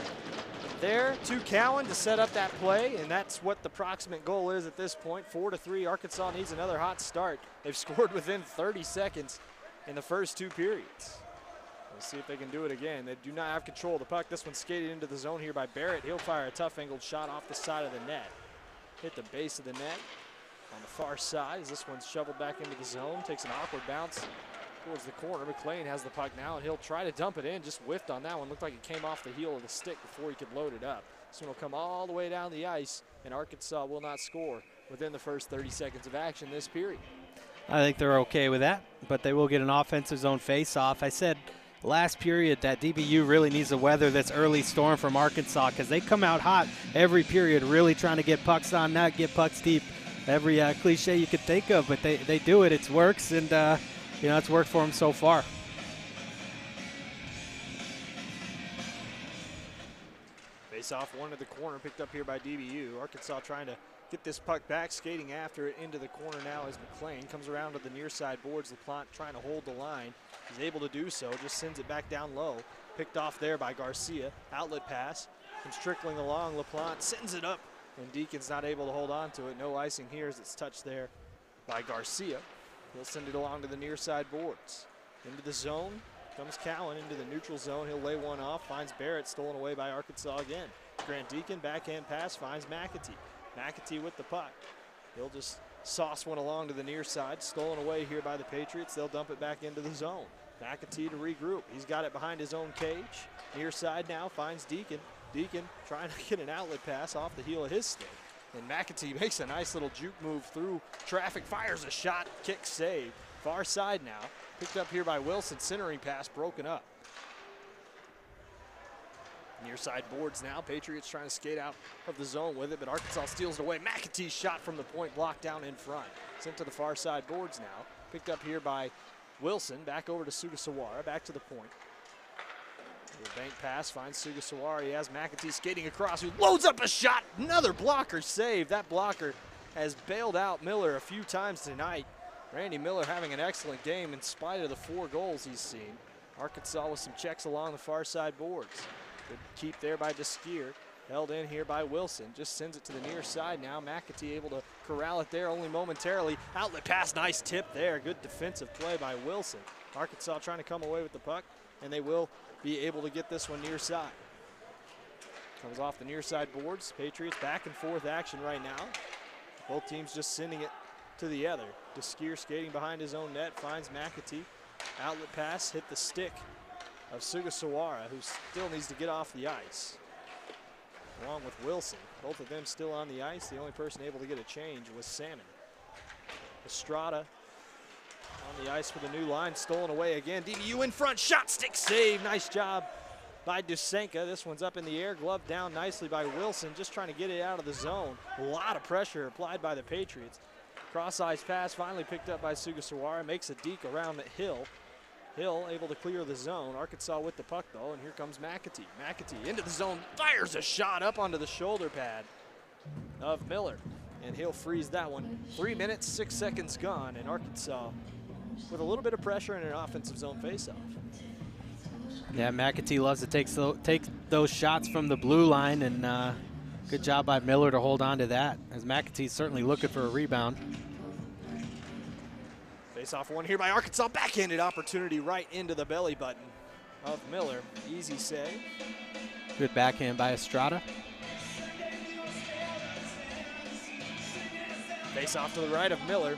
there to Cowan to set up that play, and that's what the proximate goal is at this point. Four to three. Arkansas needs another hot start. They've scored within 30 seconds in the first two periods. We'll see if they can do it again. They do not have control of the puck. This one skated into the zone here by Barrett. He'll fire a tough angled shot off the side of the net. Hit the base of the net on the far side as this one's shoveled back into the zone. Takes an awkward bounce towards the corner. McLean has the puck now, and he'll try to dump it in. Just whiffed on that one. Looked like it came off the heel of the stick before he could load it up. This one will come all the way down the ice, and Arkansas will not score within the first 30 seconds of action this period. I think they're okay with that, but they will get an offensive zone face-off. I said last period that DBU really needs to weather this early storm from Arkansas because they come out hot every period, really trying to get pucks on net, get pucks deep. Every uh, cliche you could think of, but they, they do it. It works, and uh, you know it's worked for them so far. Face off one to the corner, picked up here by DBU. Arkansas trying to get this puck back, skating after it into the corner now as McLean comes around to the near side boards. LaPlante trying to hold the line. He's able to do so, just sends it back down low. Picked off there by Garcia. Outlet pass. Comes trickling along. LaPlante sends it up, and Deacon's not able to hold on to it. No icing here as it's touched there by Garcia. He'll send it along to the near side boards. Into the zone. Comes Cowan into the neutral zone. He'll lay one off. Finds Barrett stolen away by Arkansas again. Grant Deacon backhand pass finds McAtee. McAtee with the puck. He'll just sauce one along to the near side. Stolen away here by the Patriots. They'll dump it back into the zone. McAtee to regroup. He's got it behind his own cage. Near side now finds Deacon. Deacon trying to get an outlet pass off the heel of his stick. And McAtee makes a nice little juke move through traffic, fires a shot, kick save. Far side now. Picked up here by Wilson. Centering pass broken up. Near side boards now. Patriots trying to skate out of the zone with it, but Arkansas steals it away. McAtee's shot from the point blocked down in front. Sent to the far side boards now. Picked up here by Wilson. Back over to Sugasawara. Back to the point. The bank pass finds Sugasawara. He has McAtee skating across, who loads up a shot. Another blocker save. That blocker has bailed out Miller a few times tonight. Randy Miller having an excellent game in spite of the four goals he's seen. Arkansas with some checks along the far side boards. Good keep there by Deskier. Held in here by Wilson. Just sends it to the near side now. McAtee able to corral it there only momentarily. Outlet pass, nice tip there. Good defensive play by Wilson. Arkansas trying to come away with the puck, and they will be able to get this one near side. Comes off the near side boards. Patriots back and forth action right now. Both teams just sending it to the other. Deskier skating behind his own net, finds McAtee. Outlet pass hit the stick of Sugasawara, who still needs to get off the ice. Along with Wilson. Both of them still on the ice. The only person able to get a change was Salmon. Estrada on the ice for the new line, stolen away again. DBU in front, shot stick save. Nice job by Dusenka. This one's up in the air, glove down nicely by Wilson, just trying to get it out of the zone. A lot of pressure applied by the Patriots. Cross ice pass finally picked up by Sugasawara, makes a deke around the hill. Hill able to clear the zone. Arkansas with the puck though, and here comes McAtee. McAtee into the zone, fires a shot up onto the shoulder pad of Miller. and he'll freeze that one. Three minutes, six seconds gone, and Arkansas with a little bit of pressure in an offensive zone faceoff. Yeah, McAtee loves to take so, take those shots from the blue line, and uh, good job by Miller to hold on to that. As McAtee's certainly looking for a rebound. Face off one here by Arkansas. Backhanded opportunity right into the belly button of Miller. Easy save. Good backhand by Estrada. Face off to the right of Miller.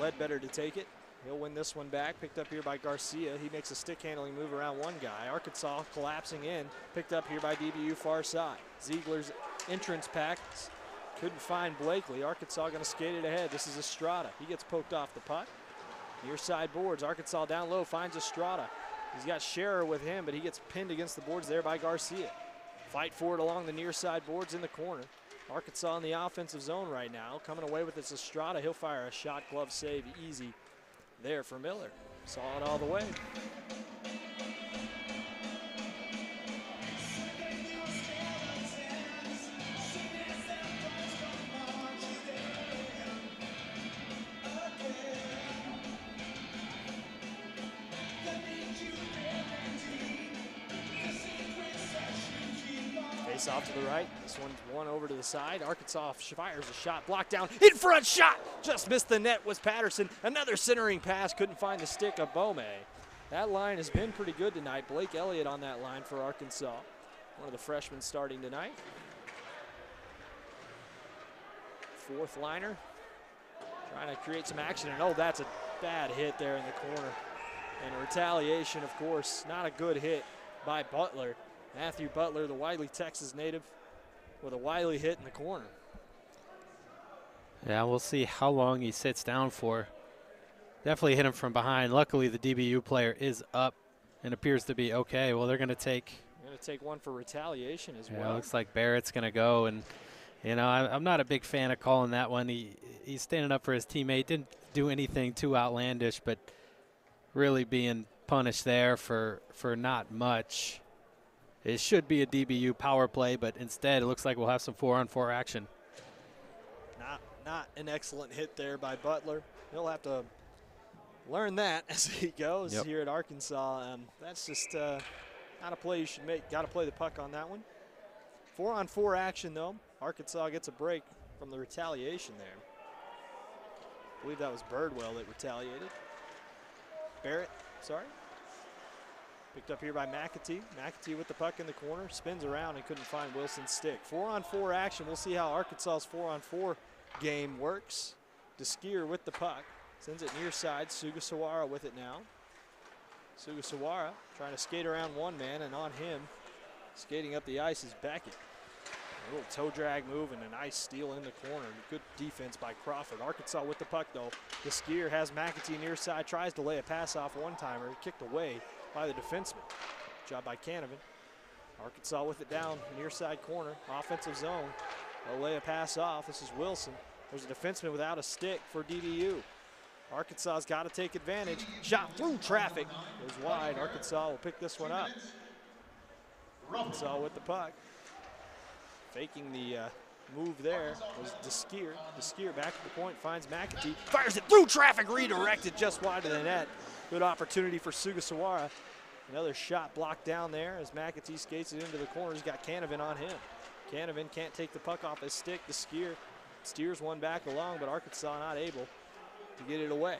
Ledbetter to take it. He'll win this one back. Picked up here by Garcia. He makes a stick handling move around one guy. Arkansas collapsing in. Picked up here by DBU far side. Ziegler's entrance pack. Couldn't find Blakely. Arkansas going to skate it ahead. This is Estrada. He gets poked off the puck. Near side boards. Arkansas down low finds Estrada. He's got Scherer with him, but he gets pinned against the boards there by Garcia. Fight for it along the near side boards in the corner. Arkansas in the offensive zone right now. Coming away with this Estrada. He'll fire a shot glove save easy there for Miller. Saw it all the way. Right. This one's one over to the side. Arkansas fires a shot. Blocked down. In front shot. Just missed the net was Patterson. Another centering pass. Couldn't find the stick of Bome. That line has been pretty good tonight. Blake Elliott on that line for Arkansas. One of the freshmen starting tonight. Fourth liner. Trying to create some action. And oh, that's a bad hit there in the corner. And a retaliation, of course. Not a good hit by Butler. Matthew Butler, the Wylie, Texas native, with a Wiley hit in the corner. Yeah, we'll see how long he sits down for. Definitely hit him from behind. Luckily, the DBU player is up and appears to be okay. Well, they're going to take. Going to take one for retaliation as Yeah, well. looks like Barrett's going to go, and you know I, I'm not a big fan of calling that one. He he's standing up for his teammate. Didn't do anything too outlandish, but really being punished there for for not much. It should be a DBU power play, but instead it looks like we'll have some four-on-four action. Not, not an excellent hit there by Butler. He'll have to learn that as he goes Yep. here at Arkansas. Um, that's just uh, not a play you should make. Got to play the puck on that one. Four on four action though. Arkansas gets a break from the retaliation there. I believe that was Birdwell that retaliated. Barrett, sorry. Picked up here by McAtee. McAtee with the puck in the corner, spins around and couldn't find Wilson's stick. Four on four action. We'll see how Arkansas's four on four game works. Deskier with the puck. Sends it near side. Sugasawara with it now. Sugasawara trying to skate around one man and on him. Skating up the ice is Beckett. A little toe drag move and a nice steal in the corner. Good defense by Crawford. Arkansas with the puck though. Deskier has McAtee near side, tries to lay a pass off one timer, kicked away by the defenseman. Job by Canavan. Arkansas with it down near side corner, offensive zone. They'll lay a pass off. This is Wilson. There's a defenseman without a stick for DBU. Arkansas's got to take advantage. Shot through traffic. Goes wide. Arkansas will pick this one up. Arkansas with the puck. Faking the uh, move there was Deskier. Deskier back at the point, finds McAtee. Fires it through traffic, redirected just wide of the net. Good opportunity for Sugasawara. Another shot blocked down there as McAtee skates it into the corner. He's got Canavan on him. Canavan can't take the puck off his stick. Deskier steers one back along, but Arkansas not able to get it away.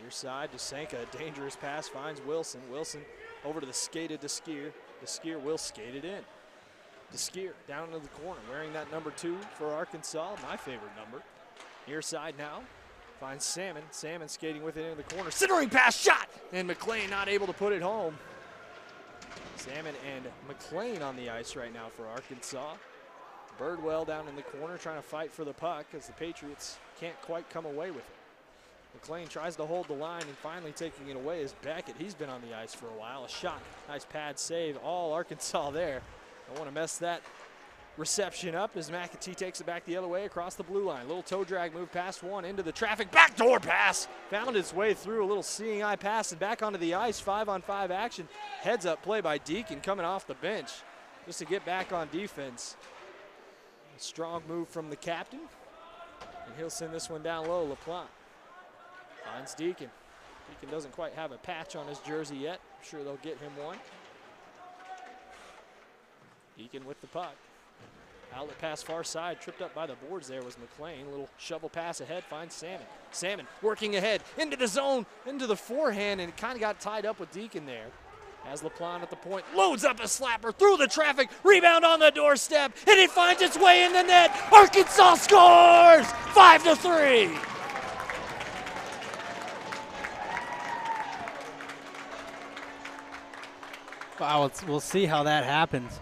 Near side, Dusenka, a dangerous pass, finds Wilson. Wilson over to the skate skier. Deskier will skate it in. Deskier down into the corner, wearing that number two for Arkansas, my favorite number. Near side now, finds Salmon. Salmon skating with it into the corner. Centering pass, shot! And McLean not able to put it home. Salmon and McLean on the ice right now for Arkansas. Birdwell down in the corner trying to fight for the puck as the Patriots can't quite come away with it. McLean tries to hold the line and finally taking it away is Beckett. He's been on the ice for a while. A shot, nice pad save, all Arkansas there. Don't want to mess that reception up as McAtee takes it back the other way across the blue line. Little toe drag move past one into the traffic. Backdoor pass. Found its way through a little seeing eye pass and back onto the ice. Five on five action. Heads up play by Deacon coming off the bench. just to get back on defense. A strong move from the captain. And he'll send this one down low. LaPlante finds Deacon. Deacon doesn't quite have a patch on his jersey yet. I'm sure they'll get him one. Deacon with the puck. Outlet pass far side, tripped up by the boards there was McLean. Little shovel pass ahead, finds Salmon. Salmon working ahead, into the zone, into the forehand, and it kind of got tied up with Deacon there. As LaPlante at the point, loads up a slapper through the traffic, rebound on the doorstep, and it finds its way in the net. Arkansas scores! Five to three! Wow, it's, we'll see how that happens.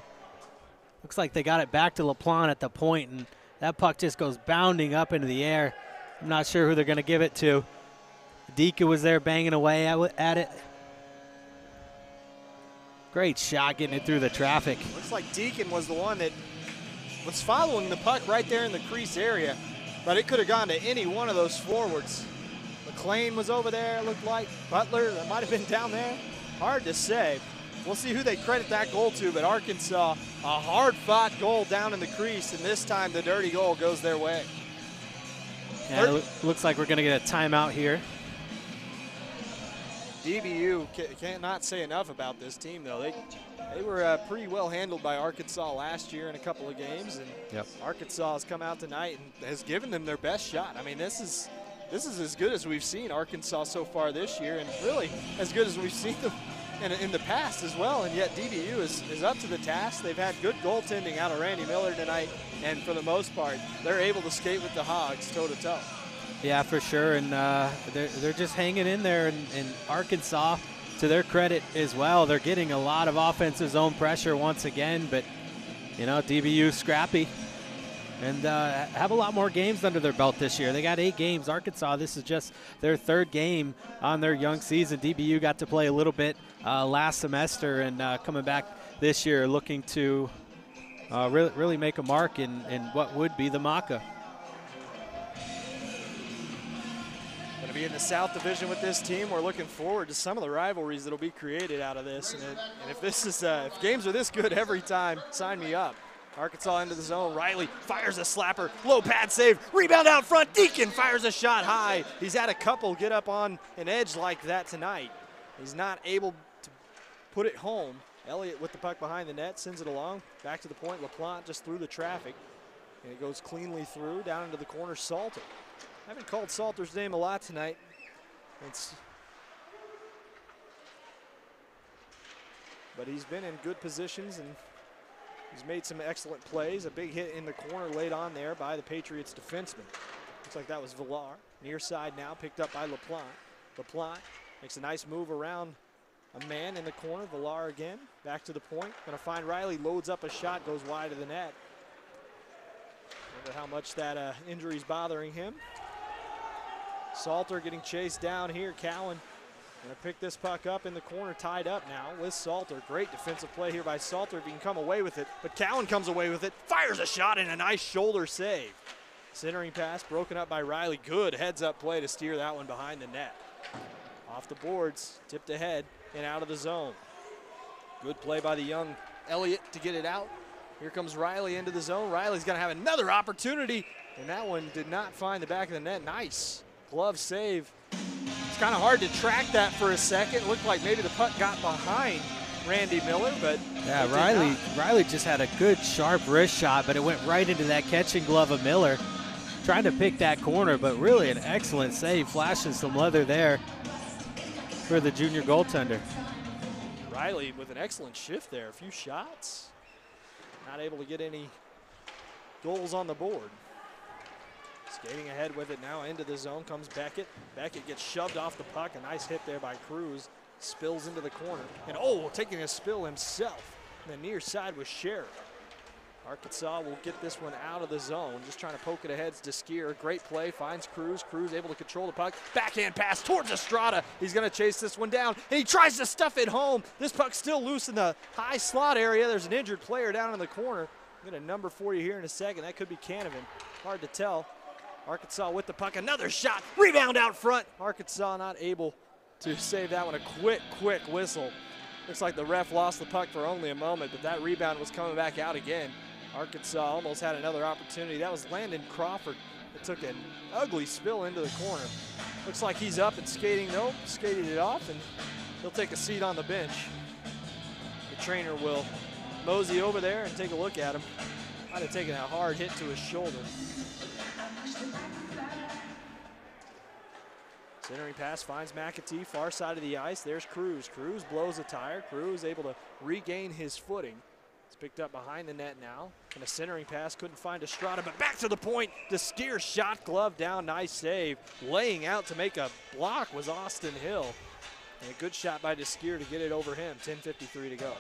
Looks like they got it back to LaPlante at the point, and that puck just goes bounding up into the air. I'm not sure who they're going to give it to. Deacon was there banging away at it. Great shot getting it through the traffic. Looks like Deacon was the one that was following the puck right there in the crease area, but it could have gone to any one of those forwards. McLean was over there, looked like. Butler, that might have been down there. Hard to say. We'll see who they credit that goal to, but Arkansas, a hard fought goal down in the crease, and this time the dirty goal goes their way. Yeah, it looks like we're going to get a timeout here. DBU cannot say enough about this team, though. They they were uh, pretty well handled by Arkansas last year in a couple of games, and yep. Arkansas has come out tonight and has given them their best shot. I mean, this is this is as good as we've seen Arkansas so far this year, and really as good as we've seen them in, in the past as well. And yet DBU is, is up to the task. They've had good goaltending out of Randy Miller tonight, and for the most part, they're able to skate with the Hogs toe to toe. Yeah, for sure, and uh, they're they're just hanging in there. And, and Arkansas, to their credit as well, they're getting a lot of offensive zone pressure once again. But you know, DBU scrappy and uh, have a lot more games under their belt this year. They got eight games. Arkansas, this is just their third game on their young season. DBU got to play a little bit uh, last semester and uh, coming back this year looking to uh, really, really make a mark in, in what would be the MACHA. Going to be in the South Division with this team. We're looking forward to some of the rivalries that will be created out of this. And, it, and if this is, uh, if games are this good every time, sign me up. Arkansas into the zone. Riley fires a slapper. Low pad save. Rebound out front. Deacon fires a shot high. He's had a couple get up on an edge like that tonight. He's not able put it home. Elliott with the puck behind the net sends it along. Back to the point. LaPlante just through the traffic. And it goes cleanly through down into the corner. Salter. I haven't called Salter's name a lot tonight. It's but he's been in good positions and He's made some excellent plays. A big hit in the corner laid on there by the Patriots defenseman. Looks like that was Villar. Near side now picked up by LaPlante. LaPlante makes a nice move around a man in the corner. Villar again. Back to the point. Going to find Riley. Loads up a shot. Goes wide of the net. Wonder how much that uh, injury is bothering him. Salter getting chased down here. Cowan to pick this puck up in the corner, tied up now with Salter. Great defensive play here by Salter if he can come away with it. But Cowan comes away with it, fires a shot, and a nice shoulder save. Centering pass broken up by Riley. Good heads up play to steer that one behind the net. Off the boards, tipped ahead and out of the zone. Good play by the young Elliott to get it out. Here comes Riley into the zone. Riley's going to have another opportunity, and that one did not find the back of the net. Nice glove save It's kind of hard to track that for a second. It looked like maybe the puck got behind Randy Miller, but yeah, Riley Riley just had a good sharp wrist shot, but it went right into that catching glove of Miller. Trying to pick that corner, but really an excellent save, flashing some leather there for the junior goaltender. Riley with an excellent shift there, a few shots. Not able to get any goals on the board. Skating ahead with it now into the zone comes Beckett. Beckett gets shoved off the puck. A nice hit there by Cruz. Spills into the corner. And oh, taking a spill himself. The near side was Sheriff. Arkansas will get this one out of the zone. Just trying to poke it ahead to Skier. Great play. Finds Cruz. Cruz able to control the puck. Backhand pass towards Estrada. He's going to chase this one down. And he tries to stuff it home. This puck's still loose in the high slot area. There's an injured player down in the corner. I'm going to number for you here in a second. That could be Canavan. Hard to tell. Arkansas with the puck. Another shot. Rebound out front. Arkansas not able to save that one. A quick, quick whistle Looks like the ref lost the puck for only a moment, but that rebound was coming back out again. Arkansas almost had another opportunity. That was Landon Crawford that took an ugly spill into the corner. Looks like he's up and skating. Nope, skated it off, and he'll take a seat on the bench. The trainer will mosey over there and take a look at him. Might have taken a hard hit to his shoulder. Centering pass finds McAtee, far side of the ice. There's Cruz. Cruz blows a tire. Cruz able to regain his footing. It's picked up behind the net now. And a centering pass couldn't find Estrada, but back to the point. The steer shot glove down. Nice save. Laying out to make a block was Austin Hill. And a good shot by Deskier to get it over him. 10.53 to go.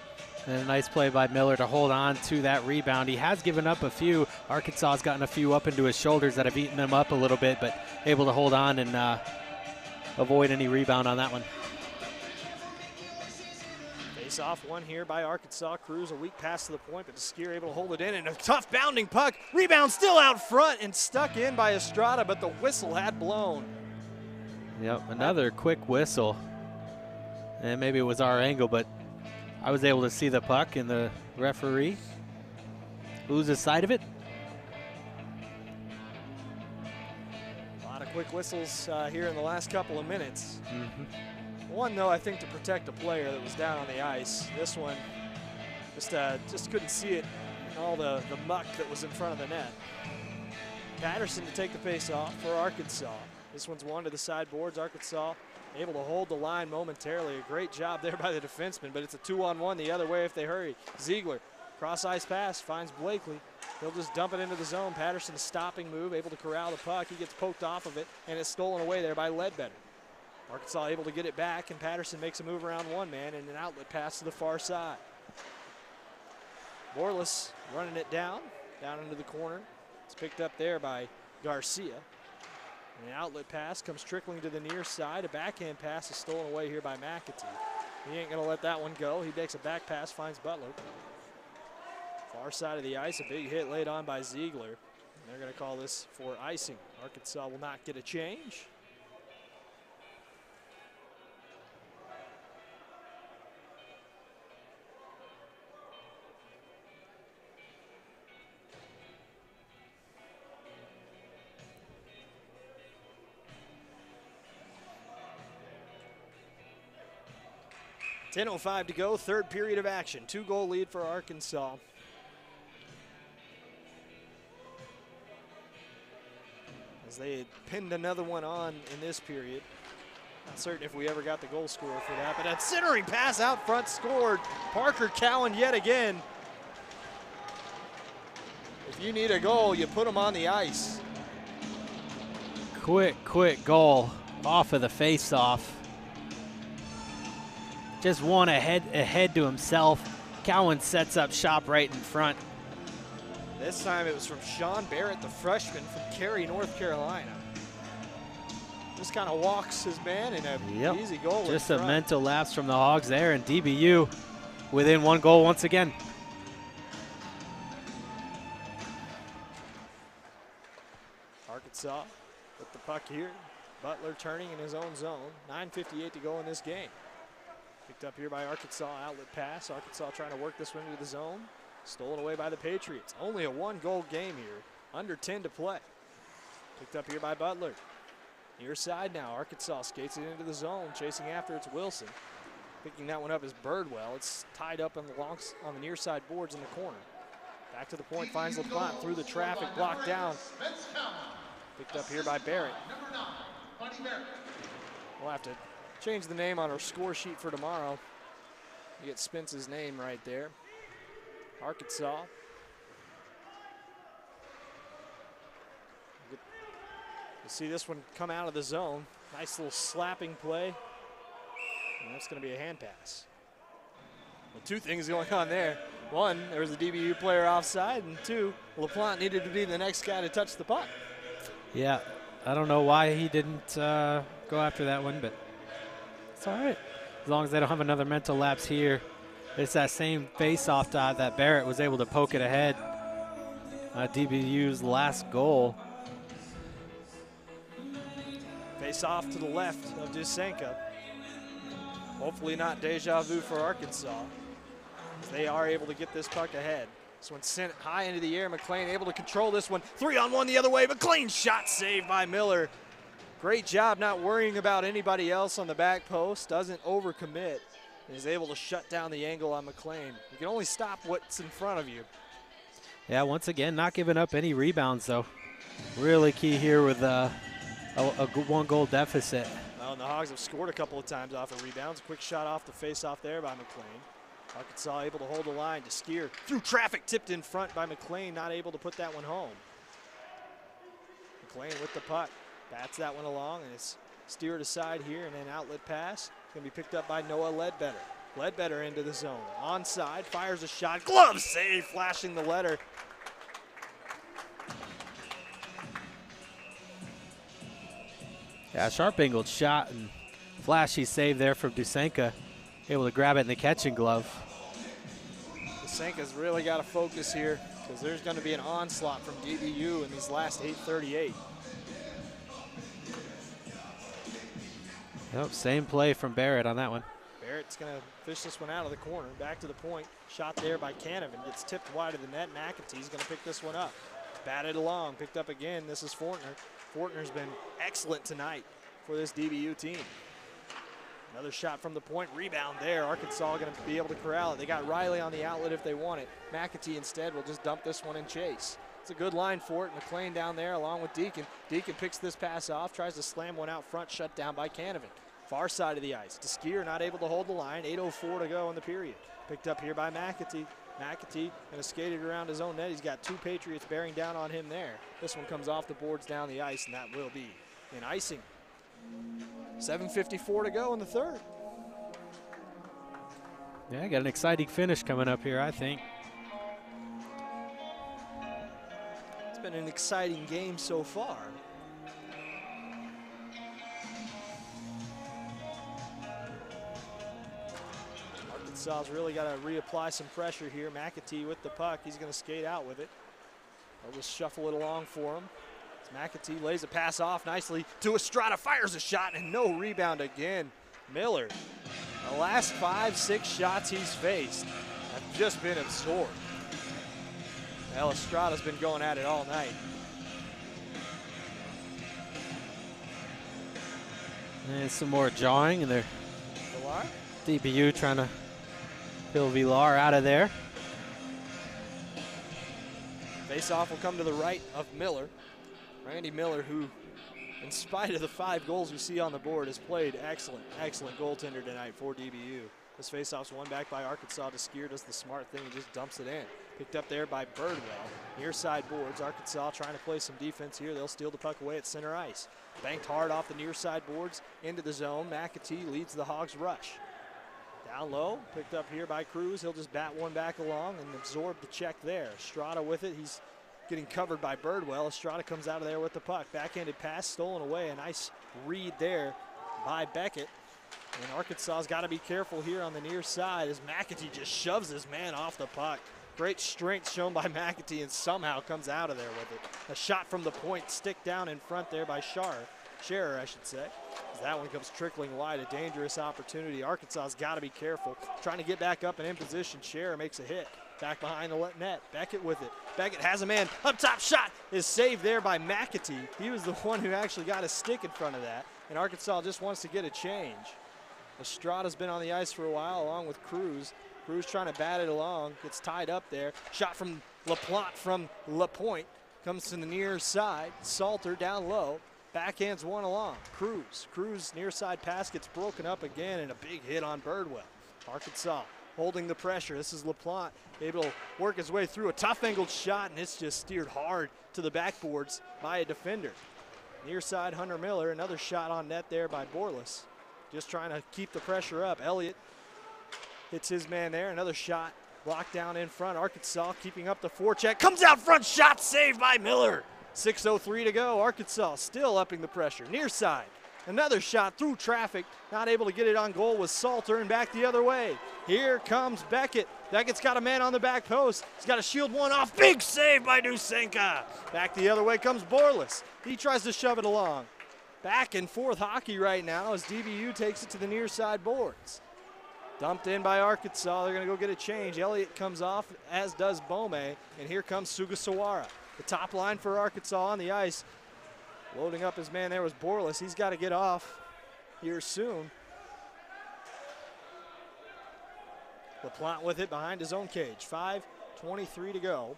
And a nice play by Miller to hold on to that rebound. He has given up a few. Arkansas has gotten a few up into his shoulders that have eaten him up a little bit, but able to hold on and uh, avoid any rebound on that one. Face off one here by Arkansas. Cruz a weak pass to the point, but Deskier able to hold it in and a tough bounding puck. Rebound still out front and stuck in by Estrada, but the whistle had blown. Yep, another quick whistle. And maybe it was our angle, but I was able to see the puck and the referee loses sight of it. A lot of quick whistles uh, here in the last couple of minutes. Mm -hmm. One, though, I think to protect a player that was down on the ice. This one just uh, just couldn't see it in all the, the muck that was in front of the net. Patterson to take the face off for Arkansas. This one's one to the sideboards. Arkansas able to hold the line momentarily. A great job there by the defenseman, but it's a two-on-one the other way if they hurry. Ziegler, cross ice pass, finds Blakely. He'll just dump it into the zone. Patterson's stopping move, able to corral the puck. He gets poked off of it, and it's stolen away there by Ledbetter. Arkansas able to get it back, and Patterson makes a move around one man and an outlet pass to the far side. Borlis running it down, down into the corner. It's picked up there by Garcia. And an outlet pass comes trickling to the near side. A backhand pass is stolen away here by McAtee. He ain't going to let that one go. He makes a back pass, finds Butler. Far side of the ice, a big hit laid on by Ziegler. And they're going to call this for icing. Arkansas will not get a change. Ten oh five to go, third period of action. Two goal lead for Arkansas. as they pinned another one on in this period. Not certain if we ever got the goal scorer for that, but that centering pass out front scored. Parker Cowan yet again. If you need a goal, you put them on the ice. Quick, quick goal off of the face-off. Just one ahead, ahead to himself. Cowan sets up shop right in front. This time it was from Sean Barrett, the freshman from Cary, North Carolina. Just kind of walks his man in a yep. easy goal. Just a mental lapse from the Hogs there, and DBU within one goal once again. Arkansas with the puck here. Butler turning in his own zone. 9.58 to go in this game. Picked up here by Arkansas, outlet pass. Arkansas trying to work this one into the zone. Stolen away by the Patriots. Only a one goal game here. Under 10 to play. Picked up here by Butler. Near side now. Arkansas skates it into the zone. Chasing after it's Wilson. Picking that one up is Birdwell. It's tied up on the long, on the near side boards in the corner. Back to the point, finds LaPlante through the traffic, blocked down. Picked up here by Barrett. We'll have to change the name on our score sheet for tomorrow. You get Spence's name right there. Arkansas. You see this one come out of the zone. Nice little slapping play. And that's going to be a hand pass. Well, two things going on there. One, there was a DBU player offside, and two, LaPlante needed to be the next guy to touch the puck. Yeah, I don't know why he didn't uh, go after that one, but it's all right. As long as they don't have another mental lapse here. It's that same face-off that Barrett was able to poke it ahead. Uh, DBU's last goal. Face off to the left of Dusenka. Hopefully not deja vu for Arkansas. They are able to get this puck ahead. This one sent high into the air. McLean able to control this one. Three on one the other way. McLean shot saved by Miller. Great job not worrying about anybody else on the back post. Doesn't overcommit. And is able to shut down the angle on McLean. You can only stop what's in front of you. Yeah, once again, not giving up any rebounds, though. Really key here with uh, a, a one goal deficit. Well, and the Hogs have scored a couple of times off of rebounds. Quick shot off the face off there by McLean. Arkansas able to hold the line to Skier through traffic, tipped in front by McLean, not able to put that one home. McLean with the puck, bats that one along, and it's steered aside here, and an outlet pass. It's Going to be picked up by Noah Ledbetter. Ledbetter into the zone. Onside, fires a shot. Glove save, flashing the letter. Yeah, sharp angled shot and flashy save there from Dusenka. Able to grab it in the catching glove. Dusenka's really got to focus here because there's going to be an onslaught from DBU in these last 838. Yep, same play from Barrett on that one. Barrett's going to fish this one out of the corner. Back to the point. Shot there by Canavan. Gets tipped wide of the net. McAtee's going to pick this one up. Batted along. Picked up again. This is Fortner. Fortner's been excellent tonight for this DBU team. Another shot from the point. Rebound there. Arkansas going to be able to corral it. They got Riley on the outlet if they want it. McAtee instead will just dump this one and chase. A good line for it. McLean down there along with Deacon. Deacon picks this pass off, tries to slam one out front, shut down by Canavan. Far side of the ice. Skier not able to hold the line. 8.04 to go in the period. Picked up here by McAtee. McAtee going to skate it around his own net. He's got two Patriots bearing down on him there. This one comes off the boards down the ice, and that will be an icing. 7.54 to go in the third. Yeah, got an exciting finish coming up here, I think. Been an exciting game so far. Arkansas's really got to reapply some pressure here. McAtee with the puck. He's going to skate out with it. They'll just shuffle it along for him. McAtee lays a pass off nicely to Estrada, fires a shot, and no rebound again. Miller, the last five, six shots he's faced have just been absorbed. Well, Estrada's been going at it all night. And some more jawing, and they're Villar? DBU trying to Bill Villar out of there. Face-off will come to the right of Miller. Randy Miller, who, in spite of the five goals we see on the board, has played excellent, excellent goaltender tonight for DBU. This face-off's won back by Arkansas. Skier does the smart thing and just dumps it in. Picked up there by Birdwell. Near side boards. Arkansas trying to play some defense here. They'll steal the puck away at center ice. Banked hard off the near side boards into the zone. McAtee leads the Hogs rush. Down low, picked up here by Cruz. He'll just bat one back along and absorb the check there. Estrada with it. He's getting covered by Birdwell. Estrada comes out of there with the puck. Backhanded pass stolen away. A nice read there by Beckett. And Arkansas's got to be careful here on the near side as McAtee just shoves his man off the puck. Great strength shown by McAtee and somehow comes out of there with it. A shot from the point, stick down in front there by Shar. Scherer, I should say. That one comes trickling wide, a dangerous opportunity. Arkansas's got to be careful. Trying to get back up and in position. Scherer makes a hit. Back behind the net. Beckett with it. Beckett has a man. Up top shot is saved there by McAtee. He was the one who actually got a stick in front of that. And Arkansas just wants to get a change. Estrada's been on the ice for a while along with Cruz. Cruz trying to bat it along. Gets tied up there. Shot from LaPlante from LaPointe. Comes to the near side. Salter down low. Backhands one along. Cruz. Cruz near side pass gets broken up again and a big hit on Birdwell. Arkansas holding the pressure. This is LaPlante able to work his way through a tough angled shot and it's just steered hard to the backboards by a defender. Near side Hunter Miller. Another shot on net there by Borlas. Just trying to keep the pressure up. Elliott hits his man there. Another shot blocked down in front. Arkansas keeping up the forecheck. Comes out front. Shot saved by Miller. 6.03 to go. Arkansas still upping the pressure. Near side. Another shot through traffic. Not able to get it on goal with Salter and back the other way. Here comes Beckett. Beckett's got a man on the back post. He's got to shield one off. Big save by Dusenka. Back the other way comes Borlas. He tries to shove it along. Back and forth hockey right now as DBU takes it to the near side boards. Dumped in by Arkansas. They're going to go get a change. Elliott comes off, as does Bome. And here comes Sugasawara. The top line for Arkansas on the ice. Loading up his man there was Borlis. He's got to get off here soon. LaPlante with it behind his own cage. 5.23 to go.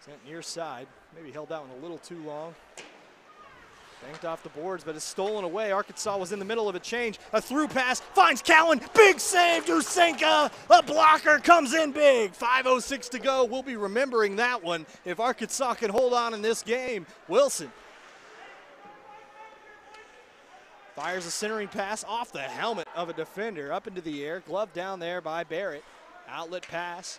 Sent near side. Maybe held that one a little too long. Banked off the boards, but it's stolen away. Arkansas was in the middle of a change. A through pass finds Cowan. Big save, Dusenka. A blocker comes in big. 5.06 to go. We'll be remembering that one if Arkansas can hold on in this game. Wilson fires a centering pass off the helmet of a defender up into the air. Glove down there by Barrett. Outlet pass.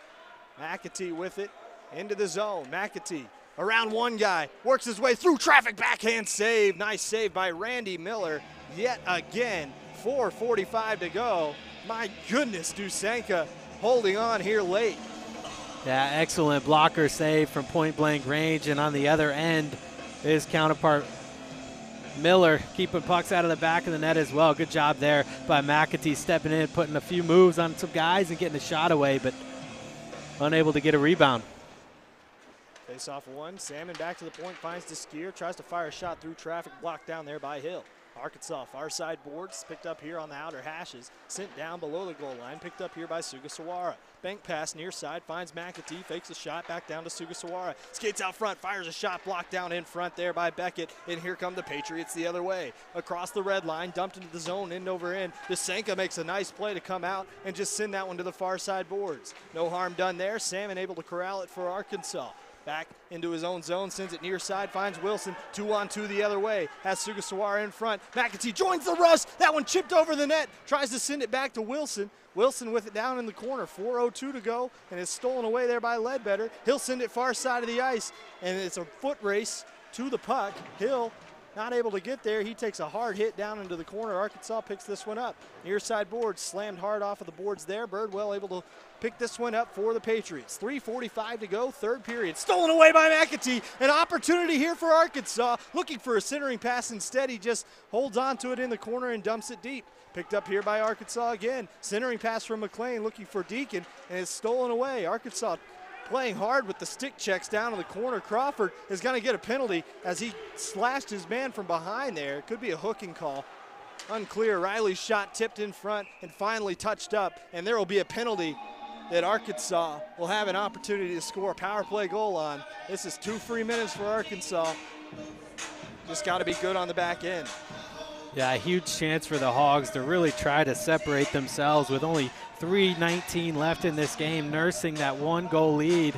McAtee with it into the zone. McAtee around one guy, works his way through traffic, backhand save. Nice save by Randy Miller yet again. 4.45 to go. My goodness, Dusenka holding on here late. Yeah, excellent blocker save from point blank range. And on the other end, his counterpart Miller keeping pucks out of the back of the net as well. Good job there by McAtee stepping in, putting a few moves on some guys and getting a shot away, but unable to get a rebound. Face off won. Salmon back to the point, finds Deskier, tries to fire a shot through traffic, blocked down there by Hill. Arkansas far side boards, picked up here on the outer hashes, sent down below the goal line, picked up here by Sugasawara. Bank pass near side, finds McAtee, fakes a shot back down to Sugasawara. Skates out front, fires a shot, blocked down in front there by Beckett, and here come the Patriots the other way. Across the red line, dumped into the zone, end over end. Dusenka makes a nice play to come out and just send that one to the far side boards. No harm done there. Salmon able to corral it for Arkansas. Back into his own zone, sends it near side, finds Wilson. Two on two the other way. Has Sugasawara in front. McAtee joins the rush. That one chipped over the net. Tries to send it back to Wilson. Wilson with it down in the corner. 4.02 to go, and it's stolen away there by Ledbetter. He'll send it far side of the ice, and it's a foot race to the puck. Hill not able to get there. He takes a hard hit down into the corner. Arkansas picks this one up. Near side board slammed hard off of the boards there. Birdwell able to pick this one up for the Patriots. 3.45 to go, third period. Stolen away by McAtee. An opportunity here for Arkansas. Looking for a centering pass instead. He just holds on to it in the corner and dumps it deep. Picked up here by Arkansas again. Centering pass from McLean looking for Deacon, and it's stolen away. Arkansas playing hard with the stick checks down in the corner. Crawford is going to get a penalty as he slashed his man from behind there. It could be a hooking call. Unclear. Riley's shot tipped in front and finally touched up, and there will be a penalty that Arkansas will have an opportunity to score a power play goal on. This is two free minutes for Arkansas. Just got to be good on the back end. Yeah, a huge chance for the Hogs to really try to separate themselves with only 3.19 left in this game, nursing that one goal lead.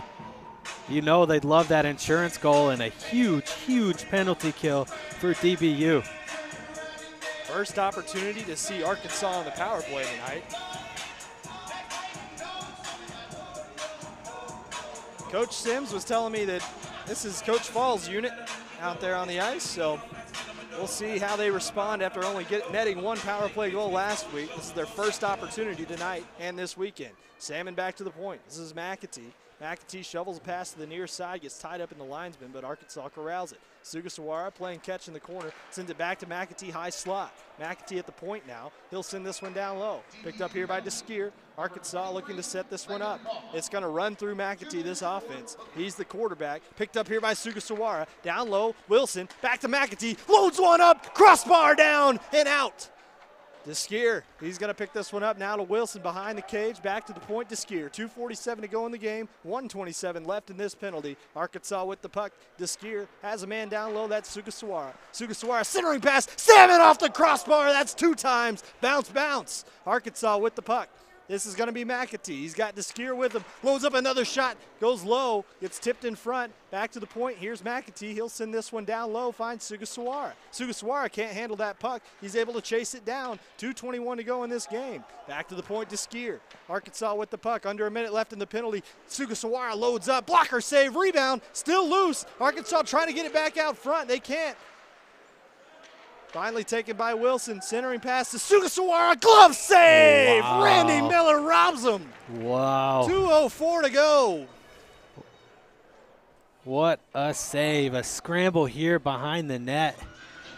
You know they'd love that insurance goal and a huge, huge penalty kill for DBU. First opportunity to see Arkansas on the power play tonight. Coach Sims was telling me that this is Coach Fall's unit out there on the ice, so we'll see how they respond after only get, netting one power play goal last week. This is their first opportunity tonight and this weekend. Salmon back to the point. This is McAtee. McAtee shovels a pass to the near side, gets tied up in the linesman, but Arkansas corrals it. Sugasawara playing catch in the corner, sends it back to McAtee, high slot. McAtee at the point now. He'll send this one down low. Picked up here by Deskier. Arkansas looking to set this one up. It's going to run through McAtee, this offense. He's the quarterback. Picked up here by Sugasawara. Down low, Wilson. Back to McAtee. Loads one up. Crossbar down and out. Deskier, he's going to pick this one up now to Wilson behind the cage. Back to the point, Deskier. 2.47 to go in the game. 127 left in this penalty. Arkansas with the puck. Deskier has a man down low. That's Sugasawara. Sugasawara centering pass. Salmon off the crossbar. That's two times. Bounce, bounce. Arkansas with the puck. This is going to be McAtee. He's got Deskier with him. Loads up another shot. Goes low. Gets tipped in front. Back to the point. Here's McAtee. He'll send this one down low. Finds Sugasawara. Sugasawara can't handle that puck. He's able to chase it down. 2.21 to go in this game. Back to the point. Deskier. Arkansas with the puck. Under a minute left in the penalty. Sugasawara loads up. Blocker save. Rebound. Still loose. Arkansas trying to get it back out front. They can't. Finally taken by Wilson. Centering pass to Sugasawara. Glove save. Wow. Randy Miller robs him. Wow. 2.04 to go. What a save. A scramble here behind the net.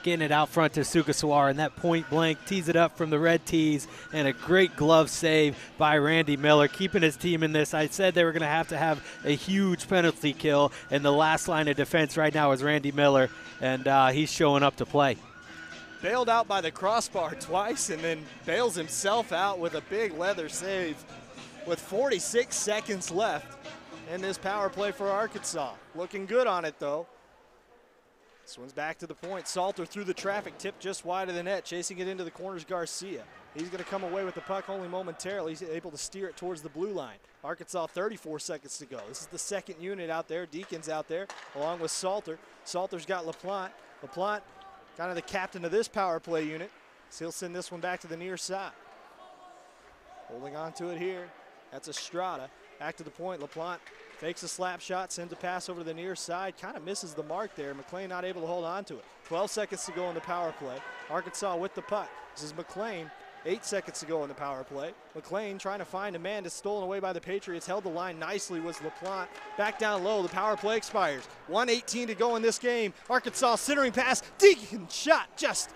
getting it out front to Sugasawara, and that point blank tees it up from the red tees, and a great glove save by Randy Miller, keeping his team in this. I said they were going to have to have a huge penalty kill, and the last line of defense right now is Randy Miller, and uh, he's showing up to play. Bailed out by the crossbar twice, and then bails himself out with a big leather save with 46 seconds left in this power play for Arkansas. Looking good on it, though. This one's back to the point. Salter through the traffic, tip just wide of the net, chasing it into the corners. Garcia. He's going to come away with the puck only momentarily. He's able to steer it towards the blue line. Arkansas 34 seconds to go. This is the second unit out there. Deacons out there along with Salter. Salter's got LaPlante. LaPlante, kind of the captain of this power play unit. So he'll send this one back to the near side. Holding on to it here. That's Estrada. Back to the point. LaPlante fakes a slap shot, sends a pass over to the near side. Kind of misses the mark there. McLean not able to hold on to it. 12 seconds to go in the power play. Arkansas with the puck. This is McLean. Eight seconds to go in the power play. McLean trying to find a man that's stolen away by the Patriots. Held the line nicely was LaPlante. Back down low. The power play expires. 118 to go in this game. Arkansas centering pass. Deacon shot just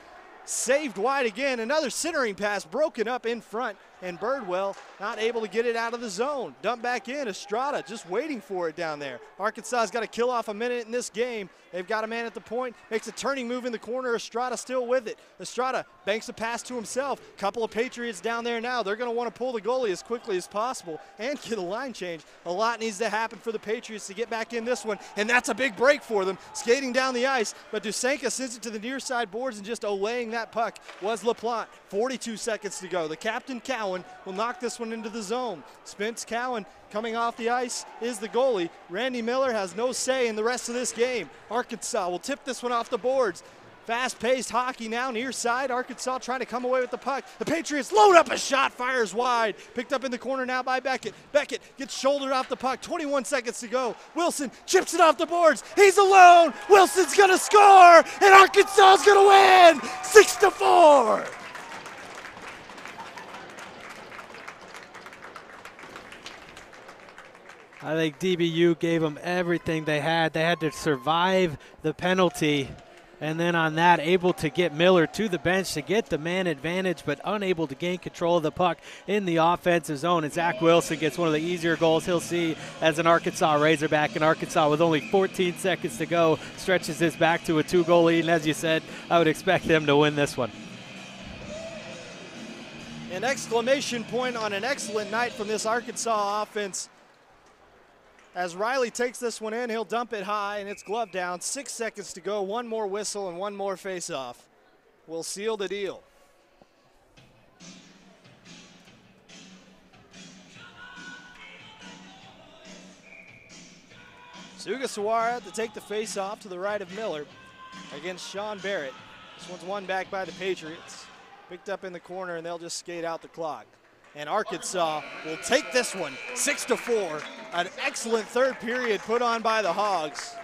saved wide again. Another centering pass broken up in front and Birdwell not able to get it out of the zone. Dump back in. Estrada just waiting for it down there. Arkansas's got to kill off a minute in this game. They've got a man at the point, makes a turning move in the corner. Estrada still with it. Estrada banks a pass to himself. Couple of Patriots down there now. They're going to want to pull the goalie as quickly as possible and get a line change. A lot needs to happen for the Patriots to get back in this one, and that's a big break for them. Skating down the ice, but Dusenka sends it to the near side boards and just olaying that puck was LaPlante. 42 seconds to go. The captain, Cowan, will knock this one into the zone. Spence Cowan coming off the ice is the goalie. Randy Miller has no say in the rest of this game. Arkansas will tip this one off the boards. Fast paced hockey now, near side. Arkansas trying to come away with the puck. The Patriots load up a shot, fires wide. Picked up in the corner now by Beckett. Beckett gets shouldered off the puck. 21 seconds to go. Wilson chips it off the boards. He's alone. Wilson's going to score, and Arkansas's going to win 6 to 4. I think DBU gave them everything they had. They had to survive the penalty, and then on that, able to get Miller to the bench to get the man advantage, but unable to gain control of the puck in the offensive zone. And Zach Wilson gets one of the easier goals he'll see as an Arkansas Razorback. And Arkansas, with only 14 seconds to go, stretches this back to a two goal lead. And as you said, I would expect them to win this one. An exclamation point on an excellent night from this Arkansas offense. As Riley takes this one in, he'll dump it high, and it's glove down. Six seconds to go. One more whistle and one more face-off. We'll seal the deal. Sugasawara to take the face-off to the right of Miller against Sean Barrett. This one's won back by the Patriots. Picked up in the corner, and they'll just skate out the clock and Arkansas will take this one six to four. An excellent third period put on by the Hogs.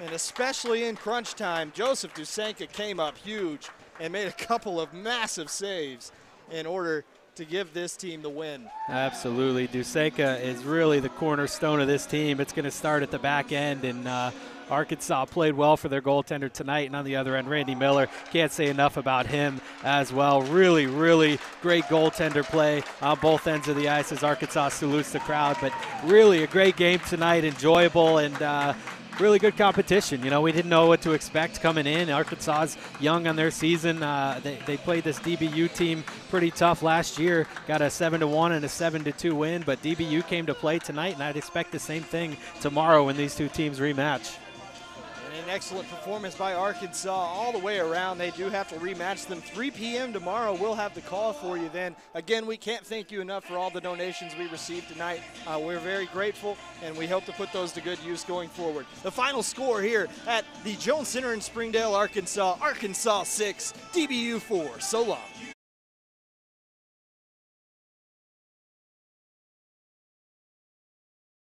And especially in crunch time, Joseph Dusenka came up huge and made a couple of massive saves in order to give this team the win. Absolutely. Dusenka is really the cornerstone of this team. It's going to start at the back end, and uh, Arkansas played well for their goaltender tonight. And on the other end, Randy Miller. Can't say enough about him as well. Really, really great goaltender play on both ends of the ice as Arkansas salutes the crowd. But really a great game tonight, enjoyable, and uh, really good competition. You know, we didn't know what to expect coming in. Arkansas's young on their season. Uh, they, they played this DBU team pretty tough last year. Got a seven to one and a seven to two win, but DBU came to play tonight, and I'd expect the same thing tomorrow when these two teams rematch an excellent performance by Arkansas all the way around. They do have to rematch them 3 p.m. tomorrow. We'll have the call for you then. Again, we can't thank you enough for all the donations we received tonight. Uh, we're very grateful, and we hope to put those to good use going forward. The final score here at the Jones Center in Springdale, Arkansas: Arkansas 6, DBU 4. So long.